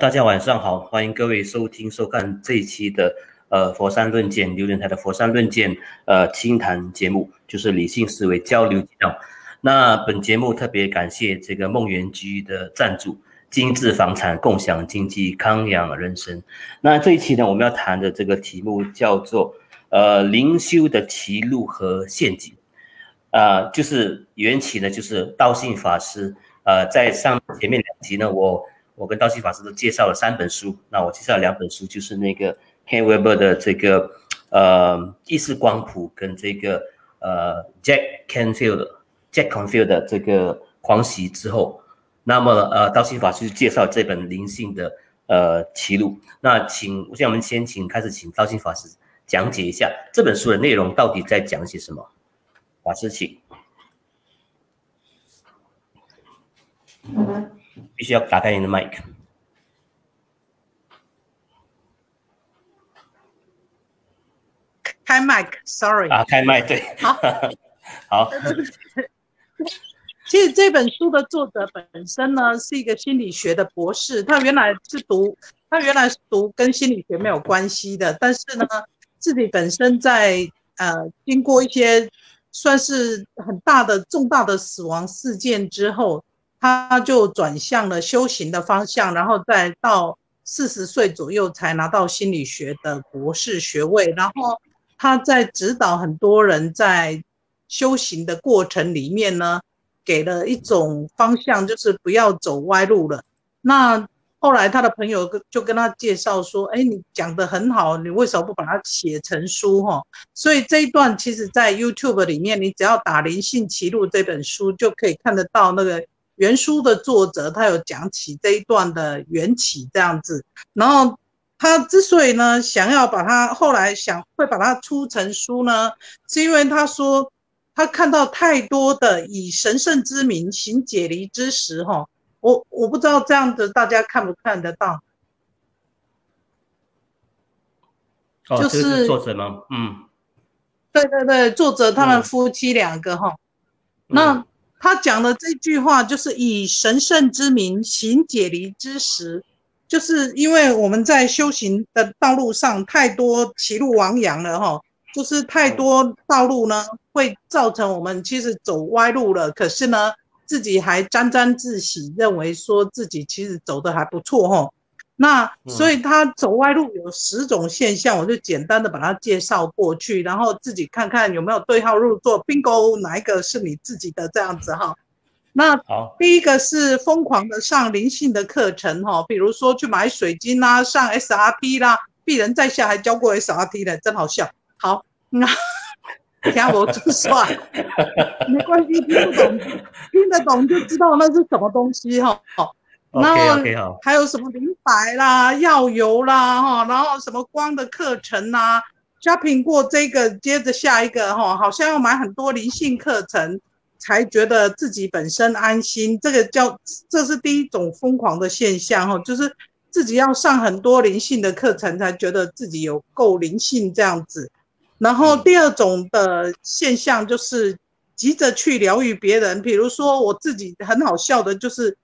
大家晚上好，欢迎各位收听收看这一期的呃佛山论剑榴莲台的佛山论剑呃清谈节目，就是理性思维交流道。那本节目特别感谢这个梦圆居的赞助，精致房产共享经济康养人生。那这一期呢，我们要谈的这个题目叫做呃灵修的歧路和陷阱，啊，就是缘起呢，就是道信法师呃在上前面两集呢，我。我跟道西法师都介绍了三本书，那我介绍两本书，就是那个 Ken Weber 的这个呃意识光谱跟这个呃 Jack Canfield Jack Canfield 的这个狂喜之后，那么呃道西法师介绍这本灵性的呃歧路，那请现在我们先请开始请道西法师讲解一下这本书的内容到底在讲些什么，法师请。必须要打开你的麦克。开麦克，sorry。啊，开麦，对。好，好。其实这本书的作者本身呢是一个心理学的博士，他原来是读，他原来是读跟心理学没有关系的，但是呢，自己本身在呃经过一些算是很大的重大的死亡事件之后。他就转向了修行的方向，然后再到四十岁左右才拿到心理学的博士学位。然后他在指导很多人在修行的过程里面呢，给了一种方向，就是不要走歪路了。那后来他的朋友就跟他介绍说：“哎，你讲的很好，你为什么不把它写成书？哈，所以这一段其实，在 YouTube 里面，你只要打《灵性歧路》这本书，就可以看得到那个。”原书的作者他有讲起这一段的缘起这样子，然后他之所以呢想要把它后来想会把它出成书呢，是因为他说他看到太多的以神圣之名行解离之时哈，我我不知道这样子大家看不看得到？就是作者吗？嗯，对对对，作者他们夫妻两个哈，那。他讲的这句话就是以神圣之名行解离之时，就是因为我们在修行的道路上太多歧路亡羊了哈，就是太多道路呢会造成我们其实走歪路了，可是呢自己还沾沾自喜，认为说自己其实走的还不错哈。那所以他走歪路有十种现象，我就简单的把它介绍过去，然后自己看看有没有对号入座，bingo 哪一个是你自己的这样子哈。那好，第一个是疯狂的上灵性的课程哈，比如说去买水晶啦，上 SRP 啦，鄙人在下还教过 SRP 的，真好笑。好，那 听我就算，没关系，听不懂，听得懂就知道那是什么东西哈。然后还有什么灵摆啦、药油啦，哈，然后什么光的课程啦，shopping 过这个，接着下一个哈，好像要买很多灵性课程才觉得自己本身安心。这个叫这是第一种疯狂的现象哈，就是自己要上很多灵性的课程才觉得自己有够灵性这样子。然后第二种的现象就是急着去疗愈别人，比如说我自己很好笑的就是。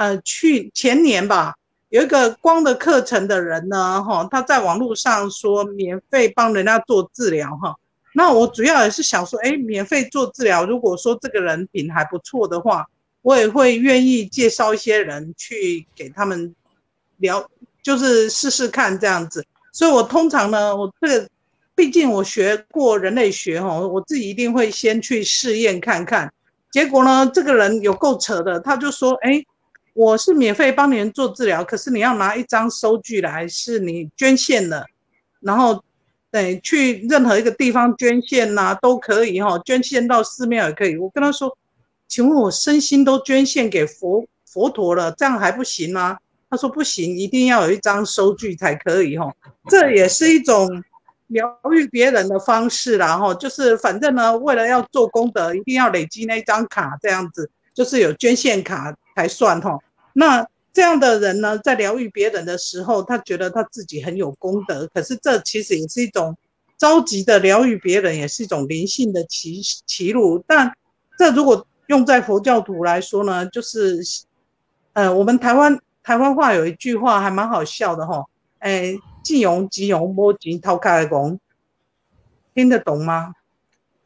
呃，去前年吧，有一个光的课程的人呢，哈，他在网络上说免费帮人家做治疗，哈，那我主要也是想说，哎，免费做治疗，如果说这个人品还不错的话，我也会愿意介绍一些人去给他们聊，就是试试看这样子。所以我通常呢，我这个毕竟我学过人类学，哈，我自己一定会先去试验看看。结果呢，这个人有够扯的，他就说，哎。我是免费帮你们做治疗，可是你要拿一张收据来，是你捐献的，然后，对，去任何一个地方捐献呐都可以哈，捐献到寺庙也可以。我跟他说，请问我身心都捐献给佛佛陀了，这样还不行吗？他说不行，一定要有一张收据才可以哈。这也是一种疗愈别人的方式啦哈，就是反正呢，为了要做功德，一定要累积那张卡，这样子就是有捐献卡才算哈。那这样的人呢，在疗愈别人的时候，他觉得他自己很有功德，可是这其实也是一种着急的疗愈别人，也是一种灵性的歧歧路。但这如果用在佛教徒来说呢，就是，呃，我们台湾台湾话有一句话还蛮好笑的哈，哎，即用即用，摸钱掏开来讲，听得懂吗？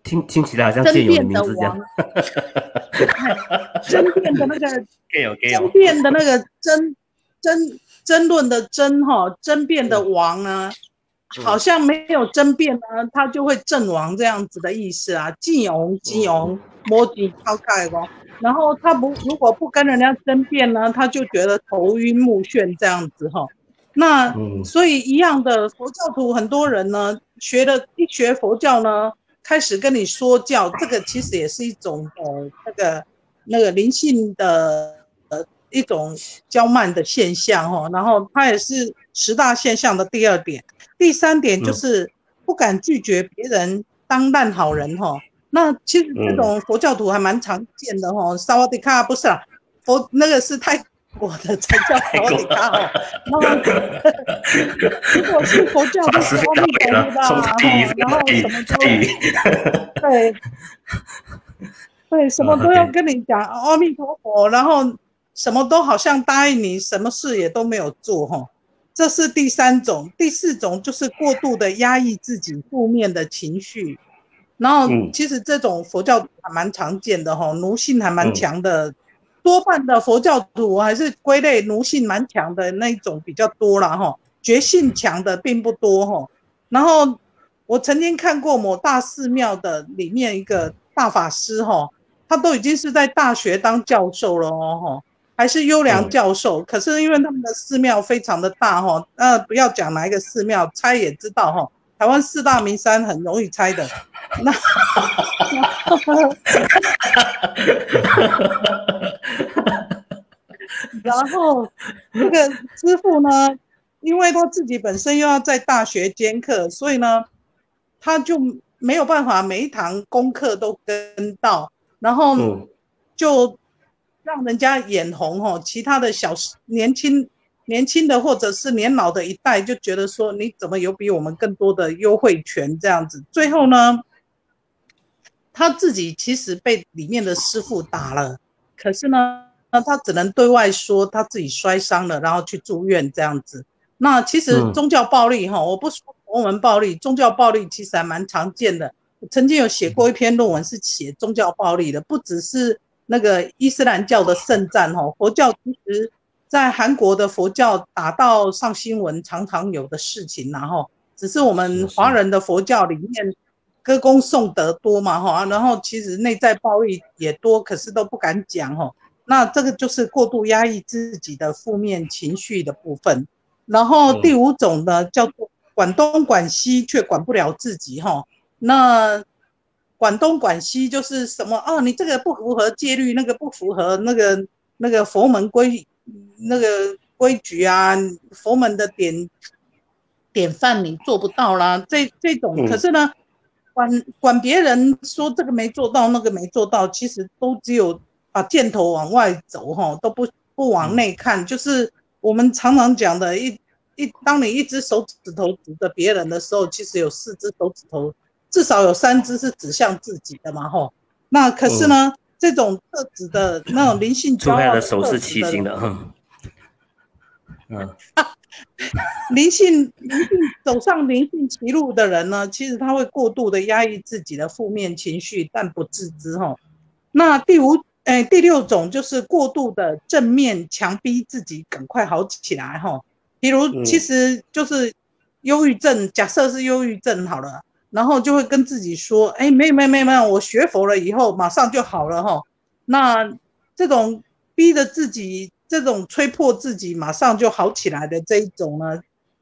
听听起来好像借有的名字这样。争辩的那个，争辩的那个争争争论的争哈，争辩的王呢，好像没有争辩呢，他就会阵亡这样子的意思啊。即用即用，摸钱掏开来讲。然后他不如果不跟人家争辩呢，他就觉得头晕目眩这样子哈。那所以一样的佛教徒很多人呢，学了一学佛教呢，开始跟你说教，这个其实也是一种呃那个那个灵性的呃一种娇慢的现象哈。然后它也是十大现象的第二点，第三点就是不敢拒绝别人当烂好人哈。那其实这种佛教徒还蛮常见的哈，萨瓦迪卡不是啦，佛那个是泰国的才叫萨瓦迪卡哦。如果是佛教就是阿弥陀佛吧，然后什么都对对，什么都要跟你讲阿弥陀佛，然后什么都好像答应你，什么事也都没有做哈。这是第三种，第四种就是过度的压抑自己负面的情绪。然后其实这种佛教还蛮常见的哈，奴性还蛮强的，多半的佛教徒还是归类奴性蛮强的那一种比较多了哈，觉性强的并不多哈。然后我曾经看过某大寺庙的里面一个大法师哈，他都已经是在大学当教授了哦哈，还是优良教授。可是因为他们的寺庙非常的大哈，那不要讲哪一个寺庙，猜也知道哈。台湾四大名山很容易猜的，那，然后这个师傅呢，因为他自己本身又要在大学兼课，所以呢，他就没有办法每一堂功课都跟到，然后就让人家眼红哦，其他的小年轻。年轻的或者是年老的一代就觉得说你怎么有比我们更多的优惠权这样子，最后呢，他自己其实被里面的师傅打了，可是呢，那他只能对外说他自己摔伤了，然后去住院这样子。那其实宗教暴力哈，我不说佛门暴力，宗教暴力其实还蛮常见的。曾经有写过一篇论文是写宗教暴力的，不只是那个伊斯兰教的圣战哈，佛教其实。在韩国的佛教打到上新闻，常常有的事情，然后只是我们华人的佛教里面歌功颂德多嘛，哈，然后其实内在暴力也多，可是都不敢讲，哈。那这个就是过度压抑自己的负面情绪的部分。然后第五种呢，叫做管东管西却管不了自己，哈。那管东管西就是什么？哦，你这个不符合戒律，那个不符合那个那个佛门规。那个规矩啊，佛门的典典范你做不到啦。这这种，可是呢，管管别人说这个没做到，那个没做到，其实都只有把箭头往外走哈，都不不往内看。就是我们常常讲的，一一当你一只手指头指着别人的时候，其实有四只手指头，至少有三只是指向自己的嘛吼。那可是呢？这种特质的那种灵性，出来的手是七星的，嗯，灵性灵性走上灵性歧路的人呢，其实他会过度的压抑自己的负面情绪，但不自知哈。那第五，哎，第六种就是过度的正面强逼自己赶快好起来哈。比如，其实就是忧郁症，假设是忧郁症好了。然后就会跟自己说：“哎，没有没有没有没有，我学佛了以后马上就好了哈。”那这种逼着自己、这种吹破自己马上就好起来的这一种呢，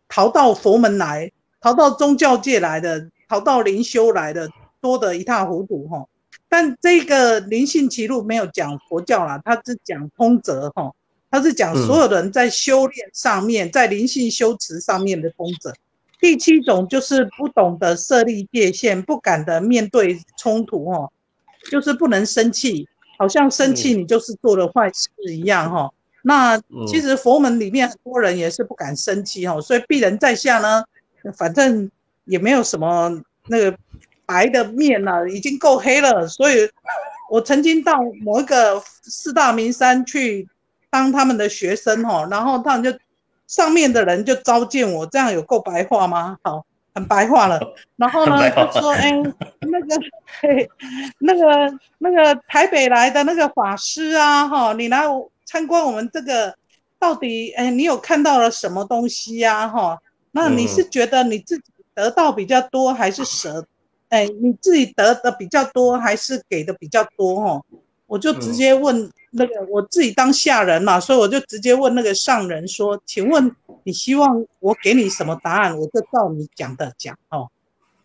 逃到佛门来、逃到宗教界来的、逃到灵修来的，多得一塌糊涂哈。但这个灵性歧路没有讲佛教啦，它是讲通则哈，它是讲所有人在修炼上面、在灵性修持上面的通则。第七种就是不懂得设立界限，不敢的面对冲突，哈，就是不能生气，好像生气你就是做了坏事一样，哈。那其实佛门里面很多人也是不敢生气，哦，所以鄙人在下呢，反正也没有什么那个白的面了，已经够黑了，所以我曾经到某一个四大名山去当他们的学生哈，然后他们就上面的人就召见我，这样有够白话吗？好，很白话了。然后呢，就说：“哎，那个，嘿，那个，那个台北来的那个法师啊，哈，你来参观我们这个，到底，哎，你有看到了什么东西呀？哈，那你是觉得你自己得到比较多，还是舍？哎，你自己得的比较多，还是给的比较多？哈，我就直接问。”那个我自己当下人嘛，所以我就直接问那个上人说：“请问你希望我给你什么答案？我就照你讲的讲哦。”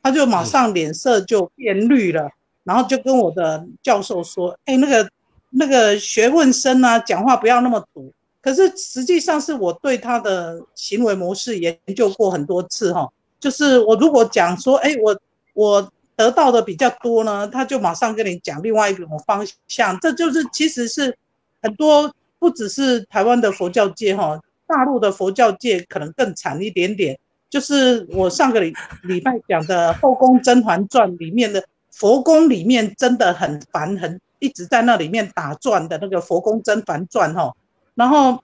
他就马上脸色就变绿了，然后就跟我的教授说：“哎，那个那个学问深啊，讲话不要那么毒。”可是实际上是我对他的行为模式研究过很多次哈，就是我如果讲说：“哎，我我。”得到的比较多呢，他就马上跟你讲另外一种方向，这就是其实是很多不只是台湾的佛教界哈，大陆的佛教界可能更惨一点点。就是我上个礼礼拜讲的《后宫甄嬛传》里面的佛宫里面真的很烦，很一直在那里面打转的那个《佛宫甄嬛传》哈，然后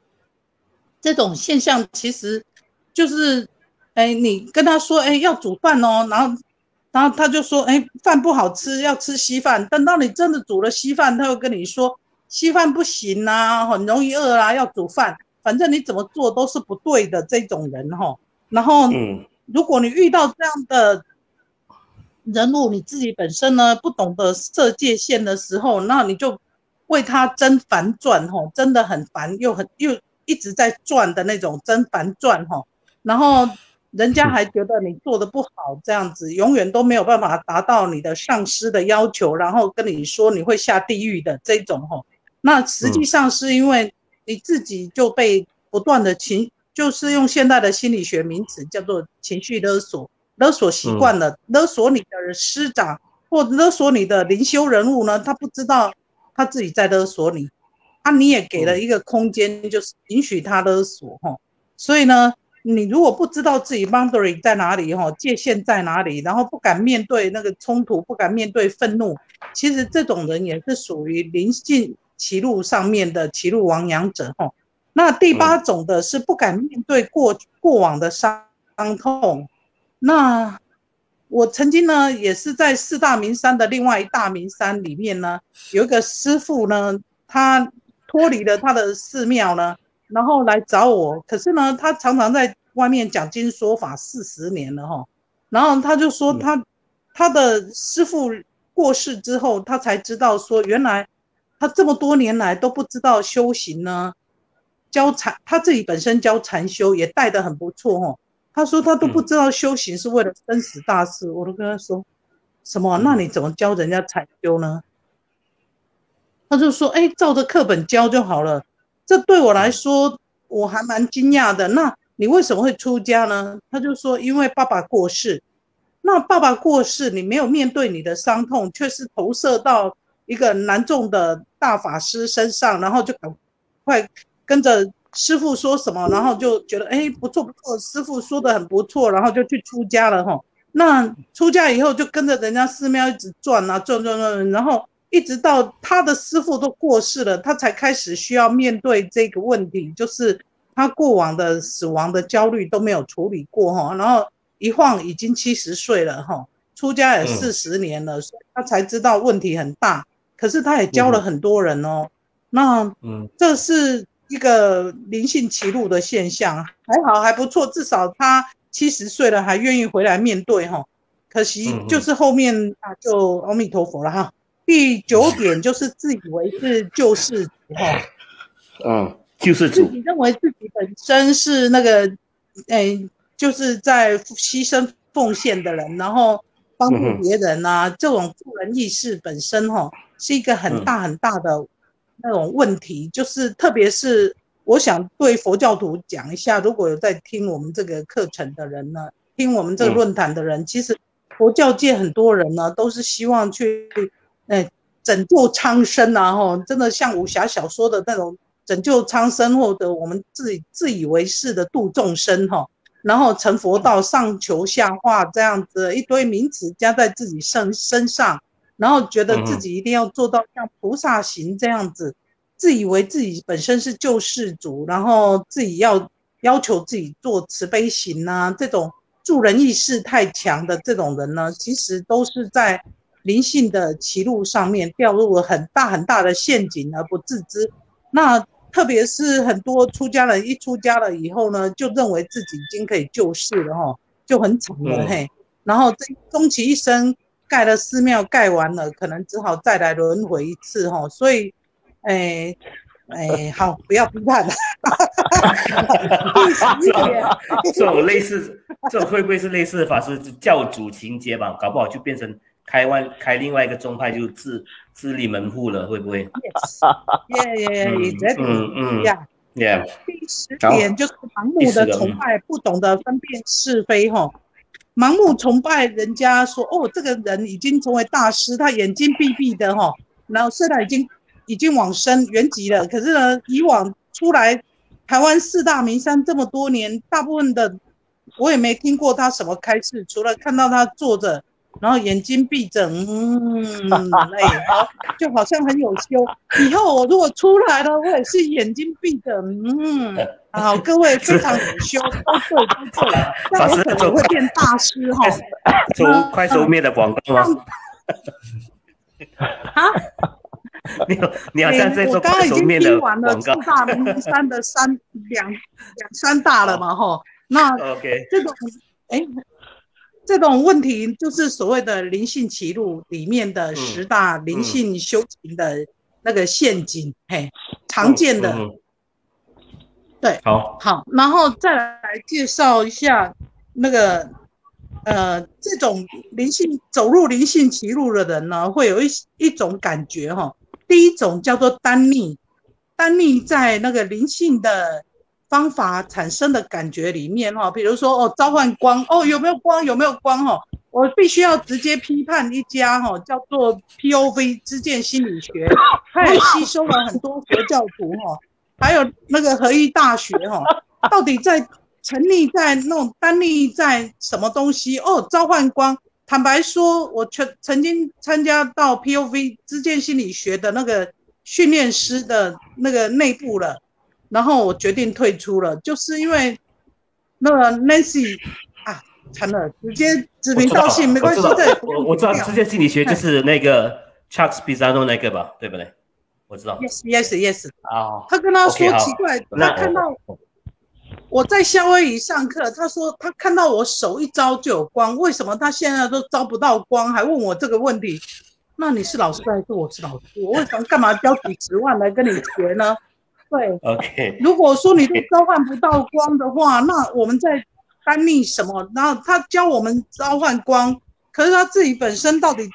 这种现象其实就是，哎，你跟他说，哎，要煮饭哦，然后。然后他就说：“哎，饭不好吃，要吃稀饭。等到你真的煮了稀饭，他又跟你说稀饭不行啊，很容易饿啊，要煮饭。反正你怎么做都是不对的这种人哈。然后，如果你遇到这样的人物，你自己本身呢不懂得设界限的时候，那你就为他争烦转哈，真的很烦，又很又一直在转的那种真烦转哈。然后。”人家还觉得你做的不好，这样子永远都没有办法达到你的上司的要求，然后跟你说你会下地狱的这种吼，那实际上是因为你自己就被不断的情，就是用现代的心理学名词叫做情绪勒索，勒索习惯了，勒索你的师长或勒索你的灵修人物呢，他不知道他自己在勒索你，啊，你也给了一个空间，就是允许他勒索哈，所以呢。你如果不知道自己 boundary 在哪里，哈，界限在哪里，然后不敢面对那个冲突，不敢面对愤怒，其实这种人也是属于灵性歧路上面的歧路亡羊者，哈。那第八种的是不敢面对过过往的伤痛。那我曾经呢，也是在四大名山的另外一大名山里面呢，有一个师傅呢，他脱离了他的寺庙呢。然后来找我，可是呢，他常常在外面讲经说法四十年了哈。然后他就说他他的师傅过世之后，他才知道说原来他这么多年来都不知道修行呢，教禅他自己本身教禅修也带的很不错哈。他说他都不知道修行是为了生死大事，我都跟他说什么？那你怎么教人家禅修呢？他就说哎，照着课本教就好了。这对我来说，我还蛮惊讶的。那你为什么会出家呢？他就说，因为爸爸过世。那爸爸过世，你没有面对你的伤痛，却是投射到一个南众的大法师身上，然后就赶快跟着师傅说什么，然后就觉得哎不错不错，师傅说的很不错，然后就去出家了哈。那出家以后就跟着人家寺庙一直转啊转转转，然后。一直到他的师傅都过世了，他才开始需要面对这个问题，就是他过往的死亡的焦虑都没有处理过哈。然后一晃已经七十岁了哈，出家也四十年了，所以他才知道问题很大。可是他也教了很多人哦。那嗯，这是一个灵性歧路的现象，还好还不错，至少他七十岁了还愿意回来面对哈。可惜就是后面啊，就阿弥陀佛了哈。第九点就是自以为是救世主哈，嗯，救世主，自己认为自己本身是那个，哎，就是在牺牲奉献的人，然后帮助别人呐，这种助人意识本身哈是一个很大很大的那种问题，就是特别是我想对佛教徒讲一下，如果有在听我们这个课程的人呢，听我们这个论坛的人，其实佛教界很多人呢都是希望去。哎，拯救苍生啊！吼，真的像武侠小说的那种拯救苍生，或者我们自己自以为是的度众生哈，然后成佛道上求下化这样子一堆名词加在自己身身上，然后觉得自己一定要做到像菩萨行这样子，自以为自己本身是救世主，然后自己要要求自己做慈悲行啊，这种助人意识太强的这种人呢，其实都是在灵性的歧路上面掉入了很大很大的陷阱而不自知。那特别是很多出家人一出家了以后呢，就认为自己已经可以救世了哈，就很惨了嘿。然后这终其一生盖了寺庙盖完了，可能只好再来轮回一次哈，所以。哎哎，好，不要批判了。这种类似，这种会不会是类似的法师教主情节吧？搞不好就变成开外开另外一个宗派，就自自立门户了，会不会？Yes，耶耶耶，嗯嗯，Yeah，第十点就是盲目的崇拜，不懂得分辨是非哈。盲目崇拜人家说，哦，这个人已经成为大师，他眼睛闭闭的哈，然后虽然已经。已经往生原籍了，可是呢，以往出来台湾四大名山这么多年，大部分的我也没听过他什么开示，除了看到他坐着，然后眼睛闭着，嗯，哎，好，就好像很有修。以后我如果出来了，我也是眼睛闭着，嗯，好，各位非常有修，都对都对，那我可能会变大师哈。出快收面的广告吗？啊？你你好像在做手面的广告。四大名山的三两两三大了嘛？哈，那 OK，这种哎，这种问题就是所谓的灵性歧路里面的十大灵性修行的那个陷阱，嘿，常见的。对，好，好，然后再来介绍一下那个呃，这种灵性走入灵性歧路的人呢，会有一一种感觉哈。第一种叫做单逆，单逆在那个灵性的方法产生的感觉里面哈，比如说哦召唤光哦有没有光？有没有光？哦，我必须要直接批判一家哈叫做 P O V 知见心理学，它也吸收了很多佛教徒哈，还有那个合一大学哈，到底在沉溺在那种单立在什么东西？哦召唤光。坦白说，我曾曾经参加到 POV 知见心理学的那个训练师的那个内部了，然后我决定退出了，就是因为那个 Nancy 啊，惨了，直接指名道姓，没关系，对，我我知道世界心理学就是那个 Chuck Spizzano 那个吧，对不对？我知道，Yes，Yes，Yes，啊，他跟他说奇怪，他看到。我在夏威夷上课，他说他看到我手一招就有光，为什么他现在都招不到光？还问我这个问题。那你是老师还是我是老师？我为什么干嘛交几十万来跟你学呢？对，OK。如果说你都召唤不到光的话，那我们在单逆什么？然后他教我们召唤光，可是他自己本身到底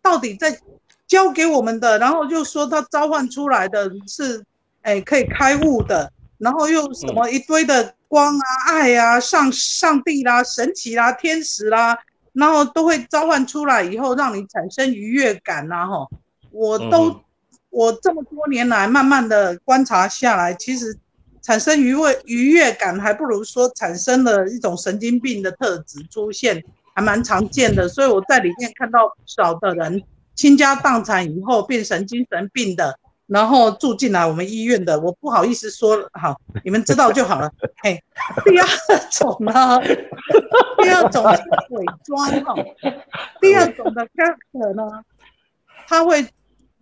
到底在教给我们的，然后就说他召唤出来的是哎可以开悟的。然后又什么一堆的光啊、爱啊、上上帝啦、神奇啦、天使啦，然后都会召唤出来以后，让你产生愉悦感呐，哈！我都我这么多年来慢慢的观察下来，其实产生愉悦愉悦感，还不如说产生了一种神经病的特质出现，还蛮常见的。所以我在里面看到不少的人倾家荡产以后变成精神病的。然后住进来我们医院的，我不好意思说，好，你们知道就好了。嘿，第二种呢，第二种是伪装哈，第二种的 character 呢，他会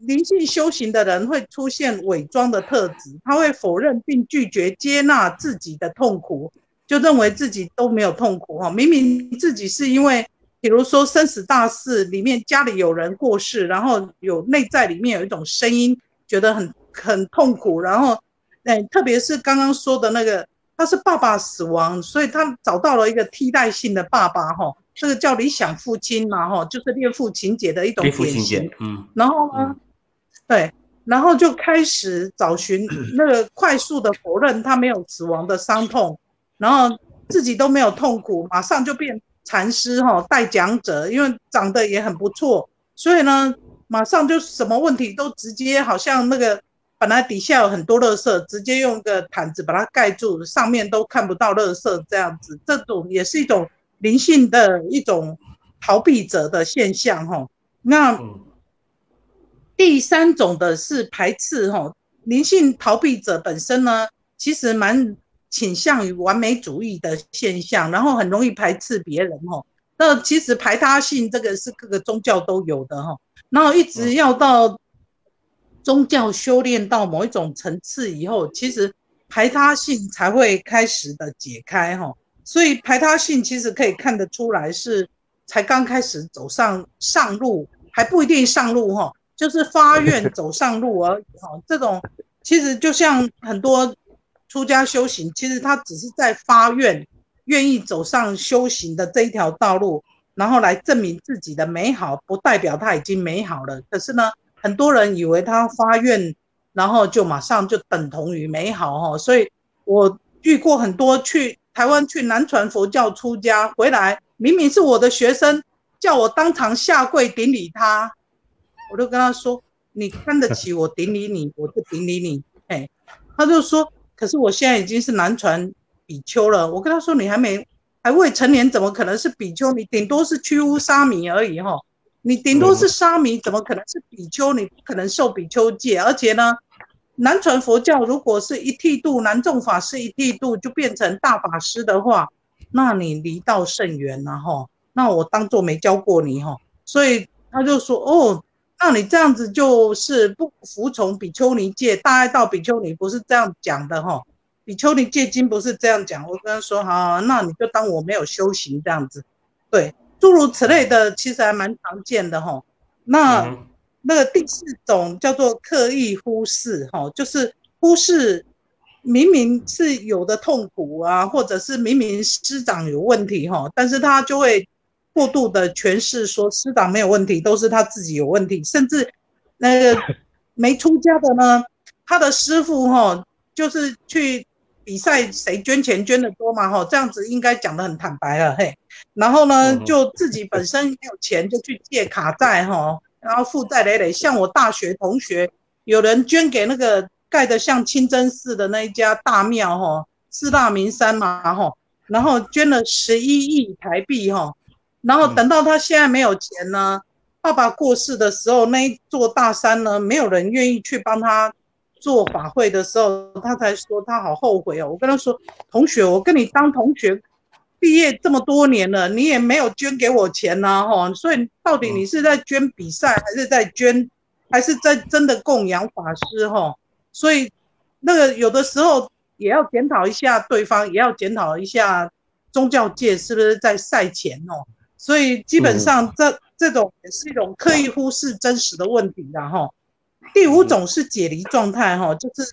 灵性修行的人会出现伪装的特质，他会否认并拒绝接纳自己的痛苦，就认为自己都没有痛苦哈，明明自己是因为，比如说生死大事里面家里有人过世，然后有内在里面有一种声音。觉得很很痛苦，然后，哎，特别是刚刚说的那个，他是爸爸死亡，所以他找到了一个替代性的爸爸，哈，这个叫理想父亲嘛，哈，就是恋父情节的一种典型，嗯，然后呢，对，然后就开始找寻 那个快速的否认他没有死亡的伤痛，然后自己都没有痛苦，马上就变禅师，哈，带讲者，因为长得也很不错，所以呢。马上就什么问题都直接，好像那个本来底下有很多垃圾，直接用个毯子把它盖住，上面都看不到垃圾，这样子，这种也是一种灵性的一种逃避者的现象，哈。那第三种的是排斥，哈，灵性逃避者本身呢，其实蛮倾向于完美主义的现象，然后很容易排斥别人哦。那其实排他性这个是各个宗教都有的哈，然后一直要到宗教修炼到某一种层次以后，其实排他性才会开始的解开哈。所以排他性其实可以看得出来是才刚开始走上上路，还不一定上路哈，就是发愿走上路而已哈。这种其实就像很多出家修行，其实他只是在发愿。愿意走上修行的这一条道路，然后来证明自己的美好，不代表他已经美好了。可是呢，很多人以为他发愿，然后就马上就等同于美好哈。所以我遇过很多去台湾去南传佛教出家回来，明明是我的学生，叫我当场下跪顶礼他，我就跟他说：“你看得起我顶礼你，我就顶礼你。”哎，他就说：“可是我现在已经是南传。”比丘了，我跟他说你还没还未成年，怎么可能是比丘？你顶多是屈巫沙弥而已哈，你顶多是沙弥，怎么可能是比丘？你不可能受比丘戒。而且呢，南传佛教如果是一剃度，南众法师一剃度就变成大法师的话，那你离道甚远了哈。那我当做没教过你哈。所以他就说哦，那你这样子就是不服从比丘尼戒，大爱到比丘尼不是这样讲的哈。比丘尼戒经不是这样讲，我跟他说好，那你就当我没有修行这样子，对，诸如此类的，其实还蛮常见的哈。那那个第四种叫做刻意忽视哈，就是忽视明明是有的痛苦啊，或者是明明师长有问题哈，但是他就会过度的诠释说师长没有问题，都是他自己有问题，甚至那个没出家的呢，他的师傅哈就是去。比赛谁捐钱捐的多嘛？哈，这样子应该讲的很坦白了，嘿。然后呢，就自己本身没有钱，就去借卡债，哈，然后负债累累。像我大学同学，有人捐给那个盖的像清真寺的那一家大庙，哈，四大名山嘛，哈，然后捐了十一亿台币，哈，然后等到他现在没有钱呢，爸爸过世的时候，那一座大山呢，没有人愿意去帮他。做法会的时候，他才说他好后悔哦。我跟他说，同学，我跟你当同学，毕业这么多年了，你也没有捐给我钱呐，哈。所以到底你是在捐比赛，还是在捐，还是在真的供养法师，哈？所以那个有的时候也要检讨一下对方，也要检讨一下宗教界是不是在赛前哦。所以基本上这这种也是一种刻意忽视真实的问题的，哈。第五种是解离状态，哈，就是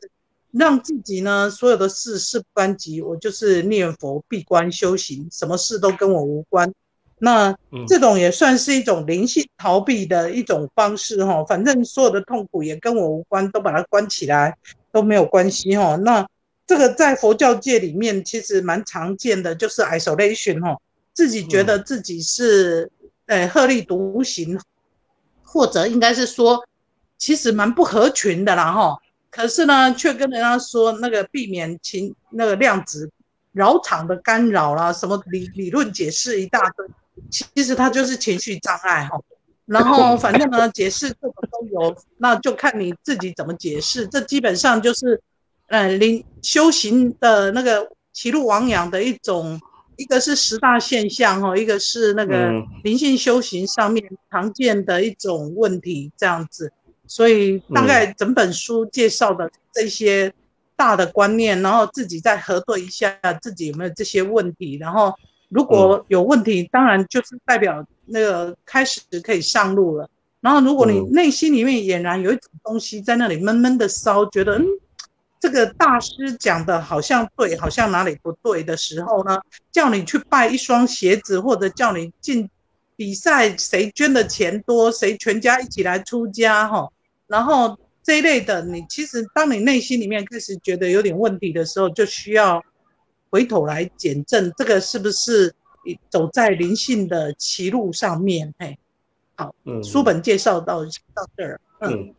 让自己呢，所有的事事不关己，我就是念佛闭关修行，什么事都跟我无关。那这种也算是一种灵性逃避的一种方式，哈，反正所有的痛苦也跟我无关，都把它关起来都没有关系，哈。那这个在佛教界里面其实蛮常见的，就是 isolation，哈，自己觉得自己是呃鹤立独行，或者应该是说。其实蛮不合群的啦，哈，可是呢，却跟人家说那个避免情那个量子扰场的干扰啦，什么理理论解释一大堆，其实他就是情绪障碍，哈。然后 反正呢，解释各种都有，那就看你自己怎么解释。这基本上就是，呃，灵修行的那个歧路亡羊的一种，一个是十大现象，哈，一个是那个灵性修行上面常见的一种问题，这样子。所以大概整本书介绍的这些大的观念，然后自己再核对一下自己有没有这些问题，然后如果有问题，当然就是代表那个开始可以上路了。然后如果你内心里面俨然有一种东西在那里闷闷的烧，觉得嗯这个大师讲的好像对，好像哪里不对的时候呢，叫你去拜一双鞋子，或者叫你进比赛，谁捐的钱多，谁全家一起来出家哈。然后这一类的，你其实当你内心里面开始觉得有点问题的时候，就需要回头来检证这个是不是走在灵性的歧路上面。嘿，好，嗯，书本介绍到到这儿，嗯，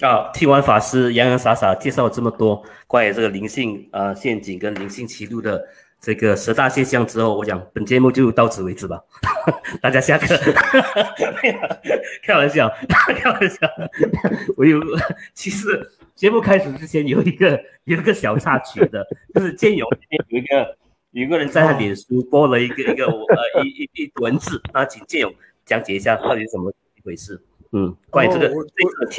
啊，听完法师洋洋洒洒介绍这么多关于这个灵性呃陷阱跟灵性歧路的。这个十大现象之后，我讲本节目就到此为止吧，大家下课。开玩笑，开玩笑。我有，其实节目开始之前有一个有一个小插曲的，就是建勇这边有一个有一个人在他脸书播了一个一个呃一一一文字，那请建勇讲解一下到底怎么一回事。嗯，关于这个我我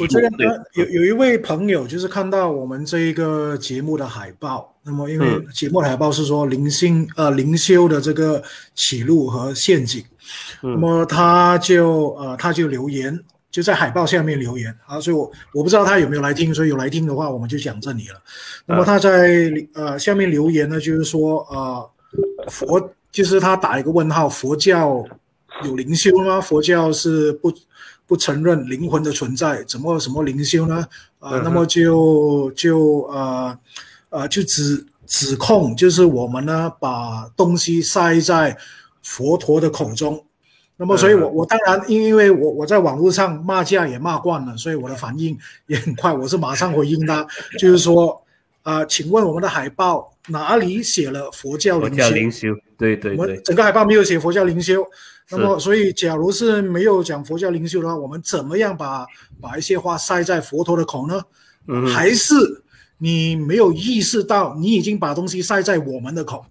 我这边有有一位朋友就是看到我们这一个节目的海报，那么因为节目的海报是说灵性呃灵修的这个起路和陷阱，那么他就呃他就留言就在海报下面留言啊，所以我我不知道他有没有来听，所以有来听的话我们就讲这里了。那么他在呃下面留言呢，就是说呃佛就是他打一个问号，佛教有灵修吗？佛教是不。不承认灵魂的存在，怎么什么灵修呢？啊，那么就就呃呃就指指控，就是我们呢把东西塞在佛陀的口中。那么，所以我我当然因因为我我在网络上骂架也骂惯了，所以我的反应也很快，我是马上回应他，就是说啊，请问我们的海报哪里写了佛教灵修？对对对，整个海报没有写佛教灵修。那么，所以，假如是没有讲佛教灵修的话，我们怎么样把把一些话塞在佛陀的口呢？嗯，还是你没有意识到，你已经把东西塞在我们的口？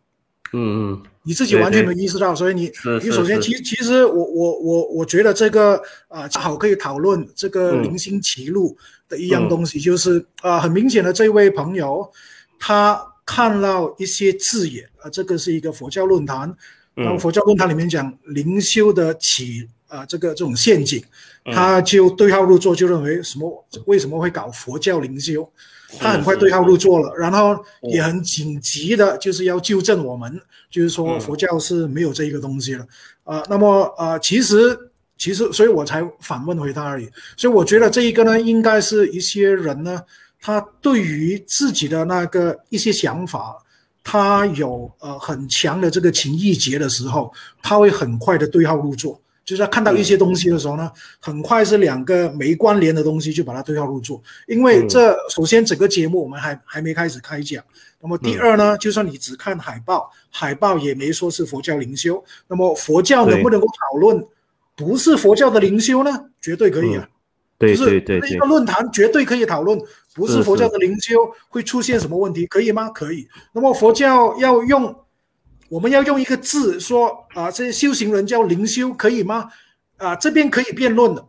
嗯嗯，你自己完全没意识到，所以你你首先，其其实我我我我觉得这个啊，正好可以讨论这个灵星歧路的一样东西，就是啊，很明显的这位朋友他看到一些字眼啊，这个是一个佛教论坛。然后佛教论坛里面讲灵修的起啊，这个这种陷阱，他就对号入座，就认为什么为什么会搞佛教灵修？他很快对号入座了，然后也很紧急的，就是要纠正我们，就是说佛教是没有这一个东西了啊。那么啊，其实其实，所以我才反问回他而已。所以我觉得这一个呢，应该是一些人呢，他对于自己的那个一些想法。他有呃很强的这个情意结的时候，他会很快的对号入座，就是他看到一些东西的时候呢，很快是两个没关联的东西就把它对号入座。因为这首先整个节目我们还还没开始开讲，那么第二呢，就算你只看海报，海报也没说是佛教灵修，那么佛教能不能够讨论不是佛教的灵修呢？绝对可以啊。对对对，一个论坛绝对可以讨论，不是佛教的灵修会出现什么问题，可以吗？可以。那么佛教要用，我们要用一个字说啊，这些修行人叫灵修，可以吗？啊，这边可以辩论的，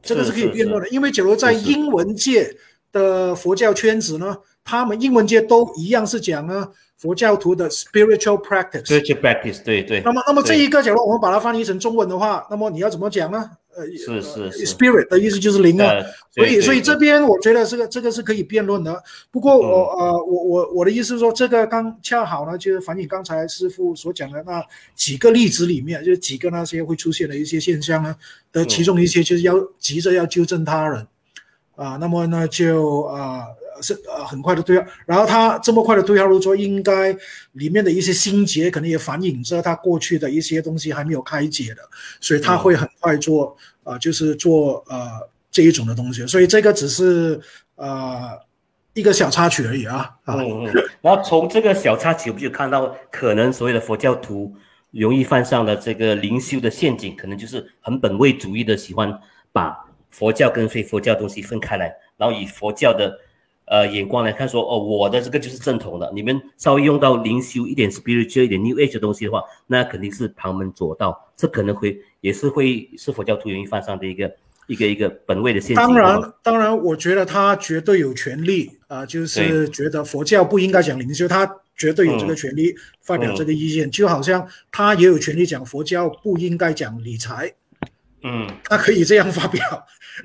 这个是可以辩论的，因为假如在英文界的佛教圈子呢，他们英文界都一样是讲呢佛教徒的 spiritual practice，spiritual practice，对对。那么那么这一个，假如我们把它翻译成中文的话，那么你要怎么讲呢？呃，是是，spirit 的意思就是灵啊，所以所以这边我觉得这个这个是可以辩论的。不过我呃我我我的意思是说，这个刚恰好呢，就是反映刚才师傅所讲的那几个例子里面，就是几个那些会出现的一些现象呢的其中一些，就是要急着要纠正他人啊，那么呢就啊。是呃很快的对号，然后他这么快的对号入座，应该里面的一些心结可能也反映着他过去的一些东西还没有开解的，所以他会很快做啊，就是做呃这一种的东西，所以这个只是呃一个小插曲而已啊。嗯嗯。然后从这个小插曲，我们就看到可能所谓的佛教徒容易犯上的这个灵修的陷阱，可能就是很本位主义的，喜欢把佛教跟非佛教东西分开来，然后以佛教的。呃，眼光来看，说哦，我的这个就是正统的。你们稍微用到灵修一点、spiritual 一点、new age 的东西的话，那肯定是旁门左道。这可能会也是会是佛教徒容易犯上的一个一个一个本位的陷阱。当然，当然，我觉得他绝对有权利啊，就是觉得佛教不应该讲灵修，他绝对有这个权利发表这个意见，就好像他也有权利讲佛教不应该讲理财。嗯，他可以这样发表，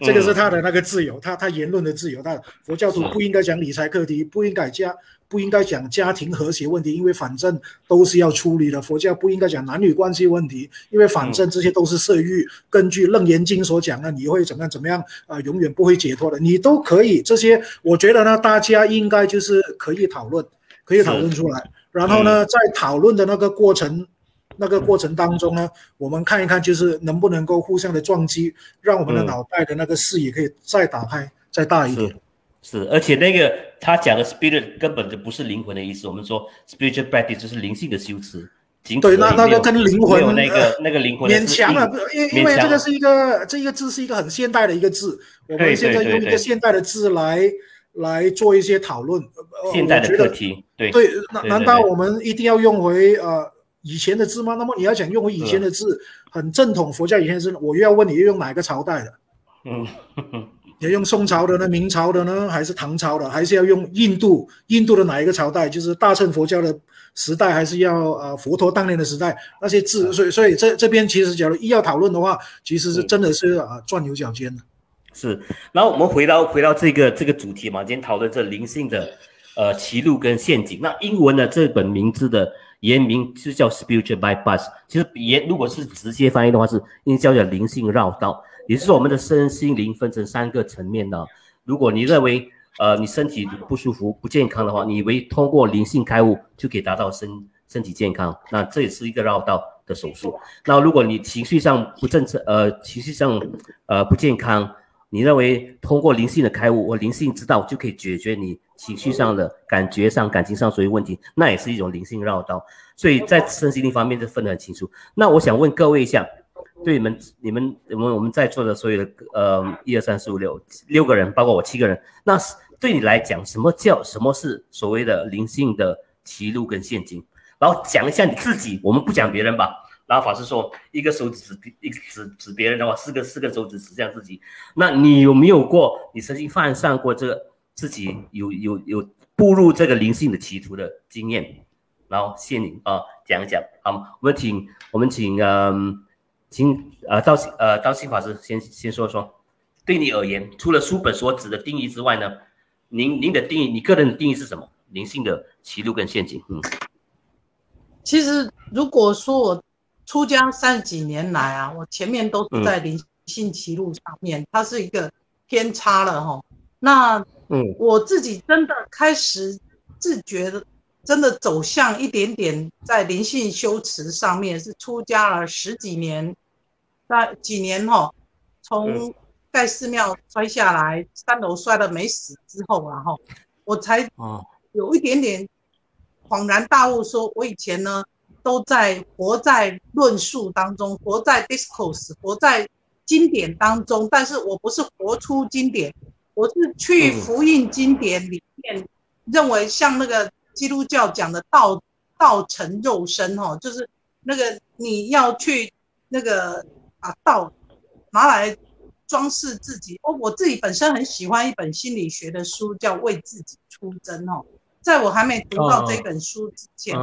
这个是他的那个自由，他他言论的自由。他佛教徒不应该讲理财课题，不应该家不应该讲家庭和谐问题，因为反正都是要处理的。佛教不应该讲男女关系问题，因为反正这些都是色欲。根据楞严经所讲的，你会怎么样怎么样啊？永远不会解脱的，你都可以。这些我觉得呢，大家应该就是可以讨论，可以讨论出来。然后呢，在讨论的那个过程。那个过程当中呢，我们看一看，就是能不能够互相的撞击，让我们的脑袋的那个视野可以再打开、再大一点。是，而且那个他讲的 spirit 根本就不是灵魂的意思。我们说 spiritual practice 就是灵性的修持。对，那那个跟灵魂有那个那个灵魂勉强了，因因为这个是一个这一个字是一个很现代的一个字，我们现在用一个现代的字来来做一些讨论。现代的课题，对对，难难道我们一定要用回呃以前的字吗？那么你要想用回以前的字，很正统佛教以前的字，我又要问你，要用哪个朝代的？嗯，要用宋朝的呢？明朝的呢？还是唐朝的？还是要用印度印度的哪一个朝代？就是大乘佛教的时代，还是要呃佛陀当年的时代？那些字，所以所以这这边其实假如一要讨论的话，其实是真的是啊钻牛角尖的。是，然后我们回到回到这个这个主题嘛，今天讨论这灵性的呃歧路跟陷阱。那英文的这本名字的原名是叫 Spiritual Bypass，其实原如果是直接翻译的话，是应该叫做灵性绕道。也就是说，我们的身心灵分成三个层面呢。如果你认为，呃，你身体不舒服、不健康的话，你以为通过灵性开悟就可以达到身身体健康，那这也是一个绕道的手术。那如果你情绪上不正常，呃，情绪上呃不健康，你认为通过灵性的开悟或灵性之道就可以解决你情绪上的感觉上、感情上所有问题，那也是一种灵性绕道。所以在身心灵方面就分得很清楚。那我想问各位一下。对你们、你们、我们我们在座的所有的呃一二三四五六六个人，包括我七个人，那是对你来讲，什么叫什么是所谓的灵性的歧路跟陷阱？然后讲一下你自己，我们不讲别人吧。然后法师说，一个手指指一指指别人的话，四个四个手指指向自己。那你有没有过你曾经犯上过这个自己有有有步入这个灵性的歧途的经验？然后谢你啊，讲一讲。好，我们请我们请嗯。请呃，道呃道信法师先先说说，对你而言，除了书本所指的定义之外呢，您您的定义，你个人的定义是什么？灵性的歧路跟陷阱？嗯，其实如果说我出家三十几年来啊，我前面都是在灵性歧路上面，它是一个偏差了哈。那嗯，我自己真的开始自觉的。真的走向一点点在灵性修持上面，是出家了十几年，那几年哈，从在寺庙摔下来，三楼摔的没死之后，然后我才有一点点恍然大悟，说我以前呢都在活在论述当中，活在 discourse，活在经典当中，但是我不是活出经典，我是去复印经典里面认为像那个。基督教讲的道道成肉身，哈，就是那个你要去那个把道拿来装饰自己。哦，我自己本身很喜欢一本心理学的书，叫《为自己出征》哦。在我还没读到这本书之前，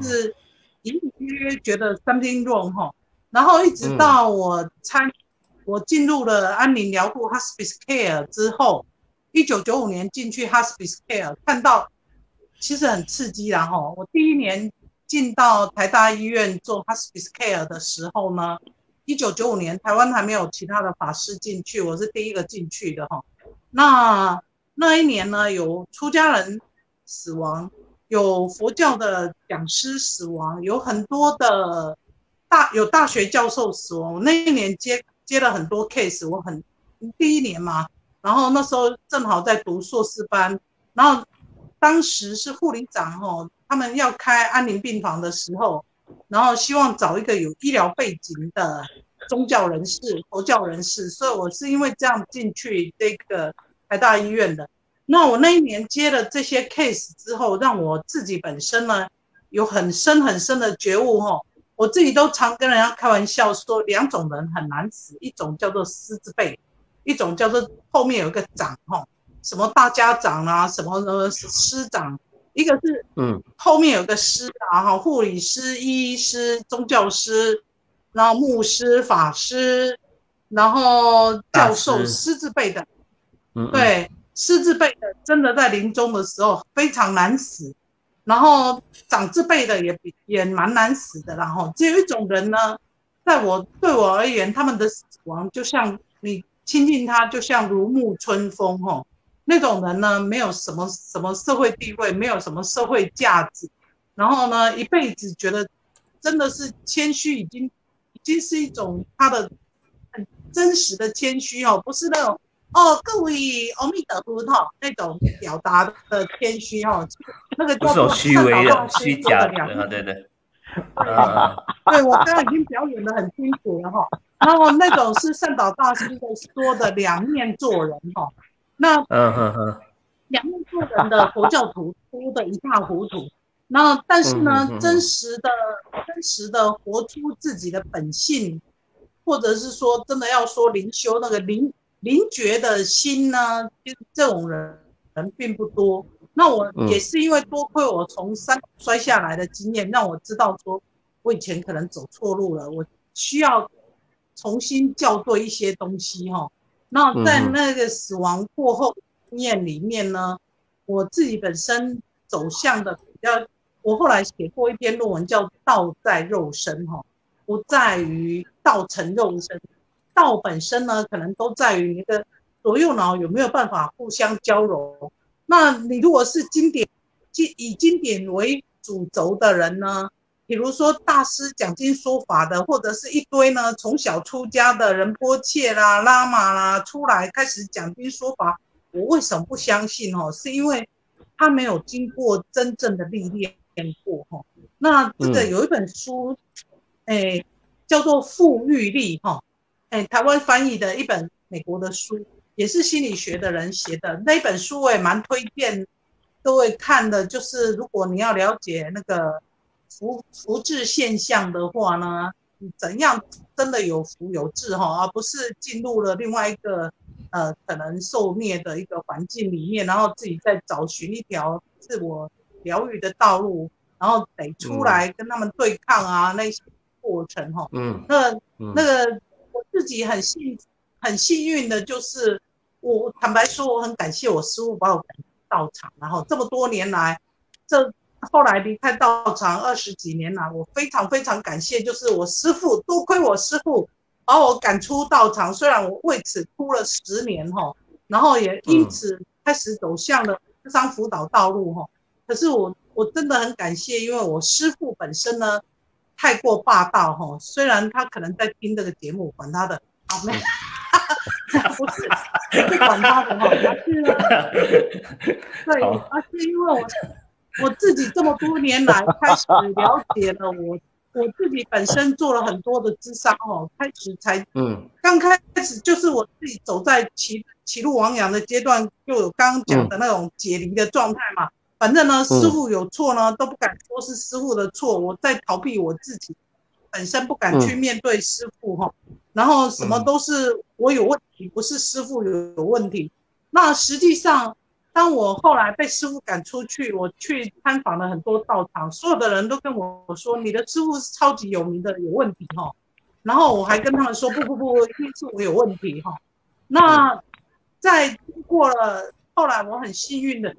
是隐隐约约觉得 something wrong 哈。然后一直到我参我进入了安宁疗护 hospice care 之后，一九九五年进去 hospice care 看到。其实很刺激，然后我第一年进到台大医院做 hospice care 的时候呢，一九九五年台湾还没有其他的法师进去，我是第一个进去的哈。那那一年呢，有出家人死亡，有佛教的讲师死亡，有很多的大有大学教授死亡。我那一年接接了很多 case，我很第一年嘛，然后那时候正好在读硕士班，然后。当时是护理长哦，他们要开安宁病房的时候，然后希望找一个有医疗背景的宗教人士、佛教人士，所以我是因为这样进去这个台大医院的。那我那一年接了这些 case 之后，让我自己本身呢有很深很深的觉悟哈。我自己都常跟人家开玩笑说，两种人很难死，一种叫做狮子辈，一种叫做后面有一个长哈。什么大家长啊，什么什么师长，一个是嗯，后面有个师啊，哈，护理师、医师、宗教师，然后牧师、法师，然后教授，师字辈的，嗯，对，师字辈的真的在临终的时候非常难死，然后长字辈的也也蛮难死的，然后只有一种人呢，在我对我而言，他们的死亡就像你亲近他，就像如沐春风，哈。那种人呢，没有什么什么社会地位，没有什么社会价值，然后呢，一辈子觉得真的是谦虚，已经已经是一种他的很真实的谦虚哦，不是那种哦各位阿弥陀佛哈那种表达的谦虚哈，那个叫做虚伪的、虚假的，对对。对我刚刚已经表演的很清楚了哈，然后那种是圣导大师的说的两面做人哈。那嗯哼哼，两面做人的佛教徒哭的一塌糊涂。那但是呢，真实的、真实的活出自己的本性，或者是说真的要说灵修那个灵灵觉的心呢，其实这种人人并不多。那我也是因为多亏我从山摔下来的经验，让我知道说，我以前可能走错路了，我需要重新校对一些东西哈。那在那个死亡过后经验里面呢，我自己本身走向的比较。我后来写过一篇论文，叫“道在肉身”哈，不在于道成肉身，道本身呢，可能都在于你的左右脑有没有办法互相交融。那你如果是经典，经以经典为主轴的人呢，比如说大师讲经说法的，或者是一堆呢从小出家的人波切啦、拉玛啦出来开始讲经说法，我为什么不相信？哦，是因为他没有经过真正的历练。过哈，那这个有一本书，哎，叫做《富裕力》哈，哎，台湾翻译的一本美国的书，也是心理学的人写的那本书，我也蛮推荐各位看的。就是如果你要了解那个福福智现象的话呢，怎样真的有福有智哈，而不是进入了另外一个呃可能受灭的一个环境里面，然后自己再找寻一条自我。疗愈的道路，然后得出来跟他们对抗啊，那些过程哈，嗯，那那个我自己很幸很幸运的，就是我坦白说，我很感谢我师傅把我赶到场，然后这么多年来，这后来离开道场二十几年来，我非常非常感谢，就是我师傅，多亏我师傅把我赶出道场，虽然我为此哭了十年哈，然后也因此开始走向了这商辅导道路哈。可是我我真的很感谢，因为我师傅本身呢太过霸道哈，虽然他可能在听这个节目，管他的，好没，不是不管他的哈，而是对，而是因为我我自己这么多年来开始了解了我我自己本身做了很多的智商哦，开始才嗯，刚开始就是我自己走在歧歧路亡羊的阶段，就有刚刚讲的那种解离的状态嘛。反正呢，师傅有错呢，都不敢说是师傅的错，我在逃避我自己，本身不敢去面对师傅哈，然后什么都是我有问题，不是师傅有有问题。那实际上，当我后来被师傅赶出去，我去参访了很多道场，所有的人都跟我说，你的师傅是超级有名的，有问题哈。然后我还跟他们说，不不不，一定是我有问题哈。那在经过了后来，我很幸运的。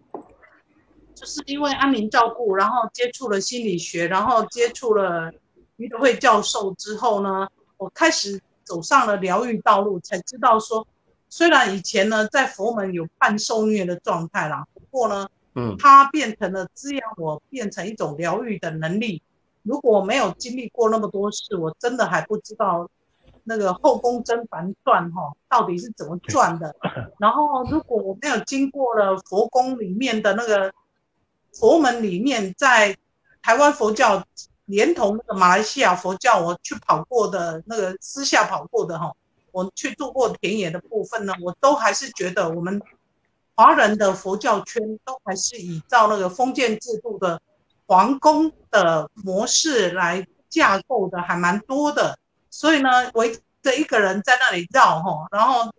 就是因为安宁照顾，然后接触了心理学，然后接触了于德惠教授之后呢，我开始走上了疗愈道路，才知道说，虽然以前呢在佛门有半受虐的状态啦，不过呢，嗯，它变成了滋养我变成一种疗愈的能力。如果没有经历过那么多事，我真的还不知道那个后宫甄嬛传哈到底是怎么转的。然后如果我没有经过了佛宫里面的那个。佛门里面，在台湾佛教连同那个马来西亚佛教，我去跑过的那个私下跑过的哈，我去做过田野的部分呢，我都还是觉得我们华人的佛教圈都还是依照那个封建制度的皇宫的模式来架构的，还蛮多的。所以呢，围着一个人在那里绕哈，然后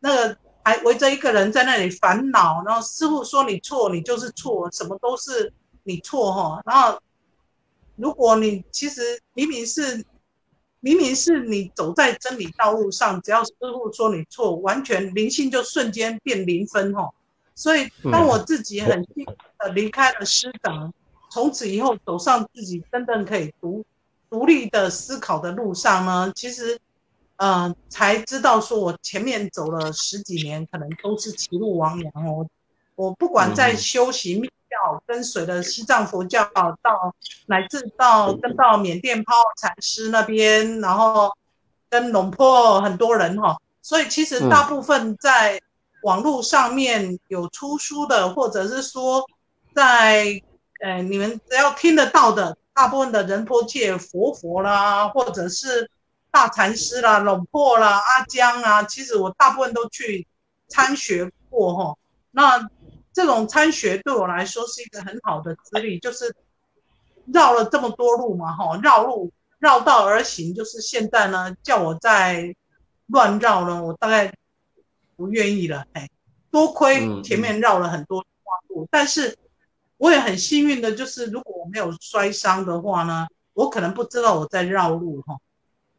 那个。还围着一个人在那里烦恼，然后师傅说你错，你就是错，什么都是你错哈。然后如果你其实明明是明明是你走在真理道路上，只要师傅说你错，完全灵性就瞬间变零分哈。所以当我自己很幸运的离开了师长，从此以后走上自己真正可以独独立的思考的路上呢，其实。嗯，才知道说，我前面走了十几年，可能都是歧路亡羊哦。我不管在修行密教，跟随了西藏佛教，到乃至到跟到缅甸泡禅师那边，然后跟龙坡很多人哈。所以其实大部分在网络上面有出书的，或者是说在呃你们只要听得到的，大部分的人坡界佛佛啦，或者是。大禅师啦、龙破啦、阿江啊，其实我大部分都去参学过哈。那这种参学对我来说是一个很好的资历，就是绕了这么多路嘛，哈，绕路绕道而行，就是现在呢，叫我再乱绕呢，我大概不愿意了，哎，多亏前面绕了很多路，但是我也很幸运的，就是如果我没有摔伤的话呢，我可能不知道我在绕路，哈，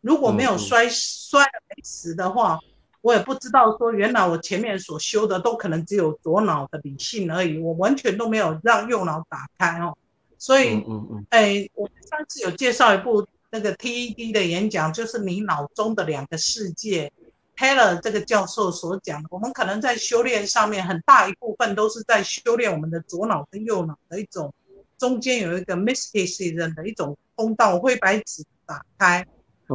如果没有摔摔没死的话。我也不知道说，原来我前面所修的都可能只有左脑的理性而已，我完全都没有让右脑打开哦。所以，嗯嗯，哎，我上次有介绍一部那个 TED 的演讲，就是你脑中的两个世界，Taylor 这个教授所讲的。我们可能在修炼上面很大一部分都是在修炼我们的左脑跟右脑的一种中间有一个 mysticism 的一种通道，灰白纸打开，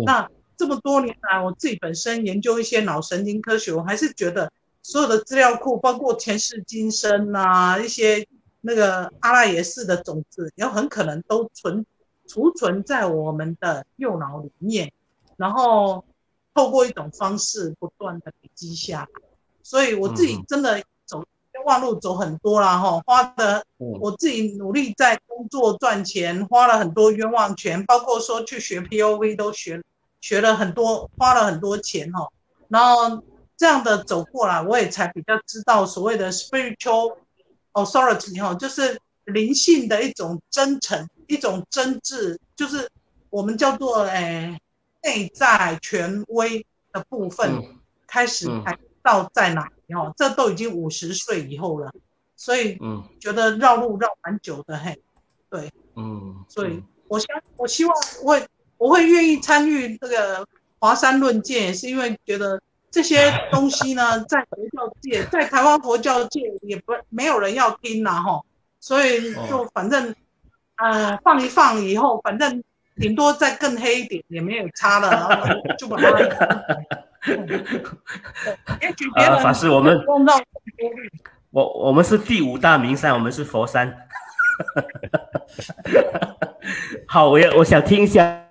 那。这么多年来，我自己本身研究一些脑神经科学，我还是觉得所有的资料库，包括前世今生啊，一些那个阿拉耶识的种子，有很可能都存储存在我们的右脑里面，然后透过一种方式不断的累积下来。所以我自己真的走冤枉路走很多啦哈，花的我自己努力在工作赚钱，花了很多冤枉钱，包括说去学 P O V 都学。学了很多，花了很多钱哦，然后这样的走过来，我也才比较知道所谓的 spiritual authority 哈，就是灵性的一种真诚，一种真挚，就是我们叫做诶内在权威的部分开始才到在哪里哦，这都已经五十岁以后了，所以嗯，觉得绕路绕蛮久的嘿，对，嗯，所以我想我希望会。我会愿意参与这个华山论剑，是因为觉得这些东西呢，在佛教界，在台湾佛教界也不没有人要听呐，哈，所以就反正，呃，放一放以后，反正顶多再更黑一点也没有差了，然后就把它。啊，法师，我们我我们是第五大名山，我们是佛山。好，我要我想听一下。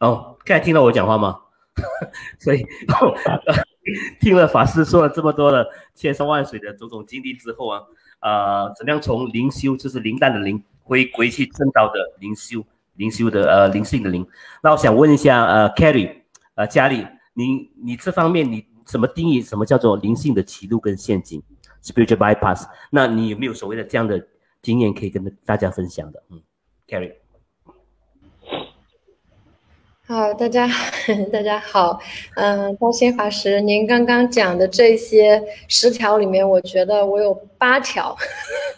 哦，刚才听到我讲话吗？所以。听了法师说了这么多的千山万水的种种经历之后啊，呃，怎样从灵修就是灵淡的灵回归去正道的灵修，灵修的呃灵性的灵。那我想问一下呃，Carry，呃，嘉丽，你你这方面你怎么定义什么叫做灵性的歧路跟陷阱，spiritual bypass？那你有没有所谓的这样的经验可以跟大家分享的？嗯，Carry。好，大家 大家好，嗯，高新法师，您刚刚讲的这些十条里面，我觉得我有八条，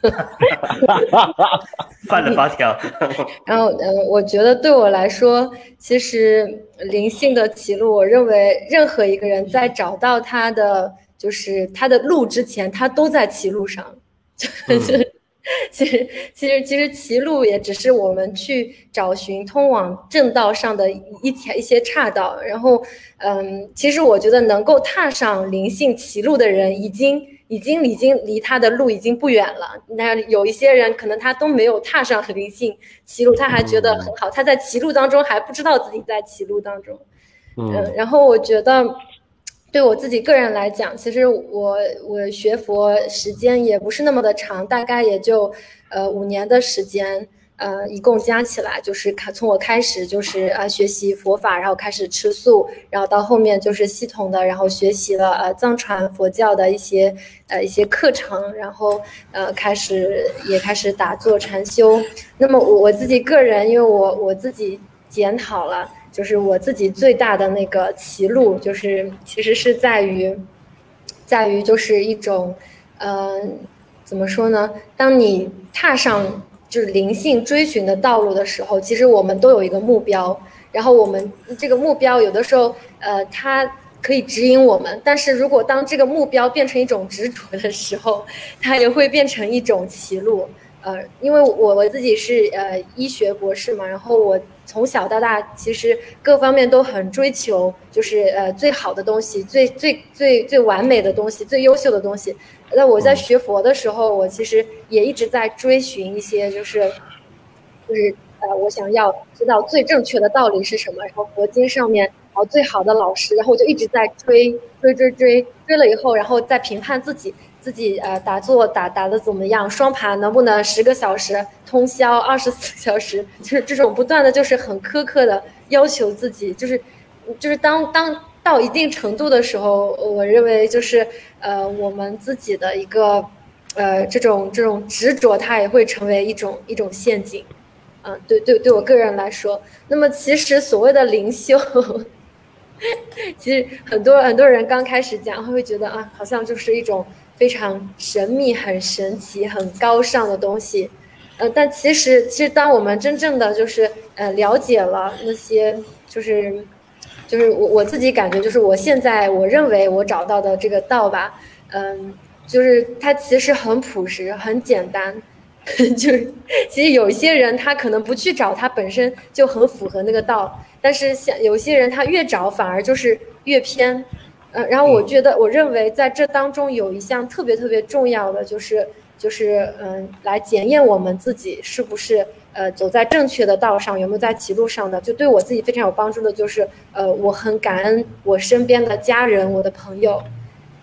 犯了八条。然后，嗯，我觉得对我来说，其实灵性的歧路，我认为任何一个人在找到他的就是他的路之前，他都在歧路上，就是。其实，其实，其实，歧路也只是我们去找寻通往正道上的一条一些岔道。然后，嗯，其实我觉得能够踏上灵性歧路的人，已经，已经，已经离他的路已经不远了。那有一些人可能他都没有踏上灵性歧路，他还觉得很好，他在歧路当中还不知道自己在歧路当中。嗯，然后我觉得。对我自己个人来讲，其实我我学佛时间也不是那么的长，大概也就呃五年的时间，呃，一共加起来就是开从我开始就是呃学习佛法，然后开始吃素，然后到后面就是系统的，然后学习了呃藏传佛教的一些呃一些课程，然后呃开始也开始打坐禅修。那么我我自己个人，因为我我自己检讨了。就是我自己最大的那个歧路，就是其实是在于，在于就是一种，呃，怎么说呢？当你踏上就是灵性追寻的道路的时候，其实我们都有一个目标，然后我们这个目标有的时候，呃，它可以指引我们，但是如果当这个目标变成一种执着的时候，它也会变成一种歧路。呃，因为我我自己是呃医学博士嘛，然后我从小到大其实各方面都很追求，就是呃最好的东西，最最最最完美的东西，最优秀的东西。那我在学佛的时候，我其实也一直在追寻一些，就是就是呃，我想要知道最正确的道理是什么，然后佛经上面。哦，最好的老师，然后我就一直在追追追追追了以后，然后再评判自己自己呃打坐打打的怎么样，双盘能不能十个小时通宵二十四小时，就是这种不断的就是很苛刻的要求自己，就是 就是当当到一定程度的时候，我认为就是呃我们自己的一个呃这种这种执着，它也会成为一种一种陷阱，嗯，对对对我个人来说，那么其实所谓的灵修。其实很多很多人刚开始讲，会觉得啊，好像就是一种非常神秘、很神奇、很高尚的东西。呃，但其实，其实当我们真正的就是呃了解了那些，就是就是我我自己感觉，就是我现在我认为我找到的这个道吧，嗯，就是它其实很朴实、很简单。就是其实有些人他可能不去找，他本身就很符合那个道。但是像有些人，他越找反而就是越偏，呃，然后我觉得，我认为在这当中有一项特别特别重要的，就是就是嗯，来检验我们自己是不是呃走在正确的道上，有没有在歧路上的。就对我自己非常有帮助的，就是呃，我很感恩我身边的家人，我的朋友，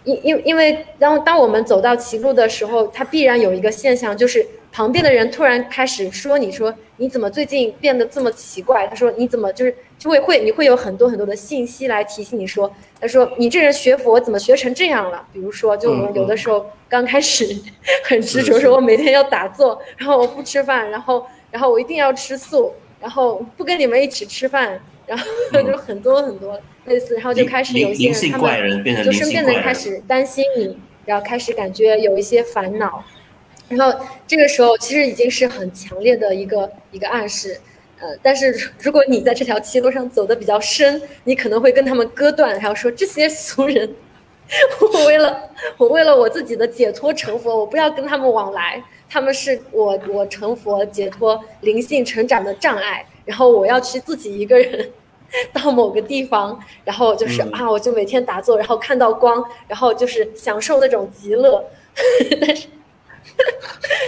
因因因为当当我们走到歧路的时候，它必然有一个现象，就是旁边的人突然开始说你说你怎么最近变得这么奇怪？他说你怎么就是。就会会你会有很多很多的信息来提醒你说，他说你这人学佛怎么学成这样了？比如说，就我们有的时候刚开始 很执着，说我每天要打坐，然后我不吃饭，然后然后我一定要吃素，然后不跟你们一起吃饭，然后 就很多很多类似，然后就开始有一些人他们就身边的人开始担心你，然后开始感觉有一些烦恼，然后这个时候其实已经是很强烈的一个一个暗示。呃，但是 如果你在这条歧路上走的比较深，你可能会跟他们割断，然后说这些俗人，我为了我为了我自己的解脱成佛，我不要跟他们往来，他们是我我成佛解脱灵性成长的障碍，然后我要去自己一个人到某个地方，然后就是啊，我就每天打坐，然后看到光，然后就是享受那种极乐，但是。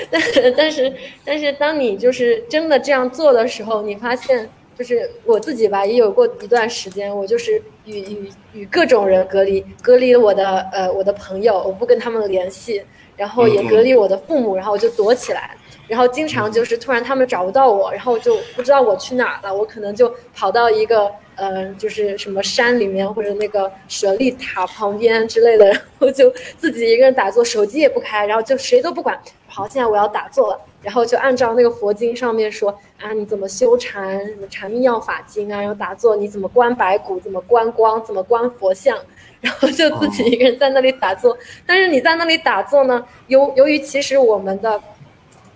但但是但是，当你就是真的这样做的时候，你发现就是我自己吧，也有过一段时间，我就是与与与各种人隔离，隔离我的呃我的朋友，我不跟他们联系，然后也隔离我的父母，然后我就躲起来。然后经常就是突然他们找不到我，然后就不知道我去哪了。我可能就跑到一个呃，就是什么山里面或者那个舍利塔旁边之类的，然后就自己一个人打坐，手机也不开，然后就谁都不管。好，现在我要打坐了，然后就按照那个佛经上面说啊，你怎么修禅，什么禅密要法经啊，然后打坐你怎么观白骨，怎么观光，怎么观佛像，然后就自己一个人在那里打坐。但是你在那里打坐呢，由由于其实我们的。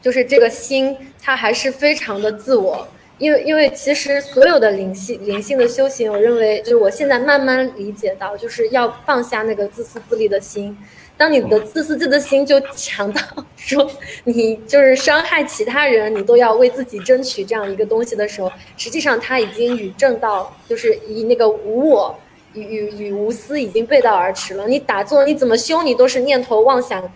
就是这个心，它还是非常的自我，因为因为其实所有的灵性灵性的修行，我认为就是我现在慢慢理解到，就是要放下那个自私自利的心。当你的自私自利的心就强到说你就是伤害其他人，你都要为自己争取这样一个东西的时候，实际上他已经与正道，就是以那个无我与与与无私已经背道而驰了。你打坐你怎么修，你都是念头妄想。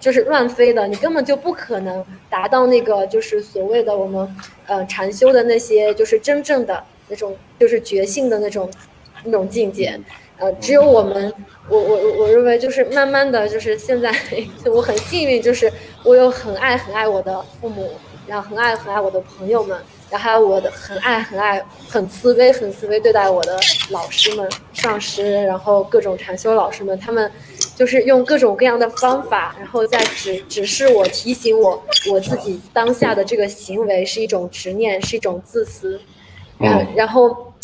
就是乱飞的，你根本就不可能达到那个就是所谓的我们呃禅修的那些就是真正的那种就是觉性的那种那种境界，呃，只有我们我我我认为就是慢慢的就是现在 我很幸运，就是我有很爱很爱我的父母，然后很爱很爱我的朋友们。然后我的很爱很爱很慈悲很慈悲对待我的老师们上师，然后各种禅修老师们，他们就是用各种各样的方法，然后在指指示我提醒我我自己当下的这个行为是一种执念，是一种自私。然。然后，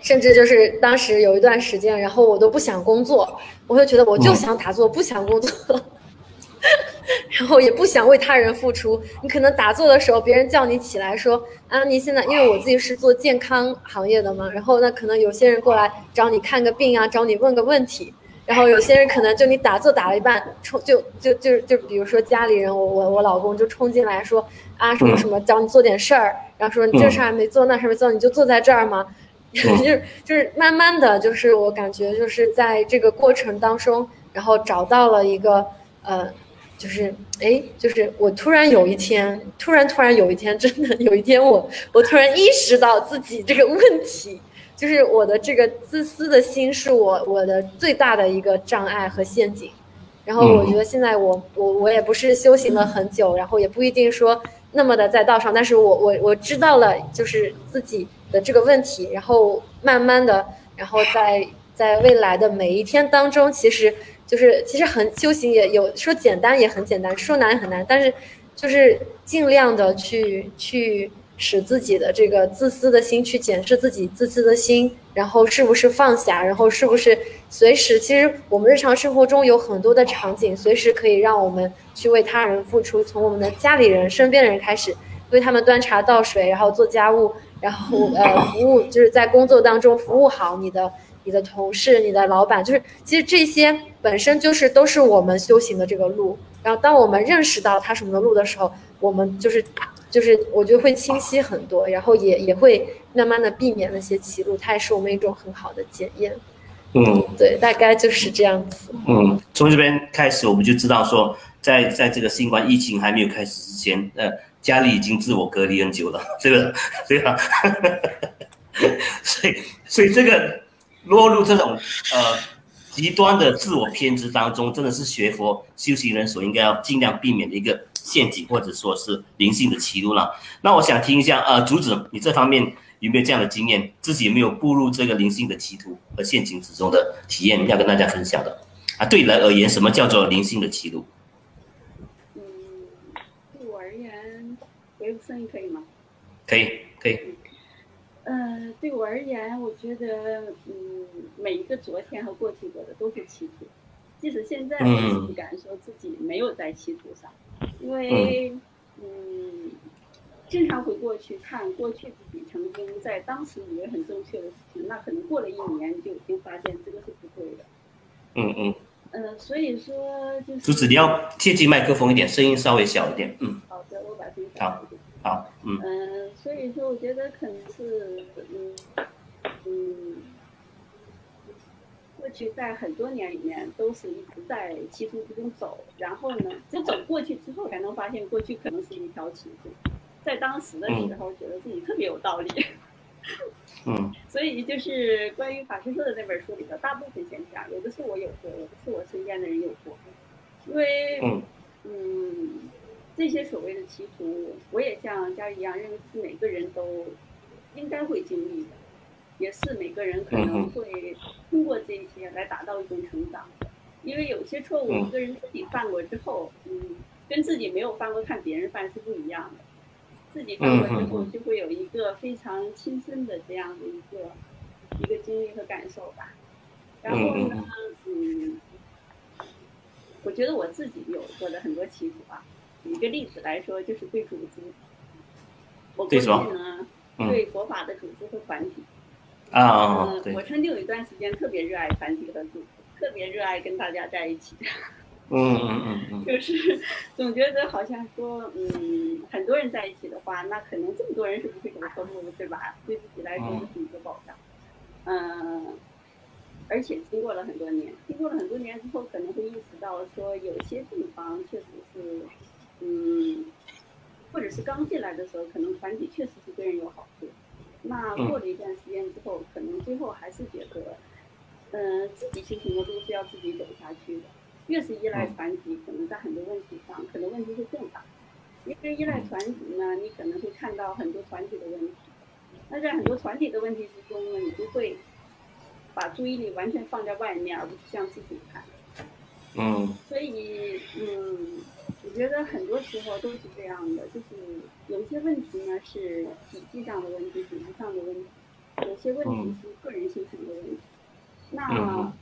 甚至就是当时有一段时间，然后我都不想工作，我会觉得我就想打坐，不想工作。然后也不想为他人付出。你可能打坐的时候，别人叫你起来说：“啊，你现在因为我自己是做健康行业的嘛，然后那可能有些人过来找你看个病啊，找你问个问题。然后有些人可能就你打坐打了一半，冲就就就就比如说家里人，我我我老公就冲进来说啊什么什么，找你做点事儿，然后说你这事儿还没做，那事儿没做，你就坐在这儿吗？就是就是慢慢的就是我感觉就是在这个过程当中，然后找到了一个呃，就是哎，就是我突然有一天，突然突然有一天，真的有一天我我突然意识到自己这个问题。就是我的这个自私的心是我我的最大的一个障碍和陷阱，然后我觉得现在我我我也不是修行了很久，然后也不一定说那么的在道上，但是我我我知道了就是自己的这个问题，然后慢慢的，然后在在未来的每一天当中，其实就是其实很修行也有说简单也很简单，说难也很难，但是就是尽量的去去。使自己的这个自私的心去检视自己自私的心，然后是不是放下，然后是不是随时，其实我们日常生活中有很多的场景，随时可以让我们去为他人付出，从我们的家里人、身边的人开始，为他们端茶倒水，然后做家务，然后呃 服务，就是在工作当中服务好你的你的同事、你的老板，就是其实这些本身就是都是我们修行的这个路。然后当我们认识到它什么的路的时候，我们就是。就是我觉得会清晰很多，然后也也会慢慢的避免那些歧路，它也是我们一种很好的检验。嗯，对，大概就是这样子。嗯，从这边开始，我们就知道说，在在这个新冠疫情还没有开始之前，呃，家里已经自我隔离很久了，这个对啊，所以所以这个落入这种呃极端的自我偏执当中，真的是学佛修行人所应该要尽量避免的一个。陷阱或者说是灵性的歧路了。那我想听一下，呃，竹子，你这方面有没有这样的经验？自己有没有步入这个灵性的歧途和陷阱之中的体验，要跟大家分享的？啊，对人而言，什么叫做灵性的歧路？嗯，对我而言，回复声音可以吗？可以，可以。嗯，对我而言，我觉得，嗯，每一个昨天和过去过的都是歧途，即使现在我也不敢说自己没有在歧途上。因为，嗯，经常回过去看过去自己曾经在当时以为很正确的事情，那可能过了一年就已经发现这个是不对的。嗯嗯。嗯，所以说就是。竹子，你要贴近麦克风一点，声音稍微小一点。嗯。好的，我把声音好。好。嗯。嗯，所以说我觉得可能是，嗯，嗯。过去在很多年里面都是一直在歧途之中走，然后呢，就走过去之后才能发现过去可能是一条歧途，在当时的时候觉得自己特别有道理。嗯。所以就是关于法师说的那本书里的大部分现象，有的是我有过，有的是我身边的人有过，因为嗯，这些所谓的歧途，我也像家一样认为是每个人都应该会经历的。也是每个人可能会通过这些来达到一种成长，因为有些错误一个人自己犯过之后，嗯，跟自己没有犯过看别人犯是不一样的。自己犯过之后，就会有一个非常亲身的这样的一个一个经历和感受吧。然后呢，嗯，我觉得我自己有过的很多起伏啊。举一个例子来说，就是对组织，我过去呢对佛法的组织和团体。啊，嗯，我曾经有一段时间特别热爱团体和组特别热爱跟大家在一起。嗯嗯嗯嗯，就是总觉得好像说，嗯，很多人在一起的话，那可能这么多人是不会走错路的，对吧？对自己来说是一个保障。嗯，而且经过了很多年，经过了很多年之后，可能会意识到说，有些地方确实是，嗯，或者是刚进来的时候，可能团体确实是对人有好处。那过了一段时间之后，可能最后还是觉得，嗯，自己修行的路是要自己走下去的。越是依赖团体，可能在很多问题上，可能问题会更大。因为依赖团体呢，你可能会看到很多团体的问题。那在很多团体的问题之中呢，你就会把注意力完全放在外面，而不是向自己看。嗯。所以，嗯。我觉得很多时候都是这样的，就是有一些问题呢是体系上的问题、组织上的问题，有些问题是个人形成的问题。那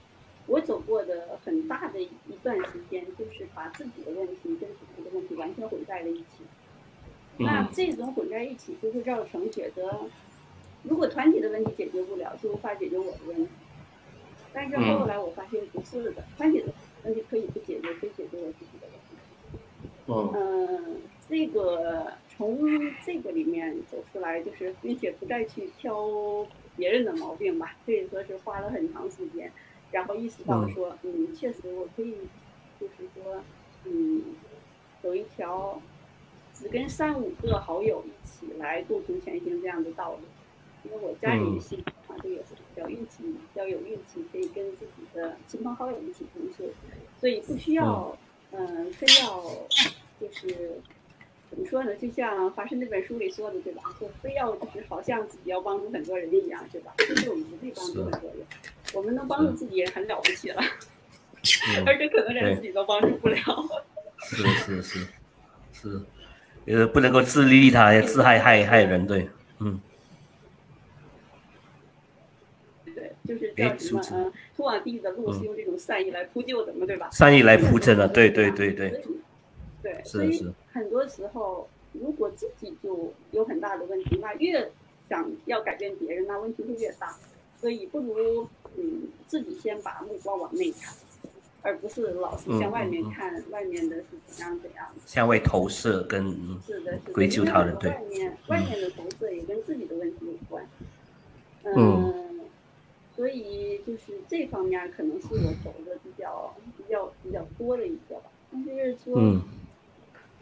我走过的很大的一段时间，就是把自己的问题跟组织的问题完全混在了一起。那这种混在一起，就会造成觉得，如果团体的问题解决不了，就无法解决我的问题。但是后来我发现不是的，发现问题可以不解决，可以解决我自己的问题。嗯，这个从这个里面走出来，就是并且不再去挑别人的毛病吧，可以说是花了很长时间，然后意识到说，嗯，确实我可以，就是说，嗯，走一条只跟三五个好友一起来共同前行这样的道路。因为我家里也信团队也是比较运气，比较有运气，可以跟自己的亲朋好友一起同修，所以不需要，嗯，非要就是怎么说呢？就像法师那本书里说的，对吧？就非要就是好像自己要帮助很多人一样，对吧？其实我们不必帮助很多人，我们能帮助自己也很了不起了，而且可能连自己都帮助不了。是是是是，呃，不能够自利利他，自害害害人，对，嗯。就是叫什么嗯，通往地狱的路是用这种善意来铺就的嘛，对吧？善意来铺真的，对对对对。对，所以很多时候，如果自己就有很大的问题，那越想要改变别人，那问题会越大。所以不如嗯，自己先把目光往内看，而不是老是向外面看，外面的是怎样怎样。向外投射跟是的，归咎他人，对。外面外面的投射也跟自己的问题有关。嗯。所以就是这方面可能是我走的比较比较比较多的一个吧，但是说，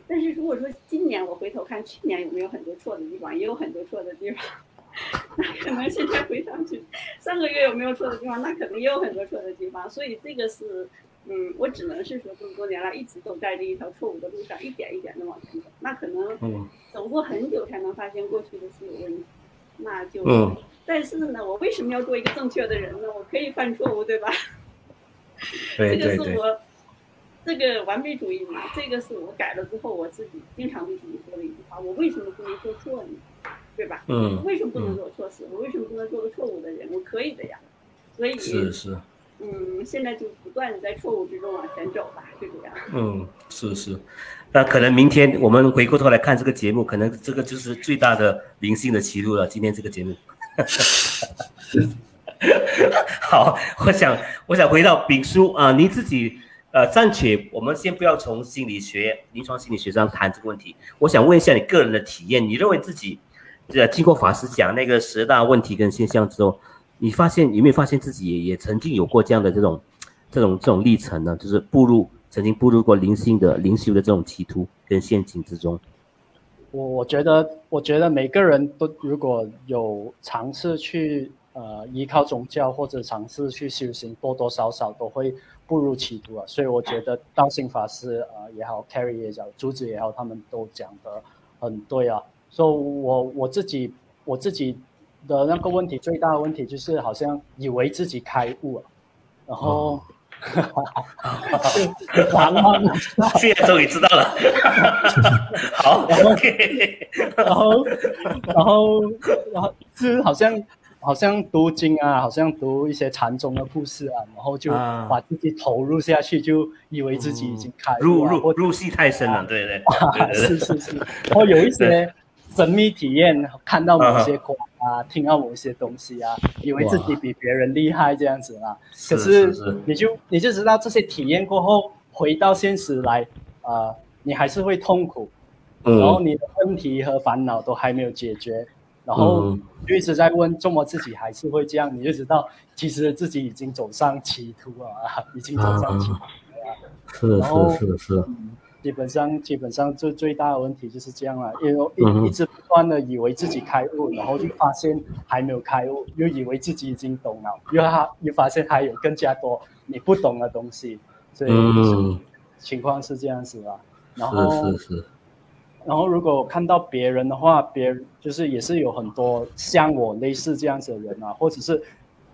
但是如果说今年我回头看去年有没有很多错的地方，也有很多错的地方，那可能现在回想去上个月有没有错的地方，那可能也有很多错的地方。所以这个是，嗯，我只能是说这么多年来一直都在这一条错误的路上，一点一点的往前走。那可能走过很久才能发现过去的是有问题，那就。但是呢，我为什么要做一个正确的人呢？我可以犯错误，对吧？对 这个是我这个完美主义嘛。这个是我改了之后，我自己经常对自己说的一句话：我为什么不能做错呢？对吧？嗯。为什么不能做错事？我为什么不能做个错误的人？我可以的呀。所以是是。嗯，现在就不断的在错误之中往前走吧，就这样。嗯，是是。那可能明天我们回过头来看这个节目，可能这个就是最大的灵性的歧路了。今天这个节目。好，我想，我想回到丙叔啊，您自己呃，暂且我们先不要从心理学、临床心理学上谈这个问题。我想问一下你个人的体验，你认为自己呃，经过法师讲那个十大问题跟现象之后，你发现有没有发现自己也也曾经有过这样的这种这种这种历程呢？就是步入曾经步入过灵性的灵修的这种歧途跟陷阱之中。我我觉得，我觉得每个人都如果有尝试去呃依靠宗教或者尝试去修行，多多少少都会步入歧途啊。所以我觉得道心法师啊也好，Carry 也好，朱子也好，他们都讲的很对啊。所以，我我自己我自己的那个问题最大的问题就是好像以为自己开悟了，然后。哈哈哈哈！现在终于知道了。好，然后，然后，然后，然后，是好像，好像读经啊，好像读一些禅宗的故事啊，然后就把自己投入下去，就以为自己已经开入入入戏太深了，对对，是是是，然后有一些神秘体验，看到某些光。啊，听到某些东西啊，以为自己比别人厉害这样子啦，可是你就你就知道这些体验过后，回到现实来，啊，你还是会痛苦，然后你的问题和烦恼都还没有解决，然后就一直在问，怎么自己还是会这样？你就知道，其实自己已经走上歧途了啊，已经走上歧途了。是是是是。基本上，基本上最最大的问题就是这样了，因为一一直不断的以为自己开悟，然后就发现还没有开悟，又以为自己已经懂了，又还又发现还有更加多你不懂的东西，所以情况是这样子吧。然后是是。然后如果看到别人的话，别人就是也是有很多像我类似这样子的人啊，或者是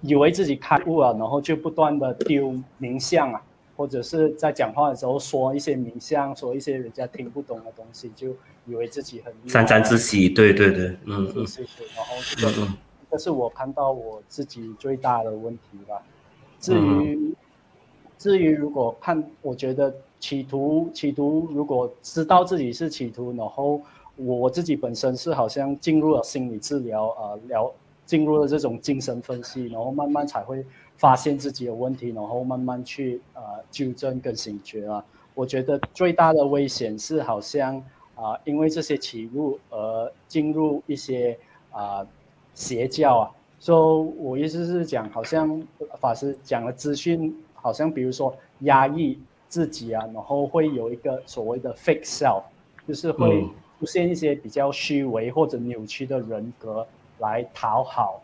以为自己开悟了，然后就不断的丢名相啊。或者是在讲话的时候说一些名相，说一些人家听不懂的东西，就以为自己很沾沾自喜。对对对，嗯嗯。是是，然后这个，这是我看到我自己最大的问题吧。至于至于如果看，我觉得企图企图，如果知道自己是企图，然后我自己本身是好像进入了心理治疗，呃疗进入了这种精神分析，然后慢慢才会发现自己有问题，然后慢慢去呃纠正跟醒觉啊。我觉得最大的危险是好像啊，因为这些起路而进入一些啊邪教啊。所以我意思是讲，好像法师讲的资讯，好像比如说压抑自己啊，然后会有一个所谓的 fake self，就是会出现一些比较虚伪或者扭曲的人格来讨好啊，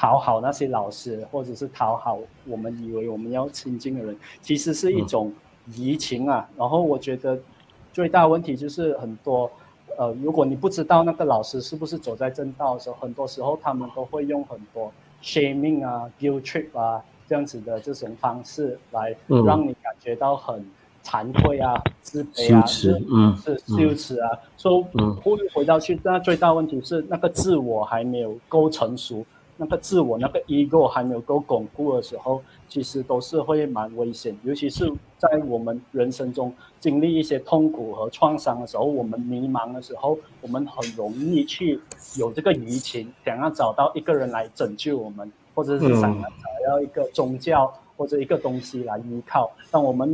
讨好那些老师，或者是讨好我们以为我们要亲近的人，其实是一种。移情啊，然后我觉得最大问题就是很多，呃，如果你不知道那个老师是不是走在正道的时候，很多时候他们都会用很多 shaming 啊、guilt trip 啊这样子的这种方式来让你感觉到很惭愧啊、自卑啊，是嗯是羞耻啊，所以回回到去，那最大问题是那个自我还没有够成熟。那个自我、那个 ego 还没有够巩固的时候，其实都是会蛮危险。尤其是在我们人生中经历一些痛苦和创伤的时候，我们迷茫的时候，我们很容易去有这个移情，想要找到一个人来拯救我们，或者是想要找到一个宗教或者一个东西来依靠。当我们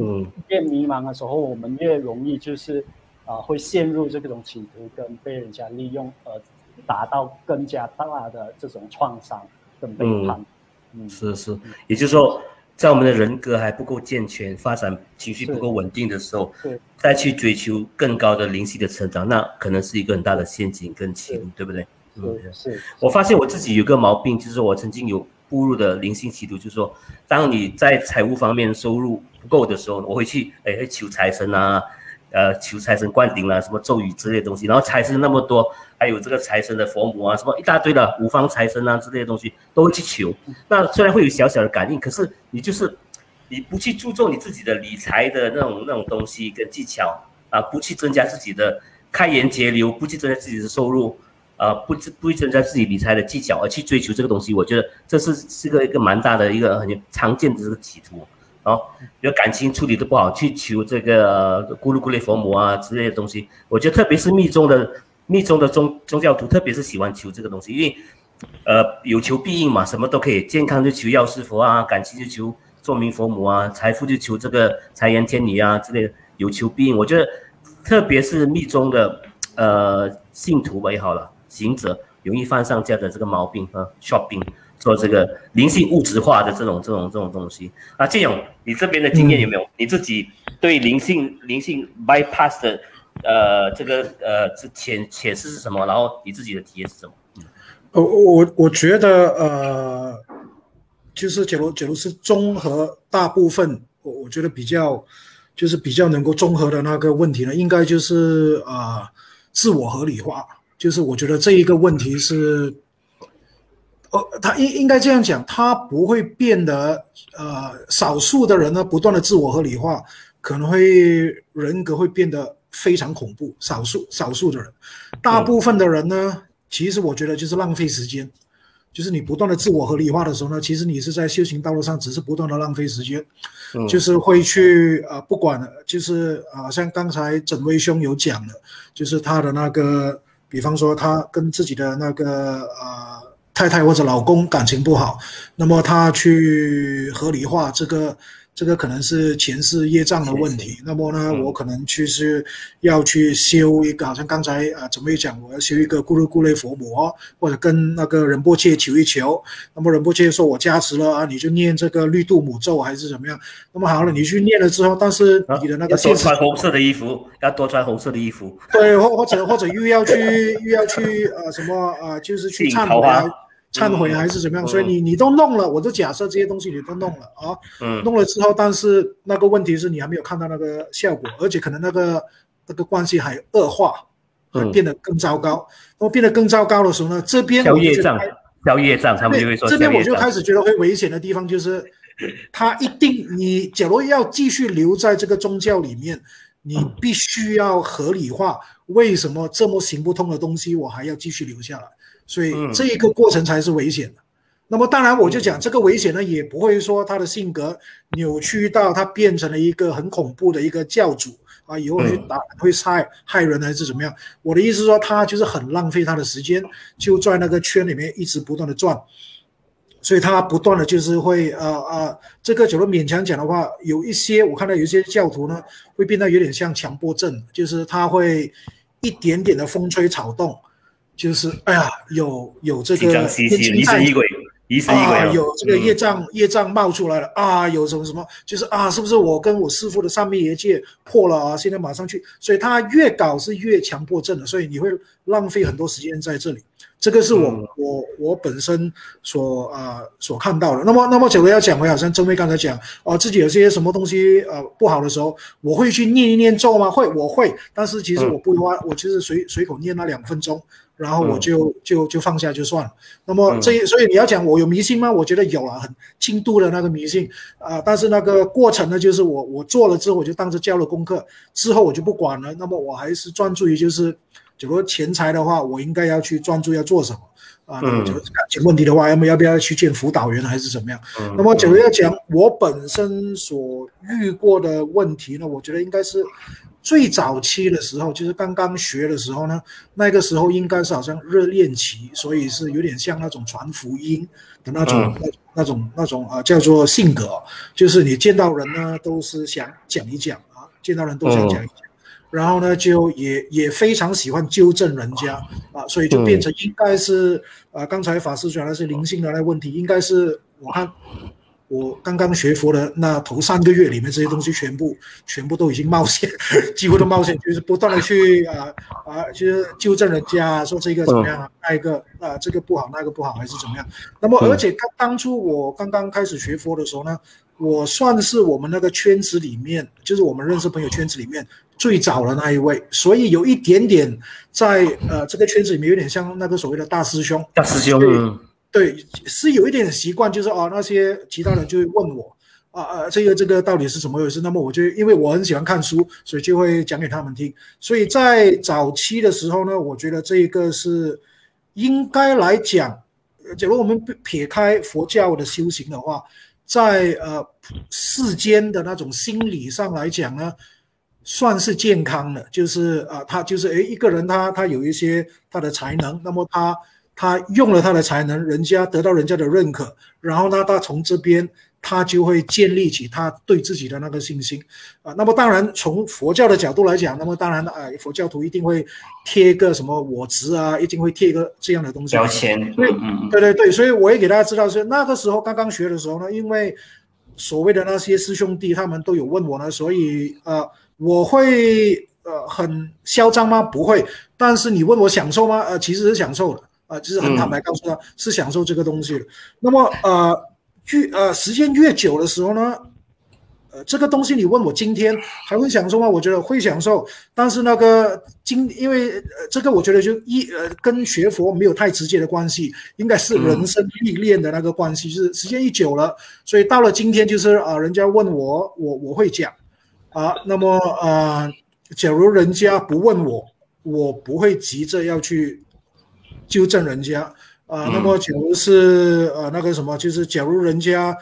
越迷茫的时候，我们越容易就是啊，会陷入这种企图跟被人家利用而。达到更加大的这种创伤跟背叛，嗯，是是，也就是说，在我们的人格还不够健全、发展情绪不够稳定的时候，再去追求更高的灵性的成长，那可能是一个很大的陷阱跟歧路，对不对？嗯，是。我发现我自己有个毛病，就是我曾经有步入的灵性歧途，就是说，当你在财务方面收入不够的时候，我会去哎会求财神啊。呃，求财神灌顶啦，什么咒语之类的东西，然后财神那么多，还有这个财神的佛母啊，什么一大堆的五方财神啊之类的东西，都会去求。那虽然会有小小的感应，可是你就是你不去注重你自己的理财的那种那种东西跟技巧啊，不去增加自己的开源节流，不去增加自己的收入啊，不不会增加自己理财的技巧而去追求这个东西，我觉得这是是个一个蛮大的一个很常见的这个企图。哦，比如感情处理的不好，去求这个咕噜咕噜佛母啊之类的东西，我觉得特别是密宗的密宗的宗宗教徒，特别是喜欢求这个东西，因为，呃，有求必应嘛，什么都可以，健康就求药师佛啊，感情就求众明佛母啊，财富就求这个财源天女啊之类的，有求必应。我觉得，特别是密宗的呃信徒吧也好了，行者容易犯上这样的这个毛病啊，shopping。做这个灵性物质化的这种这种这种东西啊，建勇，你这边的经验有没有？你自己对灵性灵性 bypass 的呃这个呃这潜潜示是什么？然后你自己的体验是什么？我我我觉得呃，就是假如假如是综合大部分，我我觉得比较就是比较能够综合的那个问题呢，应该就是啊自我合理化，就是我觉得这一个问题是。他应应该这样讲，他不会变得呃，少数的人呢不断的自我合理化，可能会人格会变得非常恐怖。少数少数的人，大部分的人呢，其实我觉得就是浪费时间，就是你不断的自我合理化的时候呢，其实你是在修行道路上只是不断的浪费时间，就是会去呃不管，就是啊像刚才整威兄有讲的，就是他的那个，比方说他跟自己的那个呃。太太或者老公感情不好，那么他去合理化这个。这个可能是前世业障的问题，那么呢，我可能去是要去修一个，好像刚才啊怎么讲，我要修一个咕噜咕噜佛魔，或者跟那个仁波切求一求，那么仁波切说我加持了啊，你就念这个绿度母咒还是怎么样？那么好了，你去念了之后，但是你的那个多穿红色的衣服，要多穿红色的衣服，对，或或者或者又要去又要去呃什么啊，就是去忏悔。忏悔还是怎么样？所以你你都弄了，我就假设这些东西你都弄了啊，弄了之后，但是那个问题是你还没有看到那个效果，而且可能那个那个关系还恶化，会变得更糟糕。那么变得更糟糕的时候呢，这边消业障，消业障，他们就会说这边我就开始觉得会危险的地方就是，他一定你假如要继续留在这个宗教里面，你必须要合理化为什么这么行不通的东西我还要继续留下来。所以这一个过程才是危险的，那么当然，我就讲这个危险呢，也不会说他的性格扭曲到他变成了一个很恐怖的一个教主啊，以后会打会害害人还是怎么样？我的意思说，他就是很浪费他的时间，就在那个圈里面一直不断的转，所以他不断的就是会呃呃，这个假如勉强讲的话，有一些我看到有一些教徒呢，会变得有点像强迫症，就是他会一点点的风吹草动，就是哎呀，有有这个疑神疑鬼。啊，有这个业障，业障冒出来了啊！有什么什么，就是啊，是不是我跟我师傅的三昧业界破了啊？现在马上去，所以他越搞是越强迫症的，所以你会浪费很多时间在这里。这个是我我我本身所啊所看到的。那么那么，假如要讲回，好像曾妹刚才讲啊，自己有些什么东西呃不好的时候，我会去念一念咒吗？会，我会，但是其实我不花，我其实随随口念那两分钟。然后我就就就放下就算了。那么这所以你要讲我有迷信吗？我觉得有了，很轻度的那个迷信啊。但是那个过程呢，就是我我做了之后，我就当着交了功课，之后我就不管了。那么我还是专注于就是，假如钱财的话，我应该要去专注要做什么啊？那么就是感情问题的话，要么要不要去见辅导员还是怎么样？那么假如要讲我本身所遇过的问题呢，我觉得应该是。最早期的时候，就是刚刚学的时候呢，那个时候应该是好像热恋期，所以是有点像那种传福音的那种、那那种、那种啊，叫做性格，就是你见到人呢都是想讲一讲啊，见到人都想讲一讲，然后呢就也也非常喜欢纠正人家啊，所以就变成应该是啊，刚才法师讲的是灵性的那问题，应该是我看。我刚刚学佛的那头三个月里面，这些东西全部全部都已经冒险，几乎都冒险，就是不断的去啊啊，就是纠正人家说这个怎么样啊，那一个啊这个不好，那个不好，还是怎么样。那么而且当当初我刚刚开始学佛的时候呢，我算是我们那个圈子里面，就是我们认识朋友圈子里面最早的那一位，所以有一点点在呃这个圈子里面有点像那个所谓的大师兄。大师兄。对，是有一点习惯，就是哦，那些其他人就会问我，啊啊，这个这个到底是怎么回事？那么我就因为我很喜欢看书，所以就会讲给他们听。所以在早期的时候呢，我觉得这一个是应该来讲，假如我们撇开佛教的修行的话，在呃世间的那种心理上来讲呢，算是健康的，就是啊，他就是诶，一个人他他有一些他的才能，那么他。他用了他的才能，人家得到人家的认可，然后呢，他从这边他就会建立起他对自己的那个信心啊。那么当然，从佛教的角度来讲，那么当然啊，佛教徒一定会贴个什么我执啊，一定会贴一个这样的东西标签。对，对对对，所以我也给大家知道是那个时候刚刚学的时候呢，因为所谓的那些师兄弟他们都有问我呢，所以呃，我会呃很嚣张吗？不会。但是你问我享受吗？呃，其实是享受的。呃，就是很坦白告诉他，是享受这个东西的。那么，呃，越呃时间越久的时候呢，呃，这个东西你问我今天还会享受吗？我觉得会享受。但是那个今，因为呃这个我觉得就一呃跟学佛没有太直接的关系，应该是人生历练的那个关系。就是时间一久了，所以到了今天，就是啊，人家问我，我我会讲啊。那么呃，假如人家不问我，我不会急着要去。纠正人家啊，那么假如是呃那个什么，就是假如人家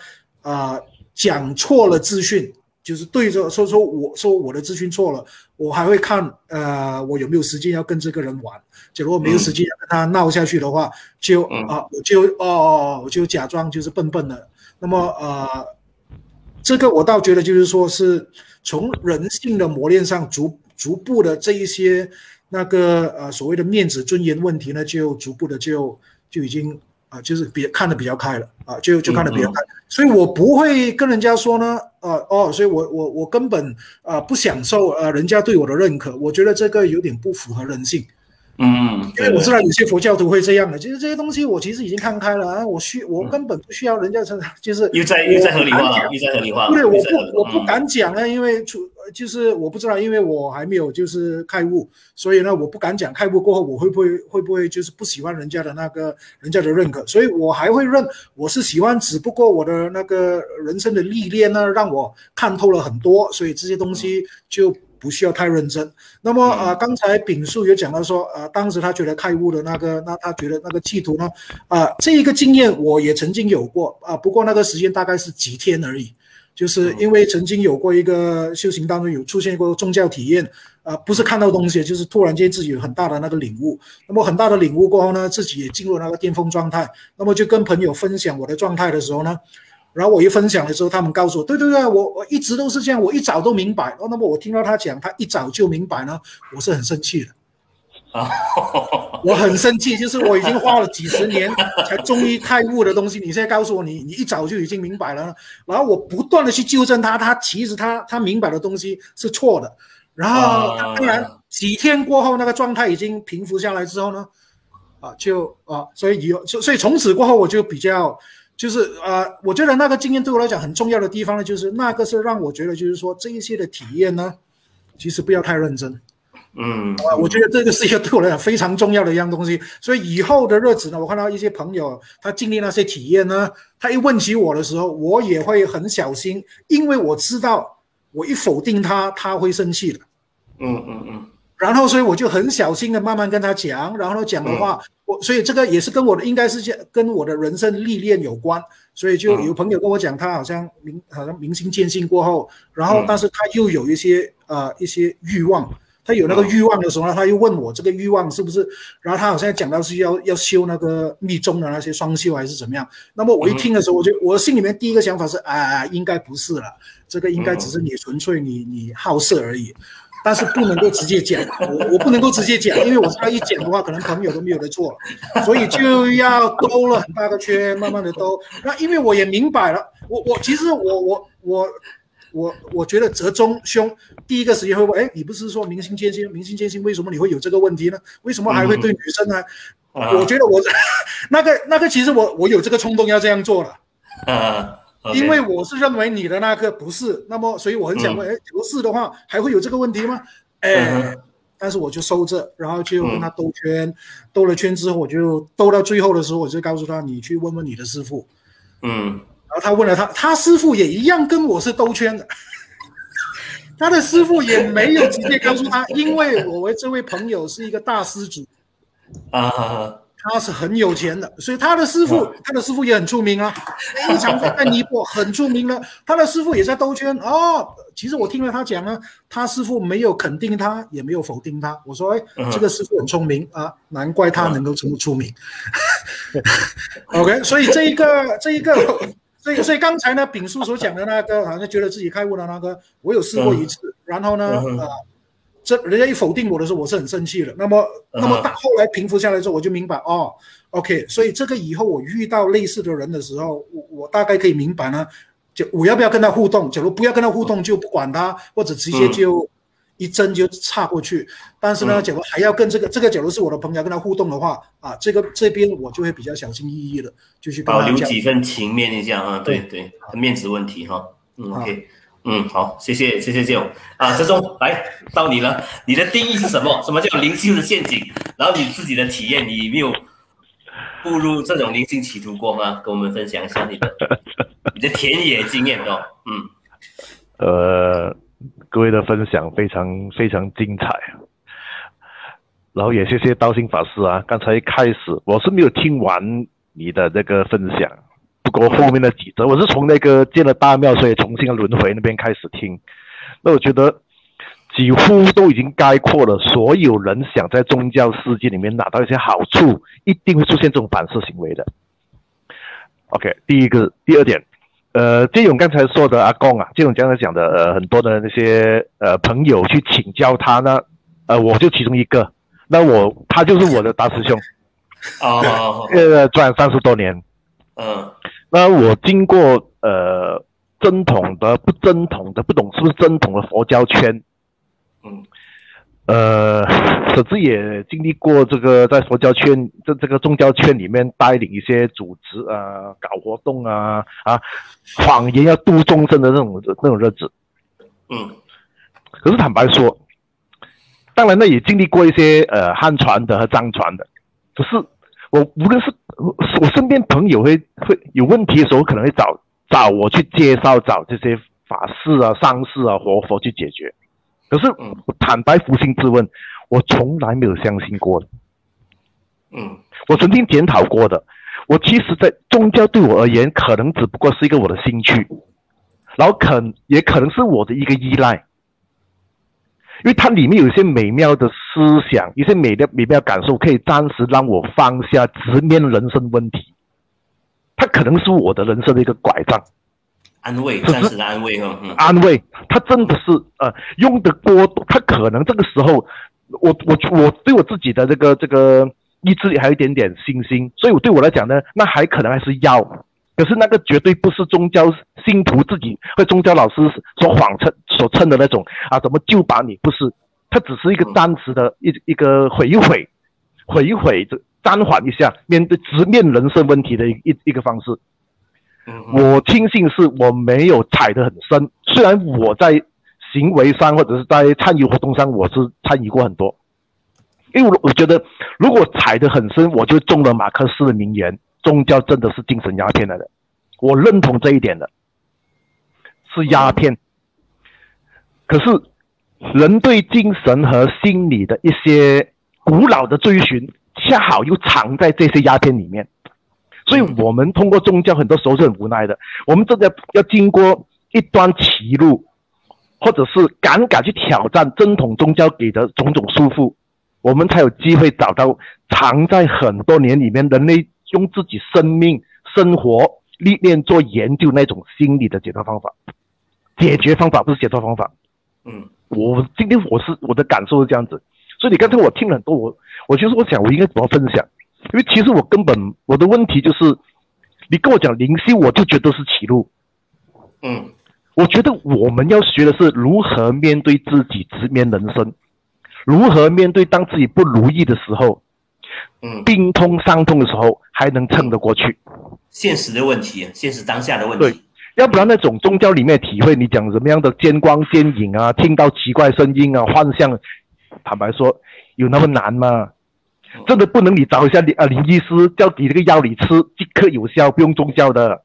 啊讲错了资讯，就是对着说说我说我的资讯错了，我还会看呃我有没有时间要跟这个人玩。假如我没有时间要跟他闹下去的话，就啊我就哦我就假装就是笨笨的。那么呃这个我倒觉得就是说是从人性的磨练上逐逐步的这一些。那个呃所谓的面子尊严问题呢，就逐步的就就已经啊，就是比看得比较开了啊，就就看得比较开，所以我不会跟人家说呢，呃哦，所以我我我根本啊不享受呃人家对我的认可，我觉得这个有点不符合人性。嗯，因为我知道有些佛教徒会这样的，其实这些东西我其实已经看开了啊，我需我根本不需要人家称，就是又在又在合理化，又在合理化。对，我不我不敢讲啊，因为出就是我不知道，因为我还没有就是开悟，所以呢我不敢讲开悟过后我会不会会不会就是不喜欢人家的那个人家的认可，所以我还会认我是喜欢，只不过我的那个人生的历练呢让我看透了很多，所以这些东西就。不需要太认真。那么啊，刚才丙叔也讲到说，呃，当时他觉得开悟的那个，那他觉得那个企图呢，啊，这一个经验我也曾经有过啊，不过那个时间大概是几天而已，就是因为曾经有过一个修行当中有出现过宗教体验，啊，不是看到东西，就是突然间自己有很大的那个领悟。那么很大的领悟过后呢，自己也进入那个巅峰状态，那么就跟朋友分享我的状态的时候呢。然后我一分享的时候，他们告诉我，对对对，我我一直都是这样，我一早都明白。哦，那么我听到他讲他一早就明白呢，我是很生气的啊，我很生气，就是我已经花了几十年才终于开悟的东西，你现在告诉我你你一早就已经明白了，然后我不断的去纠正他，他其实他他明白的东西是错的。然后当然几天过后，那个状态已经平复下来之后呢，啊就啊，所以以所以从此过后我就比较。就是呃，我觉得那个经验对我来讲很重要的地方呢，就是那个是让我觉得，就是说这一些的体验呢，其实不要太认真。嗯，啊，我觉得这个是一个对我来讲非常重要的一样东西。所以以后的日子呢，我看到一些朋友他经历那些体验呢，他一问起我的时候，我也会很小心，因为我知道我一否定他，他会生气的。嗯嗯嗯。然后，所以我就很小心的慢慢跟他讲，然后讲的话，我所以这个也是跟我的应该是跟我的人生历练有关。所以就有朋友跟我讲，他好像明好像明心见性过后，然后但是他又有一些呃一些欲望，他有那个欲望的时候呢，他又问我这个欲望是不是？然后他好像讲到是要要修那个密宗的那些双修还是怎么样？那么我一听的时候，我就我心里面第一个想法是啊，应该不是了，这个应该只是你纯粹你你好色而已。但是不能够直接讲，我我不能够直接讲，因为我知道一讲的话，可能朋友都没有得做，所以就要兜了很大个圈，慢慢的兜。那因为我也明白了，我我其实我我我我我觉得折中兄第一个时间会问，哎，你不是说明星艰辛，明星艰辛，为什么你会有这个问题呢？为什么还会对女生呢？我觉得我 那个那个其实我我有这个冲动要这样做了。因为我是认为你的那个不是，那么所以我很想问，哎，不是的话还会有这个问题吗？哎，但是我就收着，然后就跟他兜圈，兜了圈之后，我就兜到最后的时候，我就告诉他，你去问问你的师傅。嗯，然后他问了他，他师傅也一样跟我是兜圈的，他的师傅也没有直接告诉他，因为我为这位朋友是一个大师主啊。他是很有钱的，所以他的师傅，他的师傅也很出名啊，非常在尼泊很出名了。他的师傅也在兜圈哦。其实我听了他讲呢，他师傅没有肯定他，也没有否定他。我说，哎，这个师傅很聪明啊，难怪他能够这么出名。OK，所以这一个，这一个，所以所以刚才呢，丙叔所讲的那个，好像觉得自己开悟的那个，我有试过一次，然后呢，啊。这人家一否定我的时候，我是很生气的。那么，那么到后来平复下来之后，我就明白哦，OK。所以这个以后我遇到类似的人的时候，我我大概可以明白呢，就我要不要跟他互动？假如不要跟他互动，就不管他，或者直接就一针就插过去。但是呢，假如还要跟这个这个假如是我的朋友跟他互动的话，啊，这个这边我就会比较小心翼翼的，就去保留几分情面一下啊。对对，面子问题哈。嗯，OK。嗯，好，谢谢，谢谢舅啊，这中来到你了，你的定义是什么？什么叫灵性的陷阱？然后你自己的体验，你没有步入这种灵性企图过吗？跟我们分享一下你的 你的田野经验哦。嗯，呃，各位的分享非常非常精彩，然后也谢谢道心法师啊，刚才一开始我是没有听完你的这个分享。不过后面的几则，我是从那个建了大庙，所以重新轮回那边开始听。那我觉得几乎都已经概括了所有人想在宗教世界里面拿到一些好处，一定会出现这种反噬行为的。OK，第一个，第二点，呃，这种刚才说的阿贡啊，这种刚才讲的呃很多的那些呃朋友去请教他呢，呃，我就其中一个，那我他就是我的大师兄啊，呃，转三十多年。嗯，那我经过呃正统的、不正统的、不懂是不是正统的佛教圈，嗯，呃，甚至也经历过这个在佛教圈、这这个宗教圈里面带领一些组织啊、搞活动啊啊，谎言要度众生的那种那种日子，嗯，可是坦白说，当然呢也经历过一些呃汉传的和藏传的，只是。我无论是我身边朋友会会有问题的时候，可能会找找我去介绍，找这些法师啊、上师啊、活佛去解决。可是我坦白扪心自问，我从来没有相信过的。嗯，我曾经检讨过的。我其实，在宗教对我而言，可能只不过是一个我的兴趣，然后可也可能是我的一个依赖，因为它里面有一些美妙的思想，一些美的美妙感受，可以暂时让我放下直面人生问题。它可能是我的人生的一个拐杖。安慰，暂时的安慰哈。安慰，它真的是呃用的过多，它可能这个时候，我我我对我自己的这个这个意志力还有一点点信心，所以我对我来讲呢，那还可能还是要，可是那个绝对不是宗教信徒自己或宗教老师所谎称所称的那种啊，怎么救把你不是，他只是一个暂时的一一个回一回，回一回这暂缓一下面对直面人生问题的一一一个方式。我庆幸是我没有踩得很深，虽然我在行为上或者是在参与活动上我是参与过很多，因为我觉得如果踩得很深，我就中了马克思的名言：宗教真的是精神鸦片来的。我认同这一点的，是鸦片。可是人对精神和心理的一些古老的追寻，恰好又藏在这些鸦片里面。所以，我们通过宗教，很多时候是很无奈的。我们真的要经过一段歧路，或者是敢敢去挑战正统宗教给的种种束缚，我们才有机会找到藏在很多年里面人类用自己生命、生活历练做研究那种心理的解脱方法。解决方法不是解脱方法。嗯，我今天我是我的感受是这样子。所以你刚才我听了很多，我我其实我想我应该怎么分享。因为其实我根本我的问题就是，你跟我讲灵性，我就觉得是歧路。嗯，我觉得我们要学的是如何面对自己，直面人生，如何面对当自己不如意的时候，嗯，病痛伤痛的时候还能撑得过去。现实的问题，现实当下的问题。对，要不然那种宗教里面体会，你讲什么样的见光见影啊，听到奇怪声音啊，幻象，坦白说，有那么难吗？真的不能你找一下林啊林医师，叫你这个药你吃即刻有效，不用宗教的。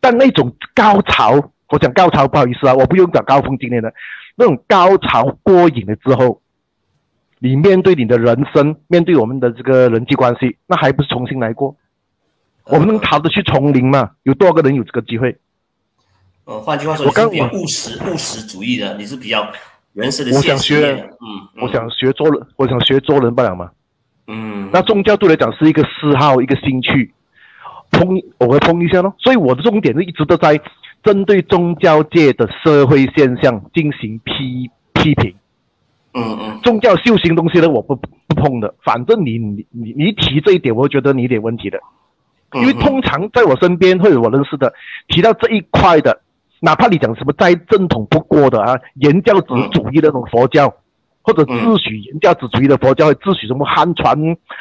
但那种高潮，我讲高潮不好意思啊，我不用讲高峰经验的，那种高潮过瘾了之后，你面对你的人生，面对我们的这个人际关系，那还不是重新来过？我们能逃得去丛林吗？有多少个人有这个机会？呃，换句话说，我刚比务实务实主义的，你是比较原始的我想学，嗯，我想学做人，我想学做人不了吗？嗯，那宗教对来讲是一个嗜好，一个兴趣，碰我会碰一下咯。所以我的重点是一直都在针对宗教界的社会现象进行批批评。嗯嗯，宗教修行东西呢，我不不碰的。反正你你你你提这一点，我觉得你有点问题的。因为通常在我身边或者我认识的提到这一块的，哪怕你讲什么再正统不过的啊，原教旨主义的那种佛教。或者自诩原教旨主义的佛教，自诩什么汉传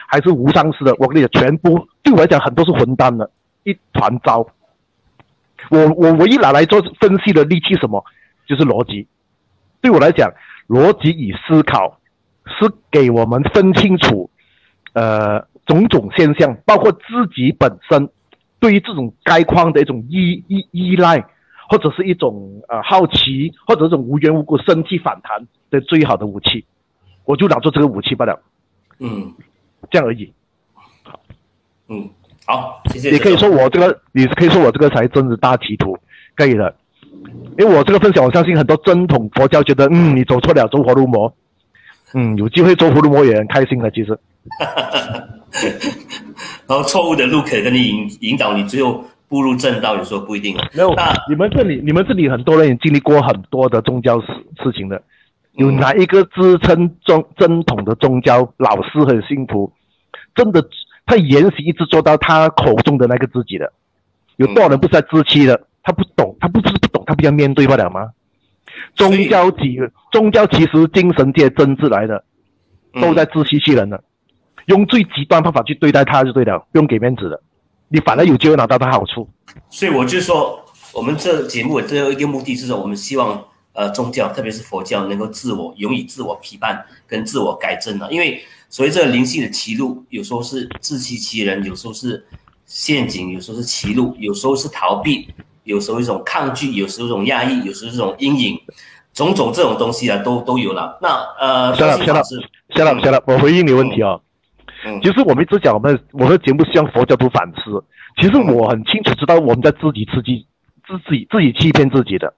还是无上师的，我跟你讲，全部对我来讲，很多是混蛋的，一团糟。我我唯一拿来做分析的利器什么，就是逻辑。对我来讲，逻辑与思考是给我们分清楚，呃，种种现象，包括自己本身对于这种概况的一种依依依赖。或者是一种呃好奇，或者这种无缘无故生气反弹的最好的武器，我就拿做这个武器罢了。嗯，这样而已。好，嗯，好，谢谢。你可以说我这个，你可以说我这个才真是大企图，可以的。因为我这个分享，我相信很多正统佛教觉得，嗯，你走错了，走火入魔。嗯，有机会做葫芦魔也很开心的，其实。然后错误的路可以跟你引引导你最后。步入正道，有时候不一定。没有，那你们这里，你们这里很多人也经历过很多的宗教事事情的，有哪一个支撑宗正统的宗教老师很幸福，真的他言行一直做到他口中的那个自己的？有多少人不是在自欺的？他不懂，他不是不懂，他不要面对不了吗？宗教体，宗教其实精神界真挚来的，都在自欺欺人的，用最极端方法去对待他就对了，不用给面子的。你反而有机会拿到他好处，所以我就说，我们这节目最后一个目的是说，我们希望呃宗教，特别是佛教，能够自我勇于自我批判跟自我改正了。因为所谓这灵性的歧路，有时候是自欺欺人，有时候是陷阱，有时候是歧路，有时候是逃避，有时候一种抗拒，有时候一种压抑，有时候一种阴影。种种这种东西啊，都都有了。那呃，下了下了下了肖了，我回应你问题啊。嗯，其实我们一直讲我们我们的节目向佛教徒反思。其实我很清楚知道我们在自己自己自自己自己欺骗自己的，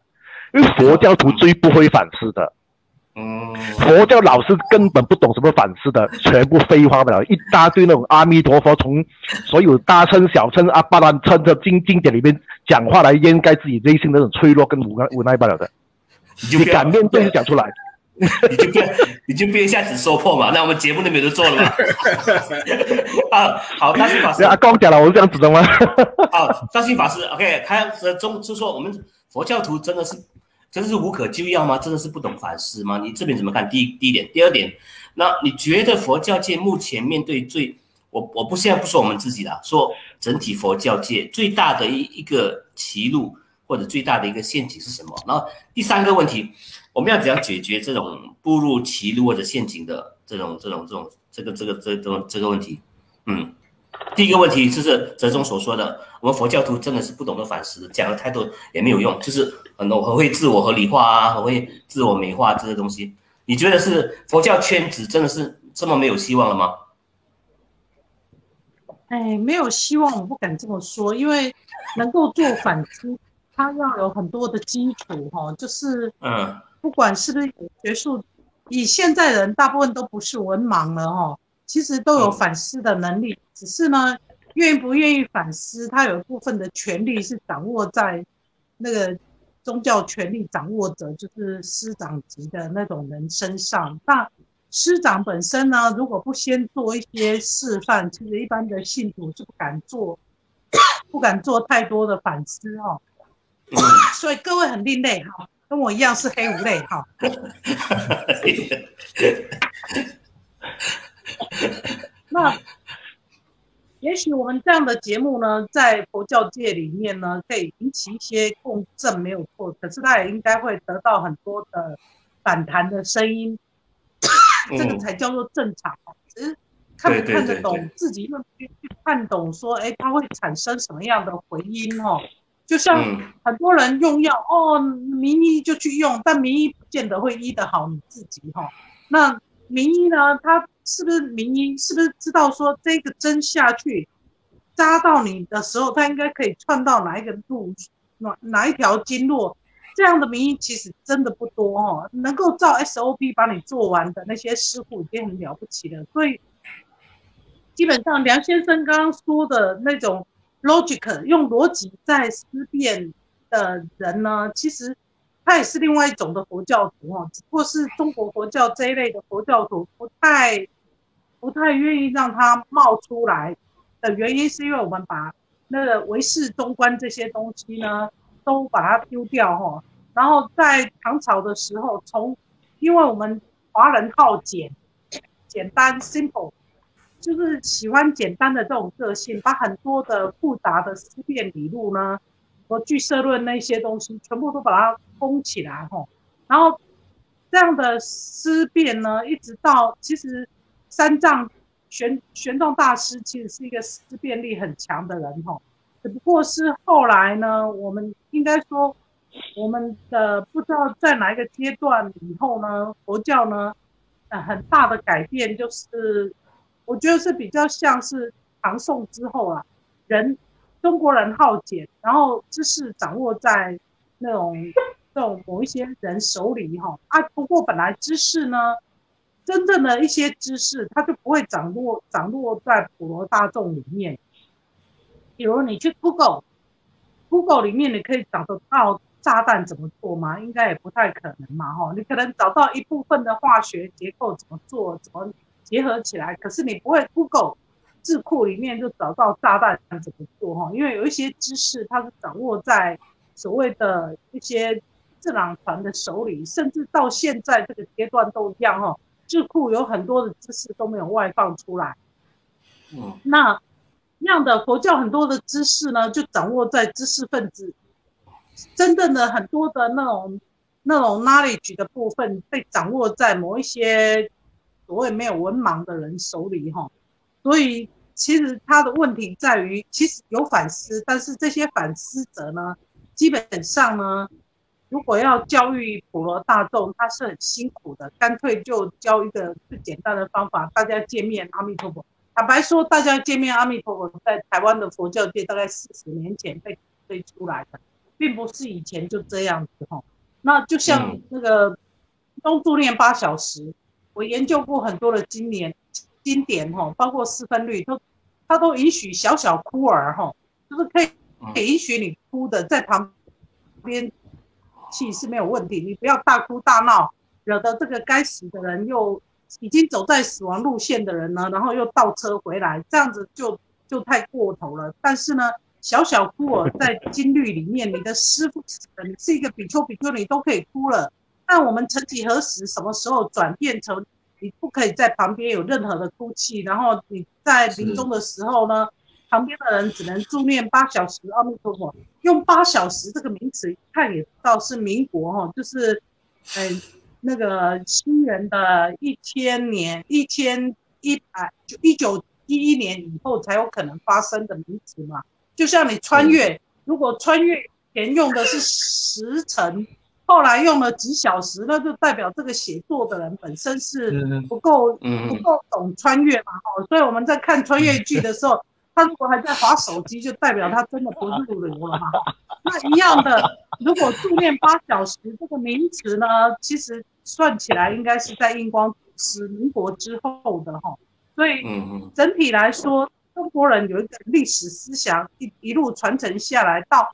因为佛教徒最不会反思的。嗯，佛教老师根本不懂什么反思的，全部废话不了一大堆那种阿弥陀佛从所有大乘小乘阿巴拉乘的经经典里面讲话来掩盖自己内心的那种脆弱跟无奈无奈罢了的。你敢面对就讲出来，你就别你就别一下子说破嘛，那我们节目都没得做了嘛。啊，好，大信法师，阿公讲了，我是这样子的吗？好，大信法师，OK，他中就说我们佛教徒真的是真的是无可救药吗？真的是不懂反思吗？你这边怎么看？第一第一点，第二点，那你觉得佛教界目前面对最我我不现在不说我们自己了，说整体佛教界最大的一一个歧路。或者最大的一个陷阱是什么？然后第三个问题，我们要怎样解决这种步入歧路或者陷阱的这种这种这种这个这个这种这个问题？嗯，第一个问题就是哲中所说的，我们佛教徒真的是不懂得反思，讲了太多也没有用，就是很多很会自我合理化啊，很会自我美化这些东西。你觉得是佛教圈子真的是这么没有希望了吗？哎，没有希望，我不敢这么说，因为能够做反思。它要有很多的基础哈，就是嗯，不管是不是学术，以现在人大部分都不是文盲了哈，其实都有反思的能力，只是呢，愿不愿意反思，他有一部分的权利是掌握在那个宗教权力掌握者，就是师长级的那种人身上。那师长本身呢，如果不先做一些示范，其实一般的信徒是不敢做，不敢做太多的反思哈。所以各位很另类哈，跟我一样是黑五类哈。那也许我们这样的节目呢，在佛教界里面呢，可以引起一些共振，没有错。可是它也应该会得到很多的反弹的声音，这个才叫做正常。只是看不看得懂，自己用去看懂，说哎，它会产生什么样的回音哦。就像很多人用药哦，名医就去用，但名医不见得会医得好你自己哈。那名医呢，他是不是名医？是不是知道说这个针下去扎到你的时候，他应该可以串到哪一个路哪哪一条经络？这样的名医其实真的不多哦，能够照 SOP 帮你做完的那些师傅已经很了不起了。所以基本上梁先生刚刚说的那种。logic 用逻辑在思辨的人呢，其实他也是另外一种的佛教徒哦，只不过是中国佛教这一类的佛教徒不太不太愿意让他冒出来的原因，是因为我们把那个唯识中观这些东西呢，都把它丢掉哈。然后在唐朝的时候，从因为我们华人好简简单 simple。就是喜欢简单的这种个性，把很多的复杂的思辨理路呢，和巨社论那些东西，全部都把它封起来吼。然后这样的思辨呢，一直到其实三藏玄玄奘大师其实是一个思辨力很强的人吼，只不过是后来呢，我们应该说我们的不知道在哪一个阶段以后呢，佛教呢，呃，很大的改变就是。我觉得是比较像是唐宋之后啊，人中国人好简，然后知识掌握在那种这种某一些人手里哈啊。不过本来知识呢，真正的一些知识，它就不会掌握掌握在普罗大众里面。比如你去 Google，Google 里面你可以找得到炸弹怎么做吗？应该也不太可能嘛哈。你可能找到一部分的化学结构怎么做，怎么。结合起来，可是你不会 Google 智库里面就找到炸弹怎么做哈？因为有一些知识它是掌握在所谓的一些智囊团的手里，甚至到现在这个阶段都一样哈。智库有很多的知识都没有外放出来。嗯，那那样的佛教很多的知识呢，就掌握在知识分子真正的很多的那种那种 knowledge 的部分被掌握在某一些。所谓没有文盲的人手里哈，所以其实他的问题在于，其实有反思，但是这些反思者呢，基本上呢，如果要教育普罗大众，他是很辛苦的，干脆就教一个最简单的方法，大家见面，阿弥陀佛。坦白说，大家见面，阿弥陀佛，在台湾的佛教界大概四十年前被推出来的，并不是以前就这样子哈。那就像那个东助念八小时，我研究过很多的经典经典哈，包括四分律都，他都允许小小哭儿哈，就是可以允许你哭的在旁边气是没有问题，你不要大哭大闹，惹得这个该死的人又。已经走在死亡路线的人呢，然后又倒车回来，这样子就就太过头了。但是呢，小小哭儿在经律里面，你的师傅你是一个比丘比丘，你都可以哭了。但我们曾几何时，什么时候转变成你不可以在旁边有任何的哭泣？然后你在临终的时候呢，旁边的人只能助念八小时阿弥陀佛。用八小时这个名词，一看也知道是民国哈，就是，嗯。那个西元的一千年一千一百就一九一一年以后才有可能发生的名词嘛，就像你穿越，如果穿越前用的是时辰，后来用了几小时，那就代表这个写作的人本身是不够不够懂穿越嘛，哈，所以我们在看穿越剧的时候，他如果还在划手机，就代表他真的不入流了嘛。那一样的，如果助念八小时这个名词呢，其实。算起来应该是在英光是民国之后的哈，所以整体来说，中国人有一个历史思想一一路传承下来，到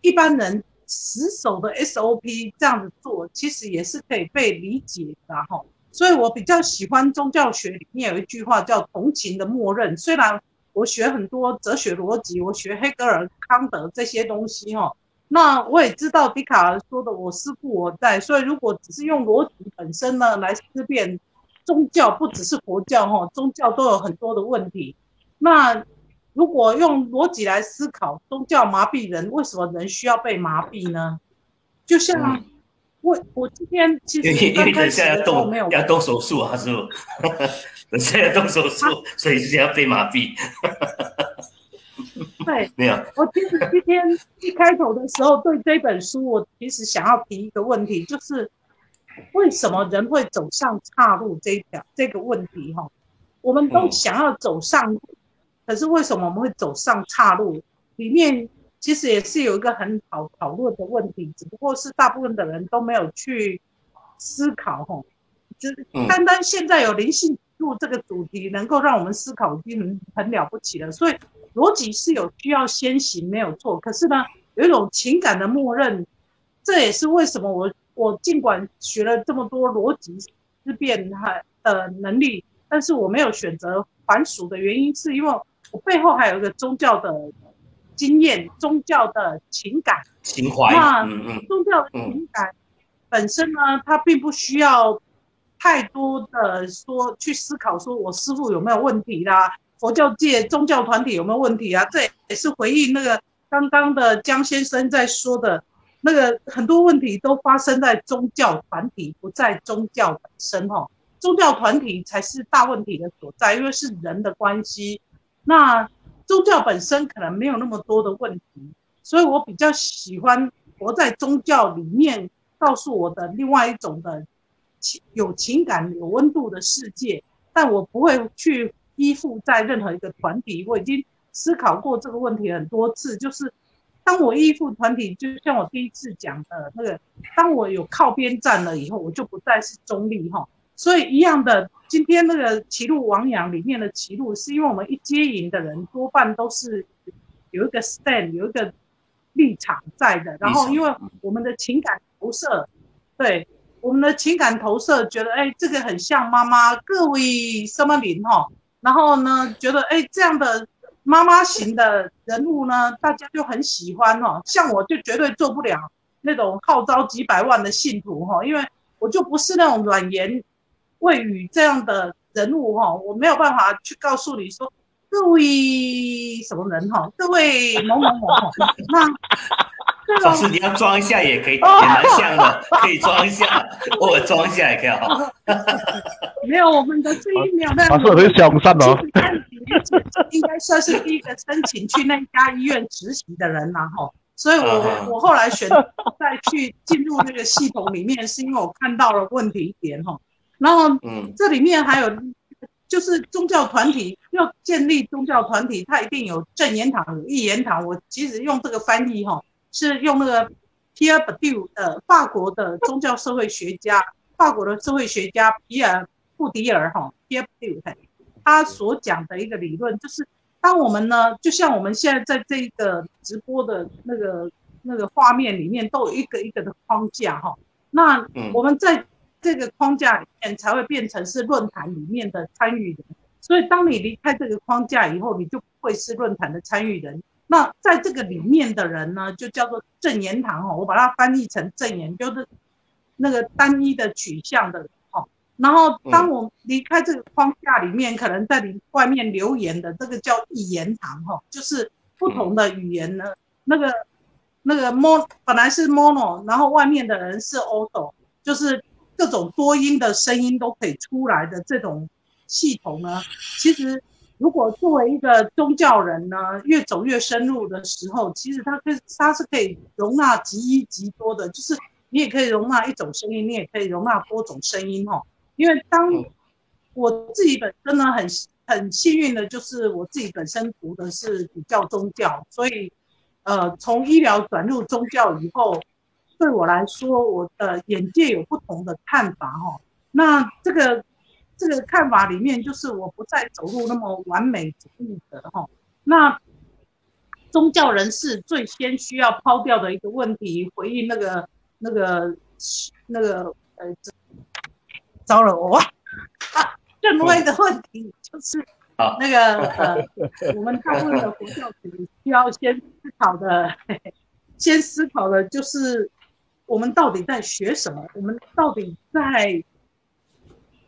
一般人死守的 SOP 这样子做，其实也是可以被理解的哈。所以我比较喜欢宗教学里面有一句话叫“同情的默认”。虽然我学很多哲学逻辑，我学黑格尔、康德这些东西哈。那我也知道笛卡尔说的“我思故我在”，所以如果只是用逻辑本身呢来思辨宗教，不只是佛教哈，宗教都有很多的问题。那如果用逻辑来思考，宗教麻痹人，为什么人需要被麻痹呢？就像我我今天其实刚开始的时候没有要动手术啊，是不？现在动手术，所以就要被麻痹。对，没有。我其实今天一开头的时候，对这本书，我其实想要提一个问题，就是为什么人会走上岔路这一条这个问题？哈，我们都想要走上路，可是为什么我们会走上岔路？里面其实也是有一个很好讨论的问题，只不过是大部分的人都没有去思考。哈，就是单单现在有灵性路这个主题，能够让我们思考，已经很很了不起了。所以。逻辑是有需要先行，没有错。可是呢，有一种情感的默认，这也是为什么我我尽管学了这么多逻辑思辨哈的能力，但是我没有选择还俗的原因，是因为我背后还有一个宗教的经验、宗教的情感情怀。那宗教的情感本身呢，它并不需要太多的说去思考，说我师傅有没有问题啦。佛教界宗教团体有没有问题啊？这也是回应那个刚刚的江先生在说的，那个很多问题都发生在宗教团体，不在宗教本身哈。宗教团体才是大问题的所在，因为是人的关系。那宗教本身可能没有那么多的问题，所以我比较喜欢活在宗教里面，告诉我的另外一种的情有情感、有温度的世界，但我不会去。依附在任何一个团体，我已经思考过这个问题很多次。就是当我依附团体，就像我第一次讲的那个，当我有靠边站了以后，我就不再是中立哈。所以一样的，今天那个歧路亡羊里面的歧路，是因为我们一接引的人多半都是有一个 stand，有一个立场在的。然后因为我们的情感投射，对我们的情感投射，觉得哎，这个很像妈妈，各位什么林哈。然后呢，觉得哎，这样的妈妈型的人物呢，大家就很喜欢哦。像我就绝对做不了那种号召几百万的信徒哈，因为我就不是那种软言未语这样的人物哈，我没有办法去告诉你说各位什么人哈，各位某某某哈，那。老师，你要装一下也可以，也蛮像的，可以装一下，偶尔装一下也可以哈。没有，我们的这一秒的，老师很向善哦。应该算是第一个申请去那家医院实习的人了哈。所以我我后来选再去进入那个系统里面，是因为我看到了问题点哈。然后，嗯，这里面还有就是宗教团体要建立宗教团体，它一定有正言堂、有义言堂。我其实用这个翻译哈，是用那个 Pierre Bourdieu 的法国的宗教社会学家，法国的社会学家皮尔·布迪尔哈 Pierre Bourdieu 他所讲的一个理论，就是当我们呢，就像我们现在在这个直播的那个那个画面里面，都有一个一个的框架哈，那我们在。这个框架里面才会变成是论坛里面的参与人，所以当你离开这个框架以后，你就不会是论坛的参与人。那在这个里面的人呢，就叫做正言堂哦，我把它翻译成正言，就是那个单一的取向的人哦。然后当我离开这个框架里面，可能在你外面留言的这个叫异言堂哈，就是不同的语言呢，那个那个 mon 本来是 mono，然后外面的人是 auto，就是。各种多音的声音都可以出来的这种系统呢，其实如果作为一个宗教人呢，越走越深入的时候，其实它可以它是可以容纳极一极多的，就是你也可以容纳一种声音，你也可以容纳多种声音哦。因为当我自己本身呢很很幸运的，就是我自己本身读的是比较宗教，所以呃从医疗转入宗教以后。对我来说，我的眼界有不同的看法哈。那这个这个看法里面，就是我不再走入那么完美主义的哈。那宗教人士最先需要抛掉的一个问题，回应那个那个那个呃，糟了我啊，正位的问题就是那个呃，我们大部分的佛教徒需要先思考的，先思考的就是。我们到底在学什么？我们到底在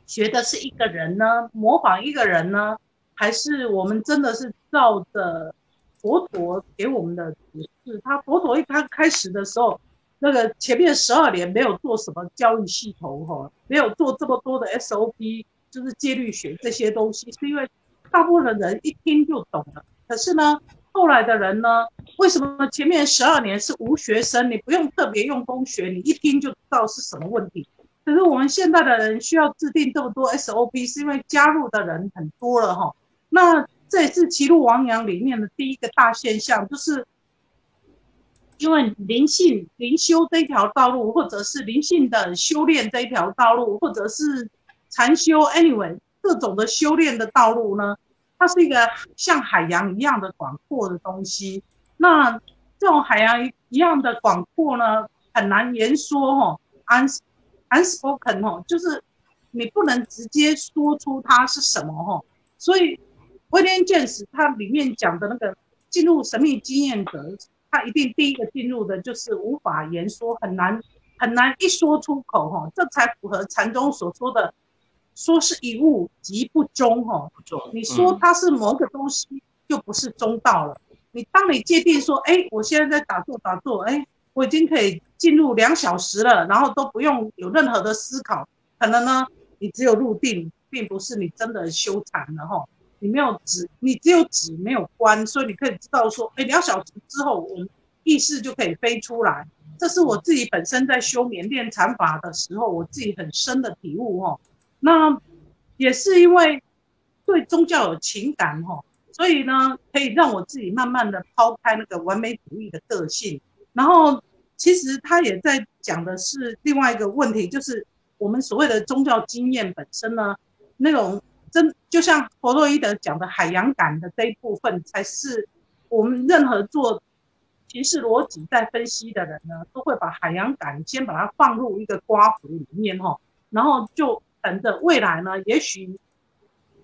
学的是一个人呢？模仿一个人呢？还是我们真的是照着佛陀给我们的指示？他佛陀一开开始的时候，那个前面十二年没有做什么教育系统，哈，没有做这么多的 SOP，就是戒律学这些东西，是因为大部分人一听就懂了。可是呢？后来的人呢？为什么前面十二年是无学生？你不用特别用功学，你一听就知道是什么问题。可是我们现在的人需要制定这么多 SOP，是因为加入的人很多了哈。那这也是《歧路亡羊》里面的第一个大现象，就是因为灵性灵修这一条道路，或者是灵性的修炼这一条道路，或者是禅修，anyway 各种的修炼的道路呢？它是一个像海洋一样的广阔的东西，那这种海洋一样的广阔呢，很难言说哈，un unspoken 哈，就是你不能直接说出它是什么哈，所以威廉·詹姆斯他里面讲的那个进入神秘经验者，他一定第一个进入的就是无法言说，很难很难一说出口哈，这才符合禅宗所说的。说是一物即不中哈，你说它是某个东西，就不是中道了。你当你界定说，哎，我现在在打坐打坐，哎，我已经可以进入两小时了，然后都不用有任何的思考，可能呢，你只有入定，并不是你真的修禅了哈。你没有止，你只有止没有观，所以你可以知道说，哎，两小时之后，我们意识就可以飞出来。这是我自己本身在修缅甸禅法的时候，我自己很深的体悟哈。那也是因为对宗教有情感哈，所以呢，可以让我自己慢慢的抛开那个完美主义的个性。然后，其实他也在讲的是另外一个问题，就是我们所谓的宗教经验本身呢，那种真就像弗洛伊德讲的海洋感的这一部分，才是我们任何做形式逻辑在分析的人呢，都会把海洋感先把它放入一个刮胡里面哈，然后就。等着未来呢？也许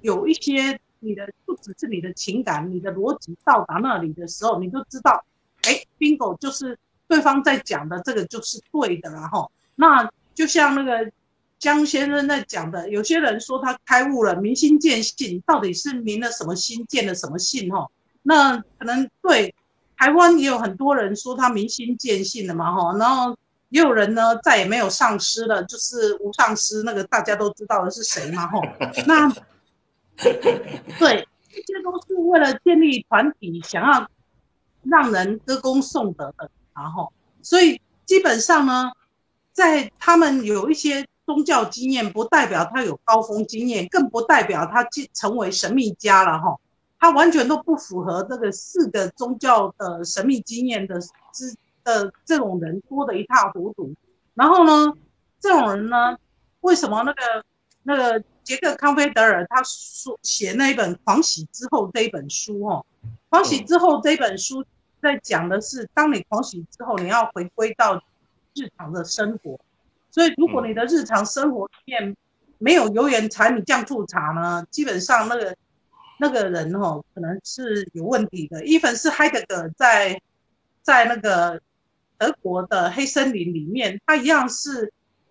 有一些你的不只是你的情感，你的逻辑到达那里的时候，你就知道，哎，bingo，就是对方在讲的这个就是对的了哈。那就像那个江先生在讲的，有些人说他开悟了，明心见性，到底是明了什么心，见了什么性哈？那可能对台湾也有很多人说他明心见性了嘛哈，然后。也有人呢，再也没有上师了，就是无上师，那个大家都知道的是谁嘛？吼，那对，这些都是为了建立团体，想要让人歌功颂德的，然后，所以基本上呢，在他们有一些宗教经验，不代表他有高峰经验，更不代表他成成为神秘家了哈。他完全都不符合这个四个宗教的神秘经验的之的这种人多的一塌糊涂。然后呢，这种人呢，为什么那个那个杰克康菲德尔他说写那一本《狂喜之后》这一本书哦，《狂喜之后》这本书在讲的是，当你狂喜之后，你要回归到日常的生活。所以，如果你的日常生活里面没有油盐柴米酱醋茶呢，基本上那个那个人哦，可能是有问题的。一份是海德格在在那个。德国的黑森林里面，它一样是，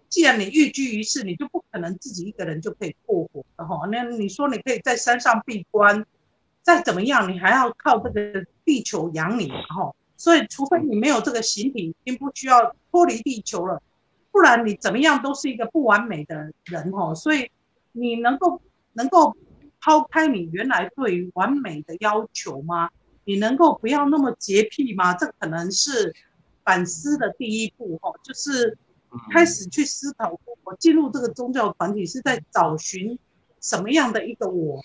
既然你寓居于世，你就不可能自己一个人就可以过活的哈。那你说你可以在山上闭关，再怎么样，你还要靠这个地球养你哈。所以，除非你没有这个形体，已经不需要脱离地球了，不然你怎么样都是一个不完美的人哈。所以，你能够能够抛开你原来对于完美的要求吗？你能够不要那么洁癖吗？这可能是。反思的第一步，哈，就是开始去思考，我进入这个宗教团体是在找寻什么样的一个我。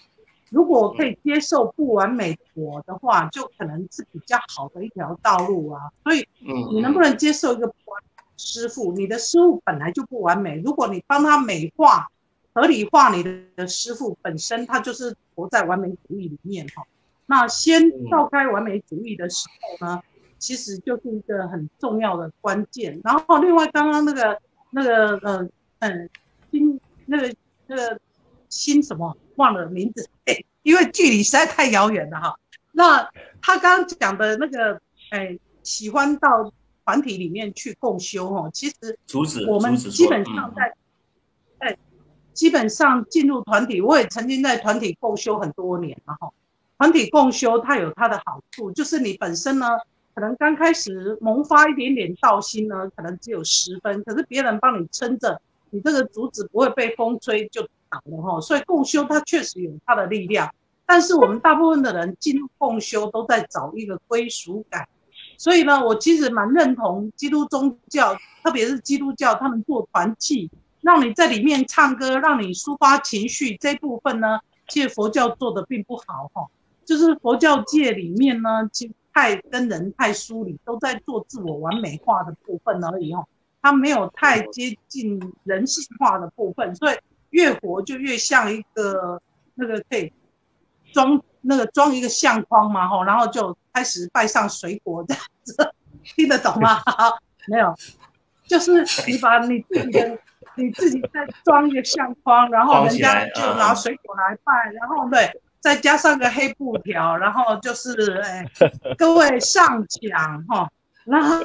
如果可以接受不完美我的话，就可能是比较好的一条道路啊。所以，你能不能接受一个不完美师傅？你的师傅本来就不完美，如果你帮他美化、合理化你的师傅本身，他就是活在完美主义里面，哈。那先绕开完美主义的时候呢？其实就是一个很重要的关键。然后另外刚刚那个那个呃嗯新那个那个新什么忘了名字，哎，因为距离实在太遥远了哈。那他刚刚讲的那个哎喜欢到团体里面去共修哦，其实我们基本上在哎基本上进入团体，我也曾经在团体共修很多年了哈。团体共修它有它的好处，就是你本身呢。可能刚开始萌发一点点道心呢，可能只有十分，可是别人帮你撑着，你这个竹子不会被风吹就倒了哈。所以共修它确实有它的力量，但是我们大部分的人进入共修都在找一个归属感，所以呢，我其实蛮认同基督宗教，特别是基督教他们做团契，让你在里面唱歌，让你抒发情绪这部分呢，其实佛教做的并不好哈，就是佛教界里面呢，其太跟人太疏离，都在做自我完美化的部分而已哦，他没有太接近人性化的部分，所以越活就越像一个那个可以装那个装一个相框嘛吼，然后就开始拜上水果这样子，听得懂吗？没有，就是你把你自己的 你自己再装一个相框，然后人家就拿水果来拜，然后对。再加上个黑布条，然后就是哎，各位上墙哈，然后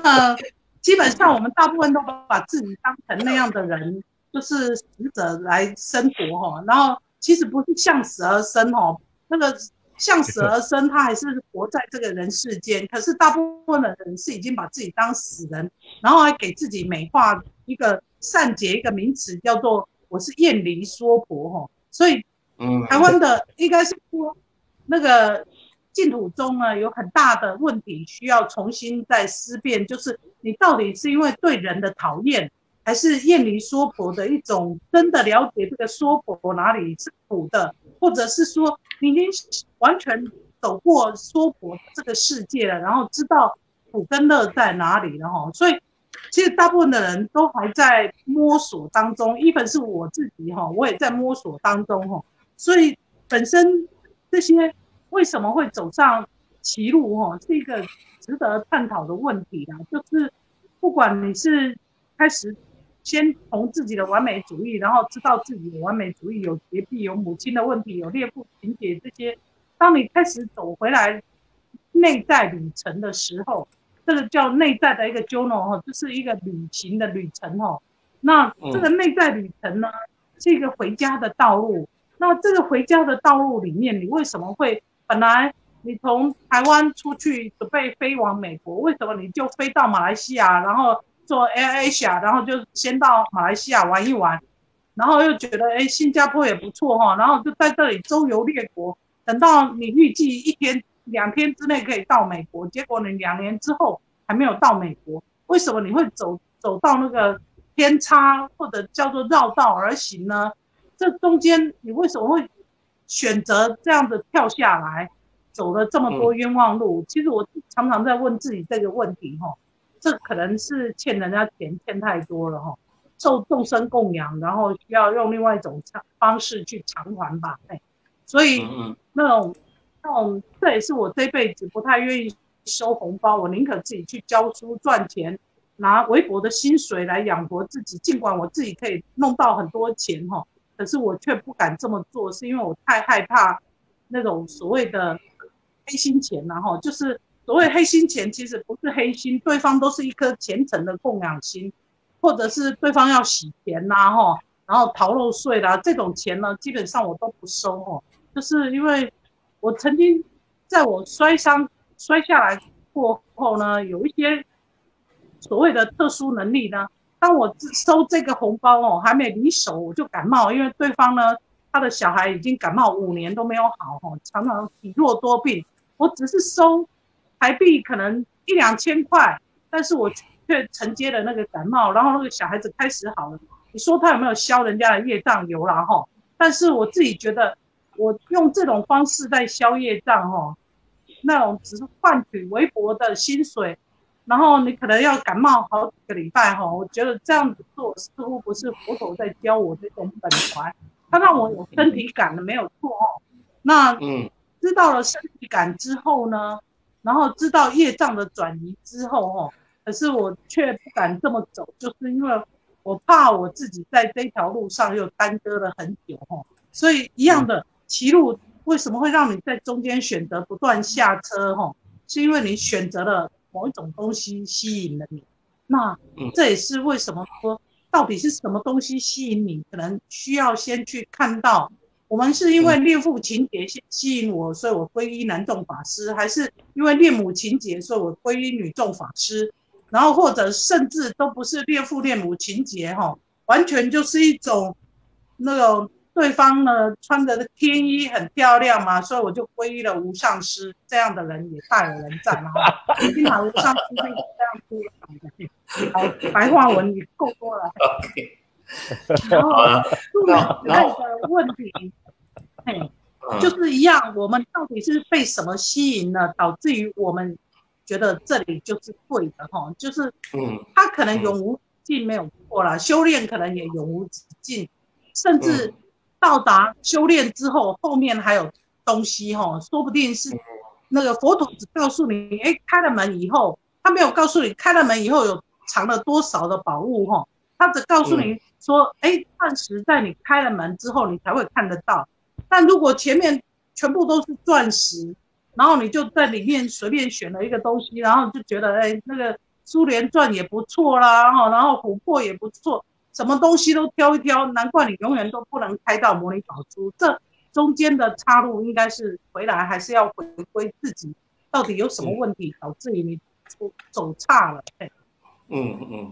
基本上我们大部分都把自己当成那样的人，就是死者来生活哈。然后其实不是向死而生哈，那个向死而生，他还是活在这个人世间。可是大部分的人是已经把自己当死人，然后还给自己美化一个善解一个名词，叫做我是厌离娑婆哈。所以。台湾的应该是说，那个净土中呢有很大的问题，需要重新再思辨，就是你到底是因为对人的讨厌，还是厌离娑婆的一种真的了解这个娑婆哪里是苦的，或者是说你已经完全走过娑婆这个世界了，然后知道苦跟乐在哪里了哈。所以其实大部分的人都还在摸索当中，一本是我自己哈，我也在摸索当中哈。所以本身这些为什么会走上歧路？哈，是一个值得探讨的问题啦。就是不管你是开始先从自己的完美主义，然后知道自己的完美主义有洁癖、有母亲的问题、有恋父情节这些，当你开始走回来内在旅程的时候，这个叫内在的一个 journal 哈，就是一个旅行的旅程哈。那这个内在旅程呢，是一个回家的道路。那这个回家的道路里面，你为什么会本来你从台湾出去准备飞往美国，为什么你就飞到马来西亚，然后坐 Air Asia，然后就先到马来西亚玩一玩，然后又觉得哎新加坡也不错哈，然后就在这里周游列国，等到你预计一天两天之内可以到美国，结果你两年之后还没有到美国，为什么你会走走到那个偏差或者叫做绕道而行呢？这中间你为什么会选择这样子跳下来，走了这么多冤枉路？其实我常常在问自己这个问题哈，这可能是欠人家钱欠太多了哈，受众生供养，然后需要用另外一种方式去偿还吧，哎，所以那种那种这也是我这辈子不太愿意收红包，我宁可自己去教书赚钱，拿微薄的薪水来养活自己，尽管我自己可以弄到很多钱哈。可是我却不敢这么做，是因为我太害怕那种所谓的黑心钱，然后就是所谓黑心钱，其实不是黑心，对方都是一颗虔诚的供养心，或者是对方要洗钱呐，哈，然后逃漏税啦，这种钱呢，基本上我都不收，哦，就是因为我曾经在我摔伤摔下来过后呢，有一些所谓的特殊能力呢。当我收这个红包哦，还没离手我就感冒，因为对方呢，他的小孩已经感冒五年都没有好哦，常常体弱多病。我只是收台币可能一两千块，但是我却承接了那个感冒，然后那个小孩子开始好了。你说他有没有消人家的业障？有了哈，但是我自己觉得，我用这种方式在消业障哈，那种只是换取微薄的薪水。然后你可能要感冒好几个礼拜哈，我觉得这样子做似乎不是佛陀在教我这种本怀，他让我有身体感的没有错哦。那嗯，知道了身体感之后呢，然后知道业障的转移之后哈，可是我却不敢这么走，就是因为我怕我自己在这条路上又耽搁了很久哈。所以一样的歧路为什么会让你在中间选择不断下车哈？是因为你选择了。某一种东西吸引了你，那这也是为什么说到底是什么东西吸引你？可能需要先去看到，我们是因为恋父情节吸吸引我，所以我皈依男众法师，还是因为恋母情节，所以我皈依女众法师？然后或者甚至都不是恋父恋母情节，哈，完全就是一种那种。对方呢穿着的天衣很漂亮嘛，所以我就皈依了无上师，这样的人也大有人在嘛。起码无上师这样出来好，白话文也够多了。然后助人的问题，嘿，就是一样，我们到底是被什么吸引呢？导致于我们觉得这里就是对的哈，就是，嗯，他可能永无尽没有错了，修炼可能也永无止境，甚至。到达修炼之后，后面还有东西哈，说不定是那个佛陀只告诉你，哎，开了门以后，他没有告诉你开了门以后有藏了多少的宝物哈，他只告诉你说，哎，钻石在你开了门之后你才会看得到，但如果前面全部都是钻石，然后你就在里面随便选了一个东西，然后就觉得，哎，那个苏联钻也不错啦哈，然后琥珀也不错。什么东西都挑一挑，难怪你永远都不能开到模拟宝珠。这中间的岔路应该是回来，还是要回归自己？到底有什么问题导致于你走走差了？嗯嗯，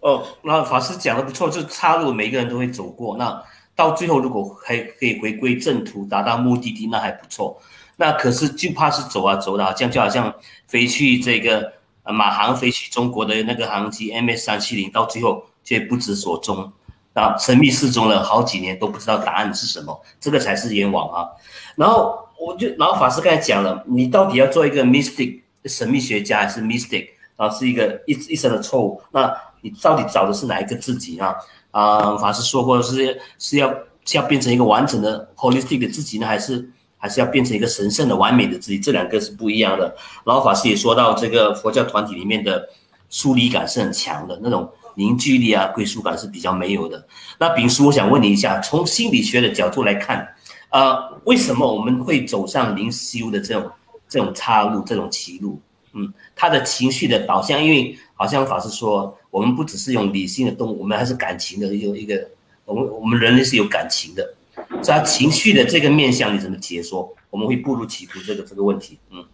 哦，那法师讲的不错，就是岔路每个人都会走过。那到最后如果还可以回归正途，达到目的地，那还不错。那可是就怕是走啊走的，这样就好像飞去这个马航飞去中国的那个航机 MS 三七零，到最后。却不知所踪，啊，神秘失踪了好几年都不知道答案是什么，这个才是冤枉啊！然后我就，然后法师刚才讲了，你到底要做一个 mystic 神秘学家还是 mystic 啊？是一个一一生的错误。那你到底找的是哪一个自己啊？啊，法师说过是是要是要变成一个完整的 holistic 的自己呢，还是还是要变成一个神圣的完美的自己？这两个是不一样的。然后法师也说到，这个佛教团体里面的疏离感是很强的那种。凝聚力啊，归属感是比较没有的。那丙叔，我想问你一下，从心理学的角度来看，呃，为什么我们会走上灵修的这种这种岔路、这种歧路？嗯，他的情绪的导向，因为好像法师说，我们不只是用理性的动物，我们还是感情的一个一个，我们我们人类是有感情的，在情绪的这个面向你怎么解说？我们会步入歧途这个这个问题，嗯。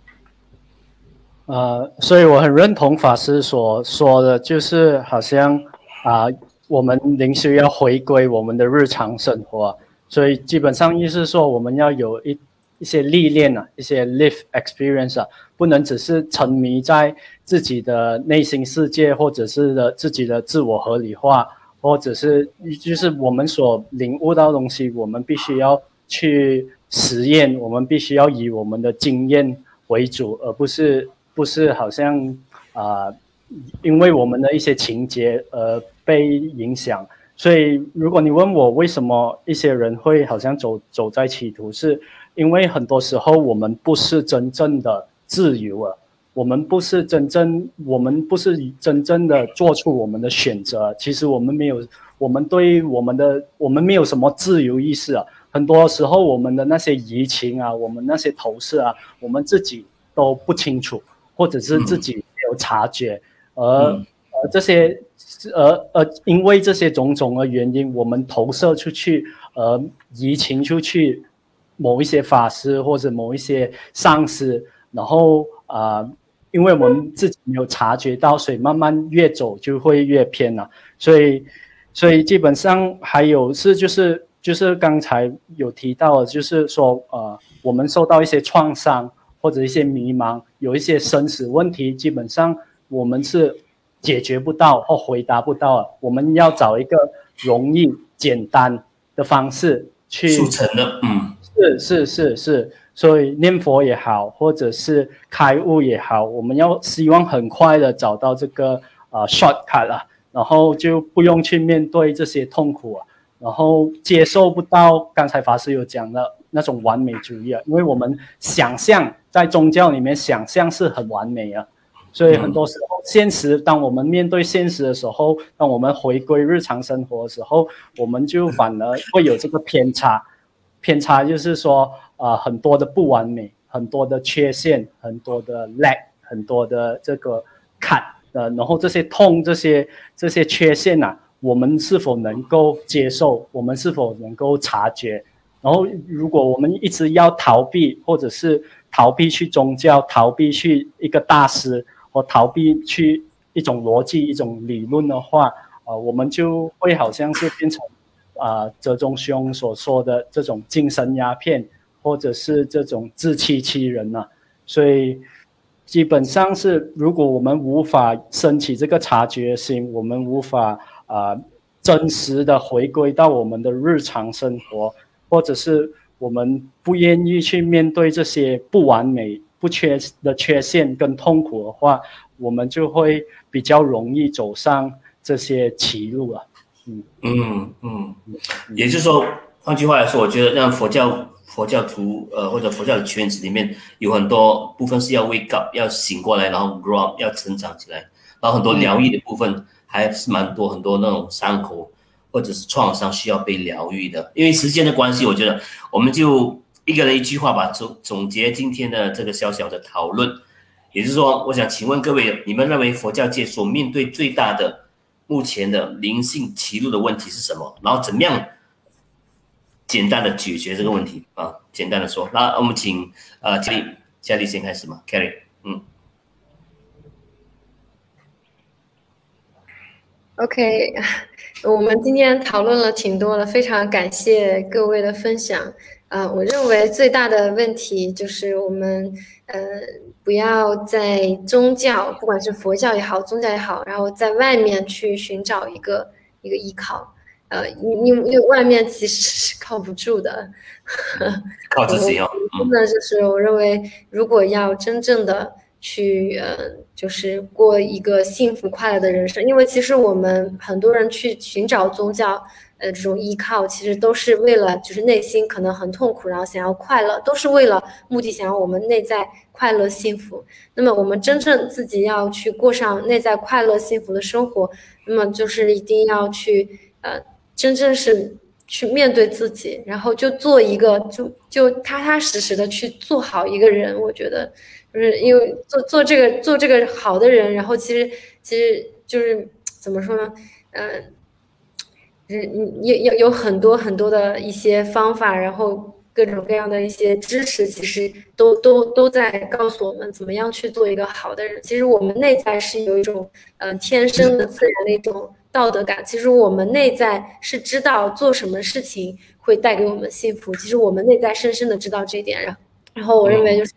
呃，所以我很认同法师所说的，就是好像啊，我们灵修要回归我们的日常生活，所以基本上意思说，我们要有一一些历练啊，一些 live experience 啊，不能只是沉迷在自己的内心世界，或者是的自己的自我合理化，或者是就是我们所领悟到的东西，我们必须要去实验，我们必须要以我们的经验为主，而不是不是好像啊，因为我们的一些情节而被影响。所以，如果你问我为什么一些人会好像走走在歧途，是因为很多时候我们不是真正的自由啊，我们不是真正，我们不是真正的做出我们的选择。其实我们没有，我们对我们的我们没有什么自由意识啊。很多时候，我们的那些移情啊，我们那些投射啊，我们自己都不清楚，或者是自己没有察觉，而而这些。而而因为这些种种的原因，我们投射出去，而，移情出去，某一些法师或者某一些上司，然后啊，因为我们自己没有察觉到，所以慢慢越走就会越偏了。所以，所以基本上还有是就是就是刚才有提到的，就是说呃，我们受到一些创伤或者一些迷茫，有一些生死问题，基本上我们是。解决不到或回答不到，我们要找一个容易简单的方式去速成的，嗯，是是是是，所以念佛也好，或者是开悟也好，我们要希望很快的找到这个呃 shortcut 了，然后就不用去面对这些痛苦啊，然后接受不到刚才法师有讲的那种完美主义啊，因为我们想象在宗教里面想象是很完美啊。所以很多时候，现实当我们面对现实的时候，当我们回归日常生活的时候，我们就反而会有这个偏差。偏差就是说，呃，很多的不完美，很多的缺陷，很多的 lag，很多的这个坎，呃，然后这些痛，这些这些缺陷呐，我们是否能够接受？我们是否能够察觉？然后，如果我们一直要逃避，或者是逃避去宗教，逃避去一个大师。或逃避去一种逻辑、一种理论的话，呃，我们就会好像是变成，啊，哲中兄所说的这种精神鸦片，或者是这种自欺欺人呐。所以，基本上是，如果我们无法升起这个察觉心，我们无法啊真实的回归到我们的日常生活，或者是我们不愿意去面对这些不完美。不缺的缺陷跟痛苦的话，我们就会比较容易走上这些歧路了。嗯嗯嗯，也就是说，换句话来说，我觉得让佛教佛教徒呃或者佛教的圈子里面有很多部分是要 wake up，要醒过来，然后 grow up，要成长起来，然后很多疗愈的部分还是蛮多，很多那种伤口或者是创伤需要被疗愈的。因为时间的关系，我觉得我们就。一个人一句话吧，总总结今天的这个小小的讨论，也就是说，我想请问各位，你们认为佛教界所面对最大的目前的灵性歧路的问题是什么？然后怎么样简单的解决这个问题啊？简单的说，那我们请呃嘉丽，嘉丽先开始嘛，Carry，嗯，OK，我们今天讨论了挺多的，非常感谢各位的分享。啊，我认为最大的问题就是我们，呃，不要在宗教，不管是佛教也好，宗教也好，然后在外面去寻找一个一个依靠，呃，因因为外面其实是靠不住的，靠自己哦。真的就是我认为，如果要真正的去，呃，就是过一个幸福快乐的人生，因为其实我们很多人去寻找宗教。呃，这种依靠其实都是为了，就是内心可能很痛苦，然后想要快乐，都是为了目的，想要我们内在快乐幸福。那么我们真正自己要去过上内在快乐幸福的生活，那么就是一定要去呃，真正是去面对自己，然后就做一个，就就踏踏实实的去做好一个人。我觉得，就是因为做做这个做这个好的人，然后其实其实就是怎么说呢？嗯。嗯，有有有很多很多的一些方法，然后各种各样的一些知识，其实都都都在告诉我们怎么样去做一个好的人。其实我们内在是有一种呃天生的自然的一种道德感。其实我们内在是知道做什么事情会带给我们幸福。其实我们内在深深的知道这一点。然然后我认为就是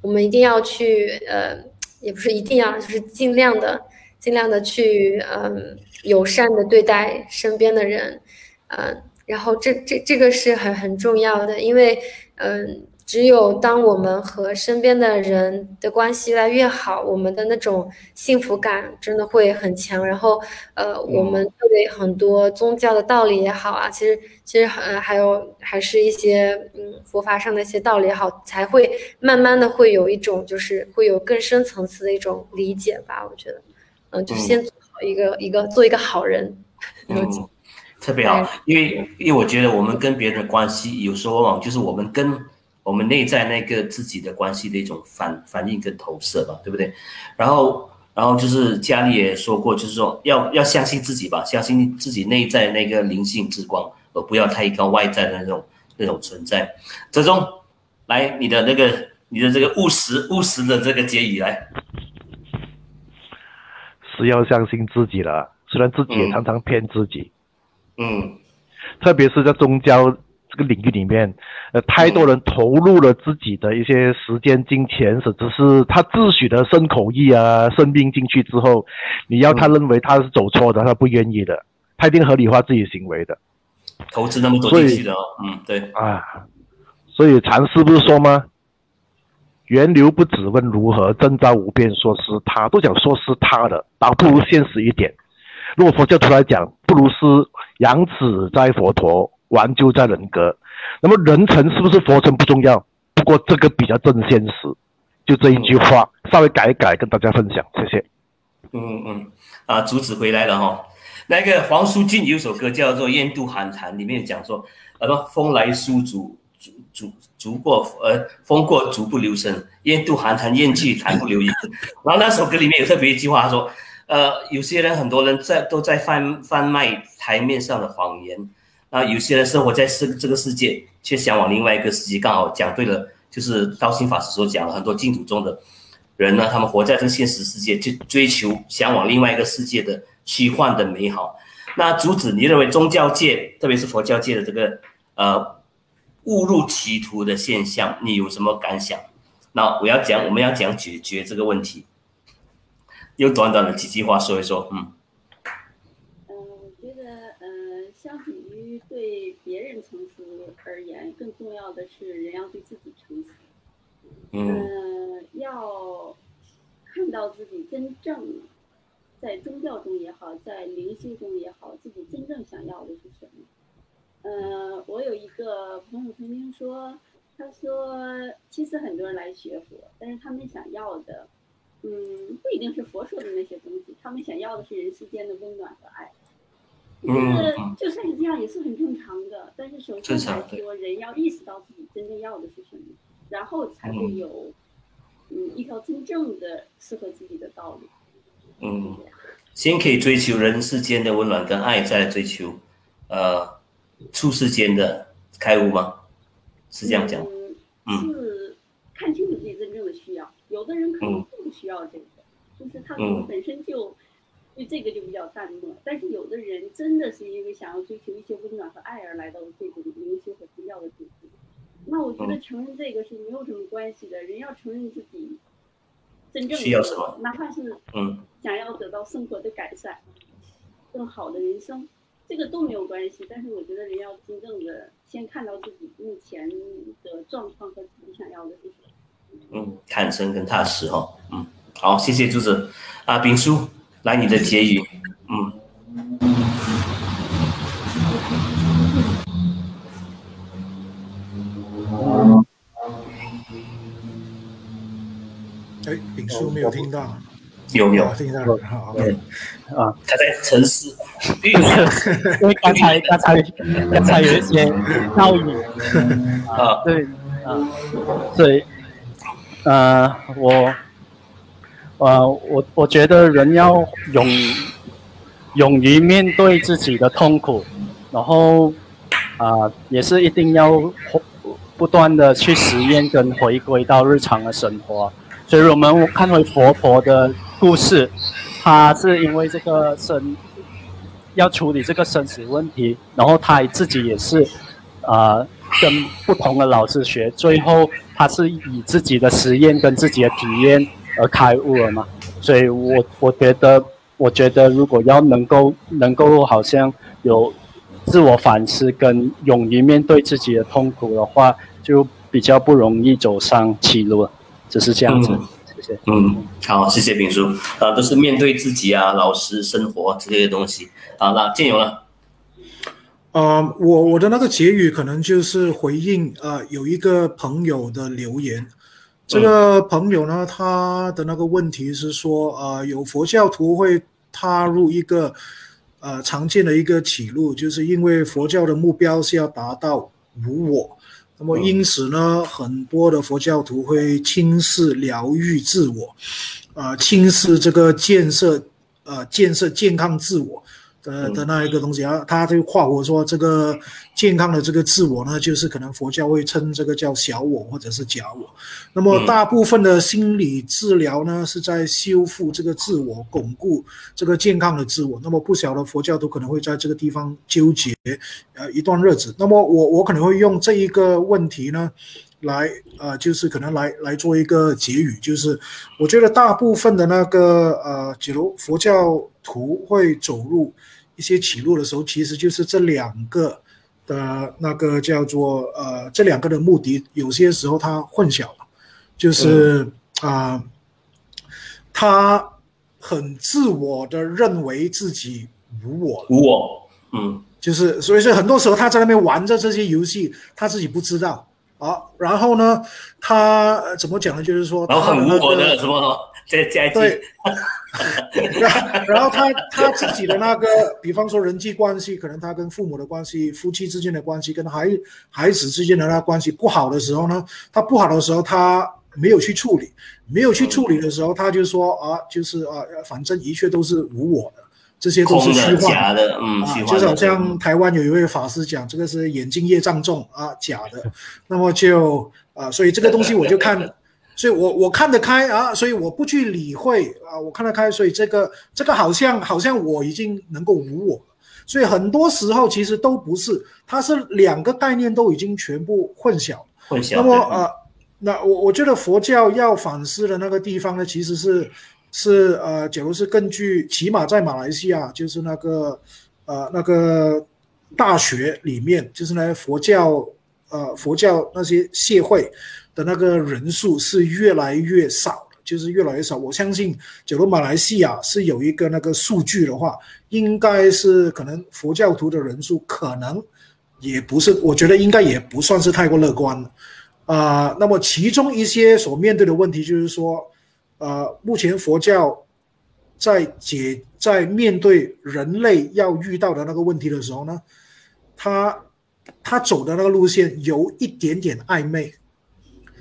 我们一定要去呃，也不是一定要，就是尽量的尽量的去嗯友善的对待身边的人，嗯，然后这这这个是很很重要的，因为嗯。只有当我们和身边的人的关系越来越好，我们的那种幸福感真的会很强。然后，呃，我们对很多宗教的道理也好啊，其实其实呃还有还是一些嗯佛法上的一些道理也好，才会慢慢的会有一种就是会有更深层次的一种理解吧。我觉得，嗯，就先做好一个一个做一个好人。嗯，特别好，因为因为我觉得我们跟别人的关系有时候往往就是我们跟。我们内在那个自己的关系的一种反反应跟投射吧，对不对？然后，然后就是家里也说过，就是说要要相信自己吧，相信自己内在那个灵性之光，而不要太依靠外在的那种那种存在。泽中，来你的那个你的这个务实务实的这个结语来，是要相信自己了，虽然自己也常常骗自己，嗯，特别是在宗教。这个领域里面，呃，太多人投入了自己的一些时间、金钱，甚至是他自诩的身口意啊、生病进去之后，你要他认为他是走错的，他不愿意的，他一定合理化自己行为的。投资那么多进去的，嗯，对啊，所以禅师不是说吗？源流不只问如何，真招无变说是他，都想说是他的，倒不如现实一点。如果佛教徒来讲，不如是养子在佛陀。玩就在人格，那么人成是不是佛成不重要，不过这个比较正现实，就这一句话，稍微改一改跟大家分享，谢谢。嗯嗯，啊，竹子回来了哈，那个黄舒骏有首歌叫做《雁渡寒潭》，里面讲说，什么风来疏竹竹竹竹过，呃，风过竹不留声，雁渡寒潭雁去潭不留影。然后那首歌里面有特别一句话说，呃，有些人很多人在都在贩贩卖台面上的谎言。那有些人生活在世这个世界，却向往另外一个世界。刚好讲对了，就是道心法师所讲的，很多净土中的人呢，他们活在这个现实世界，就追求向往另外一个世界的虚幻的美好。那竹子，你认为宗教界，特别是佛教界的这个呃误入歧途的现象，你有什么感想？那我要讲，我们要讲解决这个问题，用短短的几句话说一说，嗯。别人诚实而言，更重要的是人要对自己诚实。嗯，要看到自己真正在宗教中也好，在灵性中也好，自己真正想要的是什么。嗯，我有一个朋友曾经说，他说其实很多人来学佛，但是他们想要的，嗯，不一定是佛说的那些东西，他们想要的是人世间的温暖和爱。就是就算是这样也是很正常的，但是首先来说，人要意识到自己真正要的是什么，然后才会有嗯一条真正的适合自己的道路。嗯，先可以追求人世间的温暖跟爱，再追求呃处世间的开悟吗？是这样讲？嗯，是看清楚自己真正的需要。有的人可能不需要这个，就是他可能本身就。对这个就比较淡漠，但是有的人真的是因为想要追求一些温暖和爱而来到这种灵修和宗教的组织。那我觉得承认这个是没有什么关系的，人要承认自己真正需要什么，哪怕是嗯想要得到生活的改善、更好的人生，这个都没有关系。但是我觉得人要真正的先看到自己目前的状况和自己想要的是什么。嗯，坦诚跟踏实哈。嗯，好，谢谢朱子啊，丙叔。来你的结语，嗯。哎，丙叔没有听到？有有听到了，好。啊，他在沉思。因为刚才刚才刚才有一些闹语。啊，对，啊，对，呃，我。呃，我我觉得人要勇勇于面对自己的痛苦，然后啊，也是一定要不断的去实验跟回归到日常的生活。所以我们看回佛陀的故事，他是因为这个生要处理这个生死问题，然后他自己也是啊跟不同的老师学，最后。他是以自己的实验跟自己的体验而开悟了嘛。所以我我觉得，我觉得如果要能够能够好像有自我反思跟勇于面对自己的痛苦的话，就比较不容易走上歧路了。就是这样子。谢谢。嗯，好，谢谢炳叔。啊，都是面对自己啊，老师、生活这些东西。好，那建勇了。啊，我我的那个结语可能就是回应啊，有一个朋友的留言。这个朋友呢，他的那个问题是说，呃，有佛教徒会踏入一个呃常见的一个歧路，就是因为佛教的目标是要达到无我，那么因此呢，很多的佛教徒会轻视疗愈自我，啊，轻视这个建设，呃，建设健康自我。呃的那一个东西啊，他就跨我说这个健康的这个自我呢，就是可能佛教会称这个叫小我或者是假我。那么大部分的心理治疗呢，是在修复这个自我，巩固这个健康的自我。那么不少的佛教都可能会在这个地方纠结呃一段日子。那么我我可能会用这一个问题呢，来呃就是可能来来做一个结语，就是我觉得大部分的那个呃，假如佛教徒会走入。一些起落的时候，其实就是这两个的那个叫做呃，这两个的目的，有些时候它混淆了，就是啊，他很自我的认为自己无我，无我，嗯，就是所以说很多时候他在那边玩着这些游戏，他自己不知道啊。然后呢，他怎么讲呢？就是说，然后很无我的什么对。然 然后他他自己的那个，比方说人际关系，可能他跟父母的关系、夫妻之间的关系、跟孩孩子之间的那关系不好的时候呢，他不好的时候他没有去处理，没有去处理的时候，他就说啊，就是啊，反正一切都是无我的，这些都是虚幻的，嗯，就是好像台湾有一位法师讲，这个是眼睛业障重啊，假的，那么就啊，所以这个东西我就看。所以，我我看得开啊，所以我不去理会啊，我看得开，所以这个这个好像好像我已经能够无我，所以很多时候其实都不是，它是两个概念都已经全部混淆。混淆。那么呃，那我我觉得佛教要反思的那个地方呢，其实是是呃，假如是根据起码在马来西亚，就是那个呃那个大学里面，就是那些佛教呃佛教那些协会。的那个人数是越来越少就是越来越少。我相信，假如马来西亚是有一个那个数据的话，应该是可能佛教徒的人数可能也不是，我觉得应该也不算是太过乐观了啊。那么其中一些所面对的问题就是说，呃，目前佛教在解在面对人类要遇到的那个问题的时候呢，他他走的那个路线有一点点暧昧。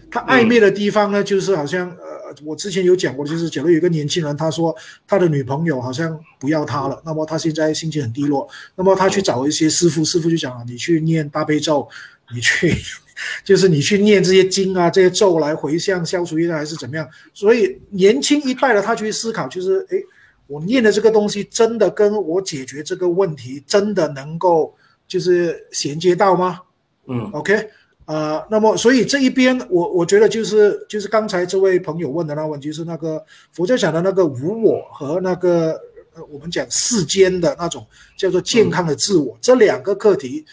他暧昧的地方呢，就是好像呃，我之前有讲过，就是假如有一个年轻人，他说他的女朋友好像不要他了，那么他现在心情很低落，那么他去找一些师傅，师傅就讲啊，你去念大悲咒，你去，就是你去念这些经啊，这些咒来回向消除业障还是怎么样？所以年轻一代的他去思考，就是哎，我念的这个东西真的跟我解决这个问题真的能够就是衔接到吗？嗯，OK。呃，那么所以这一边，我我觉得就是就是刚才这位朋友问的那个问题，是那个佛教讲的那个无我和那个呃我们讲世间的那种叫做健康的自我这两个课题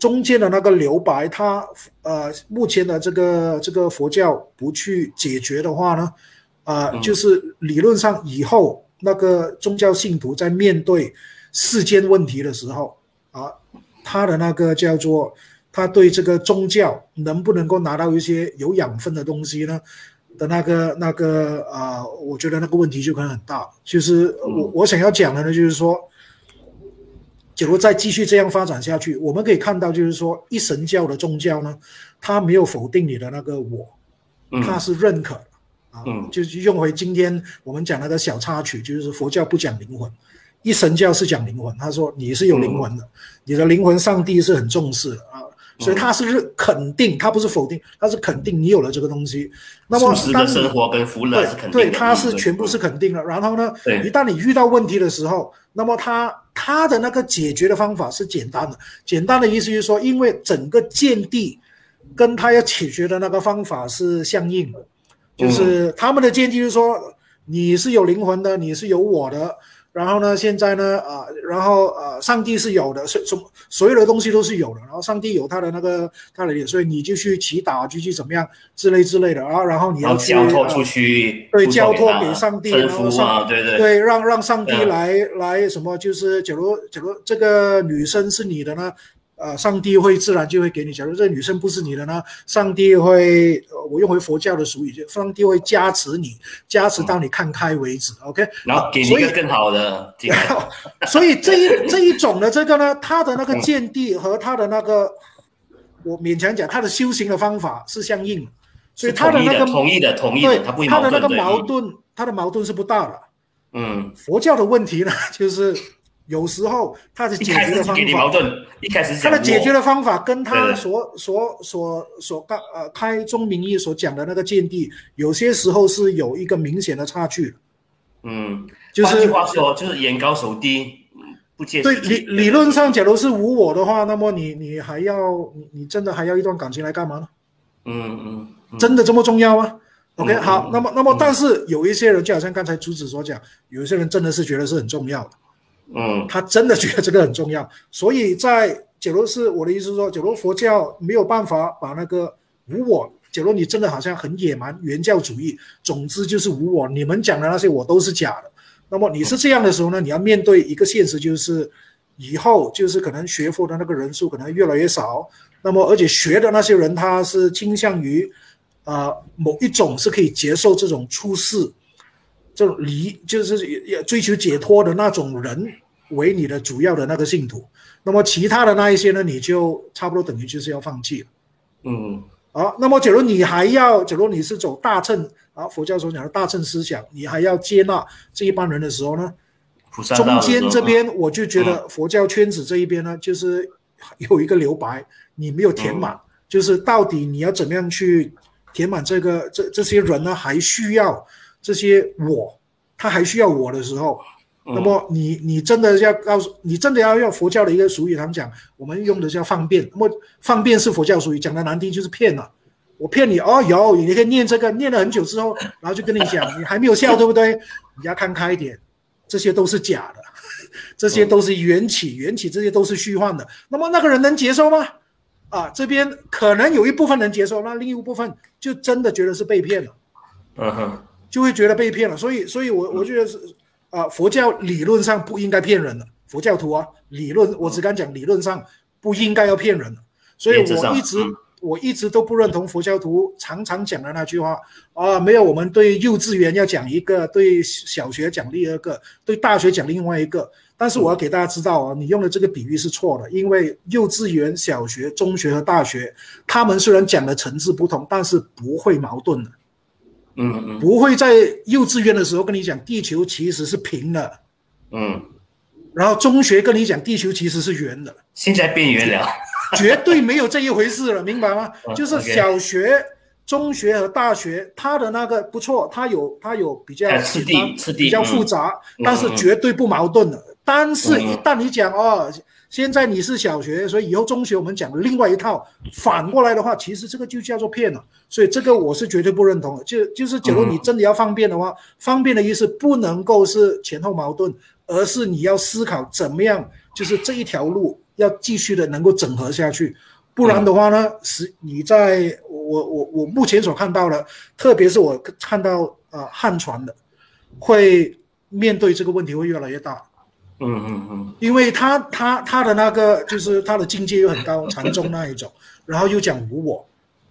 中间的那个留白，它呃目前的这个这个佛教不去解决的话呢，啊，就是理论上以后那个宗教信徒在面对世间问题的时候啊，他的那个叫做。他对这个宗教能不能够拿到一些有养分的东西呢？的那个那个啊，我觉得那个问题就可能很大。就是我我想要讲的呢，就是说，假如再继续这样发展下去，我们可以看到，就是说，一神教的宗教呢，它没有否定你的那个我，它是认可的啊。就是用回今天我们讲那个小插曲，就是佛教不讲灵魂。一神教是讲灵魂，他说你是有灵魂的，你的灵魂上帝是很重视的啊。所以他是认肯定，他不是否定，他是肯定你有了这个东西。那么，当生活跟福乐是肯定对，他是全部是肯定的。然后呢，一旦你遇到问题的时候，那么他他的那个解决的方法是简单的。简单的意思就是说，因为整个见地跟他要解决的那个方法是相应的，就是他们的见地就是说你是有灵魂的，你是有我的。然后呢？现在呢？啊，然后呃，上帝是有的，所所所有的东西都是有的。然后上帝有他的那个他的脸，所以你就去祈祷，就去怎么样之类之类的啊。然后你要交托出去，对，交托给上帝，然后上对对对，让让上帝来来什么？就是假如假如这个女生是你的呢？呃，上帝会自然就会给你。假如这个女生不是你的呢，上帝会，我用回佛教的俗语，就上帝会加持你，加持到你看开为止。OK，然后给你一个更好的。所以这一这一种的这个呢，他的那个见地和他的那个，我勉强讲，他的修行的方法是相应的，所以他的那个同意的同意的，他不他的那个矛盾，他的矛盾是不大的。嗯，佛教的问题呢，就是。有时候他的解决的方法，一开始他的解决的方法跟他所所所所开呃开宗明义所讲的那个见地，有些时候是有一个明显的差距。嗯，就是换句话说，就是眼高手低，不接对理理论上，假如是无我的话，那么你你还要你你真的还要一段感情来干嘛呢？嗯嗯，真的这么重要吗？OK，好，那么那么但是有一些人，就好像刚才朱子所讲，有一些人真的是觉得是很重要的。嗯，他真的觉得这个很重要，所以在假如是我的意思是说，假如佛教没有办法把那个无我，假如你真的好像很野蛮原教主义，总之就是无我，你们讲的那些我都是假的。那么你是这样的时候呢，你要面对一个现实，就是以后就是可能学佛的那个人数可能越来越少。那么而且学的那些人，他是倾向于啊某一种是可以接受这种出世。这种离就是也追求解脱的那种人为你的主要的那个信徒，那么其他的那一些呢，你就差不多等于就是要放弃了。嗯，好，那么假如你还要，假如你是走大乘啊，佛教所讲的大乘思想，你还要接纳这一帮人的时候呢，中间这边我就觉得佛教圈子这一边呢，就是有一个留白，你没有填满，就是到底你要怎么样去填满这个这这些人呢，还需要。这些我，他还需要我的时候，那么你你真的要告诉你真的要用佛教的一个俗语，他们讲我们用的叫放便。那么放便是佛教俗语，讲的难听就是骗了。我骗你哦，有你可以念这个，念了很久之后，然后就跟你讲，你还没有笑，对不对？你要看开一点，这些都是假的，这些都是缘起，缘起这些都是虚幻的。那么那个人能接受吗？啊，这边可能有一部分能接受，那另一部分就真的觉得是被骗了。嗯哼。就会觉得被骗了，所以，所以我我觉得是，啊，佛教理论上不应该骗人的，佛教徒啊，理论我只敢讲理论上不应该要骗人的，所以我一直我一直都不认同佛教徒常常讲的那句话啊，没有我们对幼稚园要讲一个，对小学讲另一个，对大学讲另外一个，但是我要给大家知道啊，你用的这个比喻是错的，因为幼稚园、小学、中学和大学，他们虽然讲的层次不同，但是不会矛盾的。嗯嗯，不会在幼稚园的时候跟你讲地球其实是平的，嗯，然后中学跟你讲地球其实是圆的，现在变圆了，绝对没有这一回事了，明白吗？就是小学、中学和大学，它的那个不错，它有它有比较比较复杂，但是绝对不矛盾的。但是，一旦你讲哦。现在你是小学，所以以后中学我们讲另外一套。反过来的话，其实这个就叫做骗了。所以这个我是绝对不认同的。就就是，假如你真的要方便的话，方便的意思不能够是前后矛盾，而是你要思考怎么样，就是这一条路要继续的能够整合下去。不然的话呢，是你在我我我目前所看到的，特别是我看到啊汉传的，会面对这个问题会越来越大。嗯嗯嗯，因为他他他的那个就是他的境界又很高，禅宗那一种，然后又讲无我，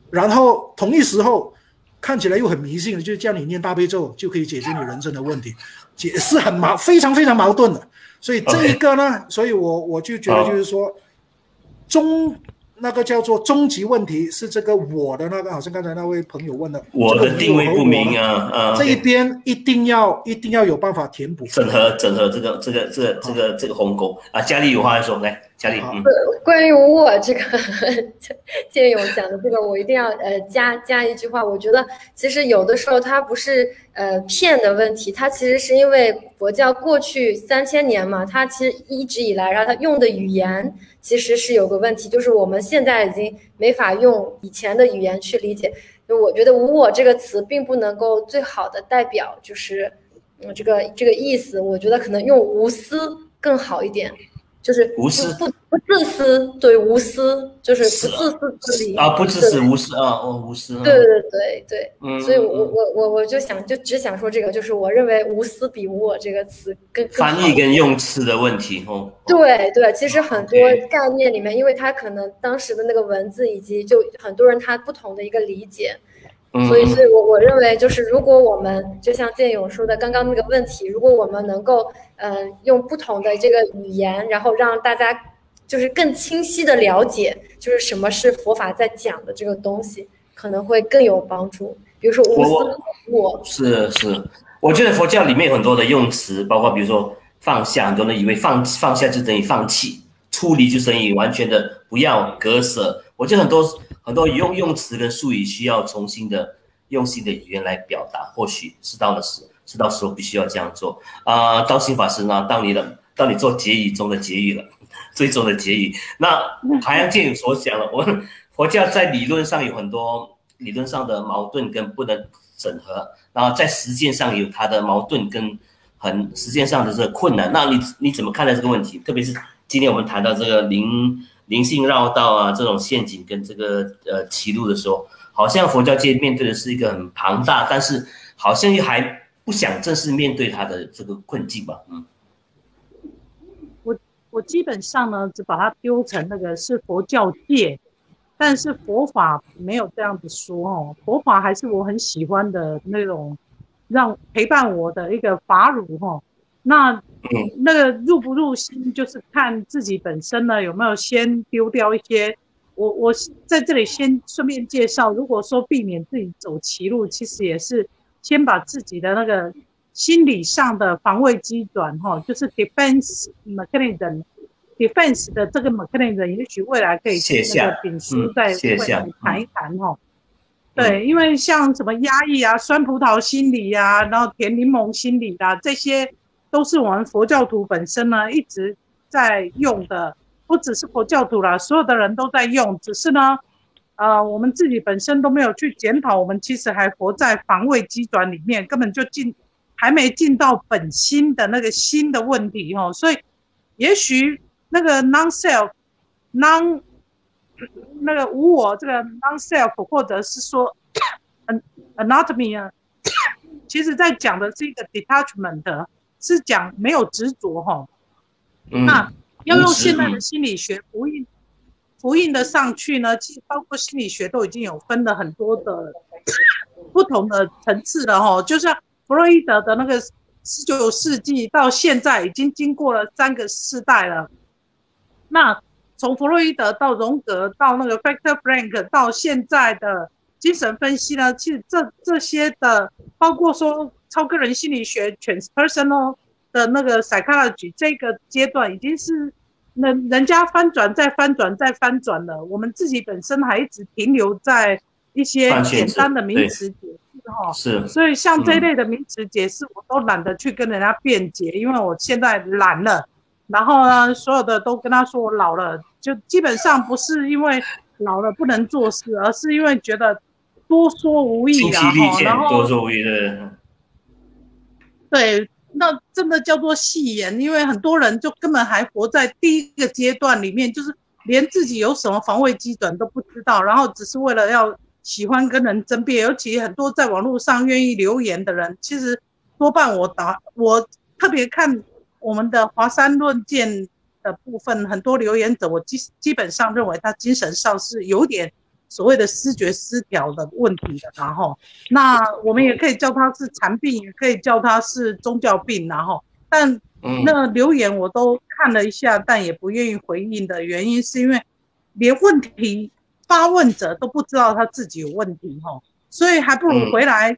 然后同一时候看起来又很迷信，就叫你念大悲咒就可以解决你人生的问题，解是很矛非常非常矛盾的。所以这一个呢，所以我我就觉得就是说中。那个叫做终极问题是这个我的那个，好像刚才那位朋友问的，我的定位不明啊啊！这一边一定要一定要有办法填补，整合整合这个这个这个这个这个鸿沟啊！家里有话要说来，嘉玲，嗯，关于我这个 建勇讲的这个，我一定要呃加加一句话。我觉得其实有的时候它不是呃骗的问题，它其实是因为佛教过去三千年嘛，它其实一直以来，然后它用的语言其实是有个问题，就是我们现在已经没法用以前的语言去理解。就我觉得“无我”这个词并不能够最好的代表就是嗯这个这个意思，我觉得可能用“无私”更好一点。就是无私，不不自私，对无私，就是不自私自利啊，不自私无私啊，哦无私，对对对对，嗯，所以我我我我就想就只想说这个，就是我认为无私比无我这个词更翻译跟用词的问题哦，对对，其实很多概念里面，因为它可能当时的那个文字以及就很多人他不同的一个理解。所以，所以我我认为，就是如果我们就像建勇说的刚刚那个问题，如果我们能够，嗯，用不同的这个语言，然后让大家就是更清晰的了解，就是什么是佛法在讲的这个东西，可能会更有帮助。比如说，我我是是，我觉得佛教里面有很多的用词，包括比如说放下，很多人以为放放下就等于放弃，出离就等于完全的不要割舍。我觉得很多。很多用用词跟术语需要重新的用新的语言来表达，或许是到了时，是到时候必须要这样做啊。道心法师呢，当你的当你做结语中的结语了，最终的结语。那海洋剑所讲了，我 佛教在理论上有很多理论上的矛盾跟不能整合，然后在实践上有它的矛盾跟很实践上的这个困难。那你你怎么看待这个问题？特别是今天我们谈到这个灵。灵性绕道啊，这种陷阱跟这个呃歧路的时候，好像佛教界面对的是一个很庞大，但是好像又还不想正式面对他的这个困境吧？嗯，我我基本上呢，只把它丢成那个是佛教界，但是佛法没有这样子说哦，佛法还是我很喜欢的那种，让陪伴我的一个法乳哈。那那个入不入心，就是看自己本身呢有没有先丢掉一些。我我在这里先顺便介绍，如果说避免自己走歧路，其实也是先把自己的那个心理上的防卫机转哈，就是 defense mechanism，defense 的这个 mechanism，也许未来可以那个丙叔再谈一谈哈。对，因为像什么压抑啊、酸葡萄心理呀，然后甜柠檬心理啊这些。都是我们佛教徒本身呢一直在用的，不只是佛教徒啦，所有的人都在用。只是呢，呃，我们自己本身都没有去检讨，我们其实还活在防卫机转里面，根本就进还没进到本心的那个心的问题哦。所以，也许那个 non self non 那个无我这个 non self，或者是说 anatomy 啊，其实在讲的是一个 detachment。是讲没有执着哈，那要用现代的心理学复印复印的上去呢？其实包括心理学都已经有分了很多的不同的层次了哈。就像弗洛伊德的那个十九世纪到现在已经经过了三个世代了。那从弗洛伊德到荣格到那个 Factor Frank 到现在的精神分析呢，其实这这些的包括说。超个人心理学 （transpersonal） 的那个 psychology 这个阶段已经是人人家翻转再翻转再翻转了，我们自己本身还一直停留在一些简单的名词解释哈。是。所以像这一类的名词解释，我都懒得去跟人家辩解，因为我现在懒了。然后呢，所有的都跟他说我老了，就基本上不是因为老了不能做事，而是因为觉得多说无益啊。然后多说无益的。对，那真的叫做戏言，因为很多人就根本还活在第一个阶段里面，就是连自己有什么防卫机转都不知道，然后只是为了要喜欢跟人争辩，尤其很多在网络上愿意留言的人，其实多半我答我特别看我们的华山论剑的部分，很多留言者我基基本上认为他精神上是有点。所谓的视觉失调的问题的，然后，那我们也可以叫它是残病，也可以叫它是宗教病，然后，但那留言我都看了一下，但也不愿意回应的原因，是因为连问题发问者都不知道他自己有问题，哈，所以还不如回来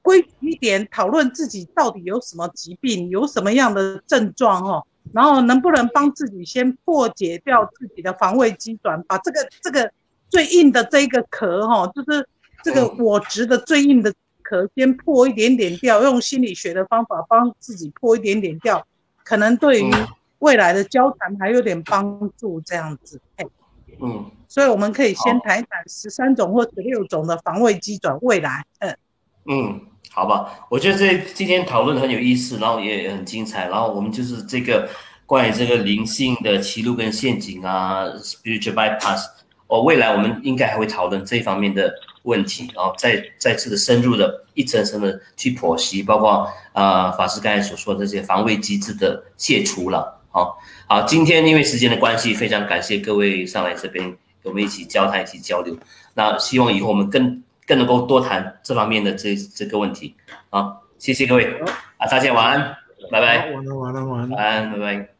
归一点讨论自己到底有什么疾病，有什么样的症状，哈，然后能不能帮自己先破解掉自己的防卫机转，把这个这个最硬的这一个壳哈，就是这个我执的最硬的壳先破一点点掉，用心理学的方法帮自己破一点点掉，可能对于未来的交谈还有点帮助这样子。嗯，所以我们可以先谈一谈十三种或十六种的防卫机转未来。嗯嗯。好吧，我觉得这今天讨论很有意思，然后也很精彩。然后我们就是这个关于这个灵性的歧路跟陷阱啊，spiritual bypass，哦，未来我们应该还会讨论这方面的问题，然后再再次的深入的一层层的去剖析，包括啊法师刚才所说的这些防卫机制的卸除了。好，好，今天因为时间的关系，非常感谢各位上来这边跟我们一起交谈、一起交流。那希望以后我们更。更能够多谈这方面的这这个问题，好，谢谢各位，啊，大家晚安，拜拜，晚安，晚安，晚安，晚安，拜拜。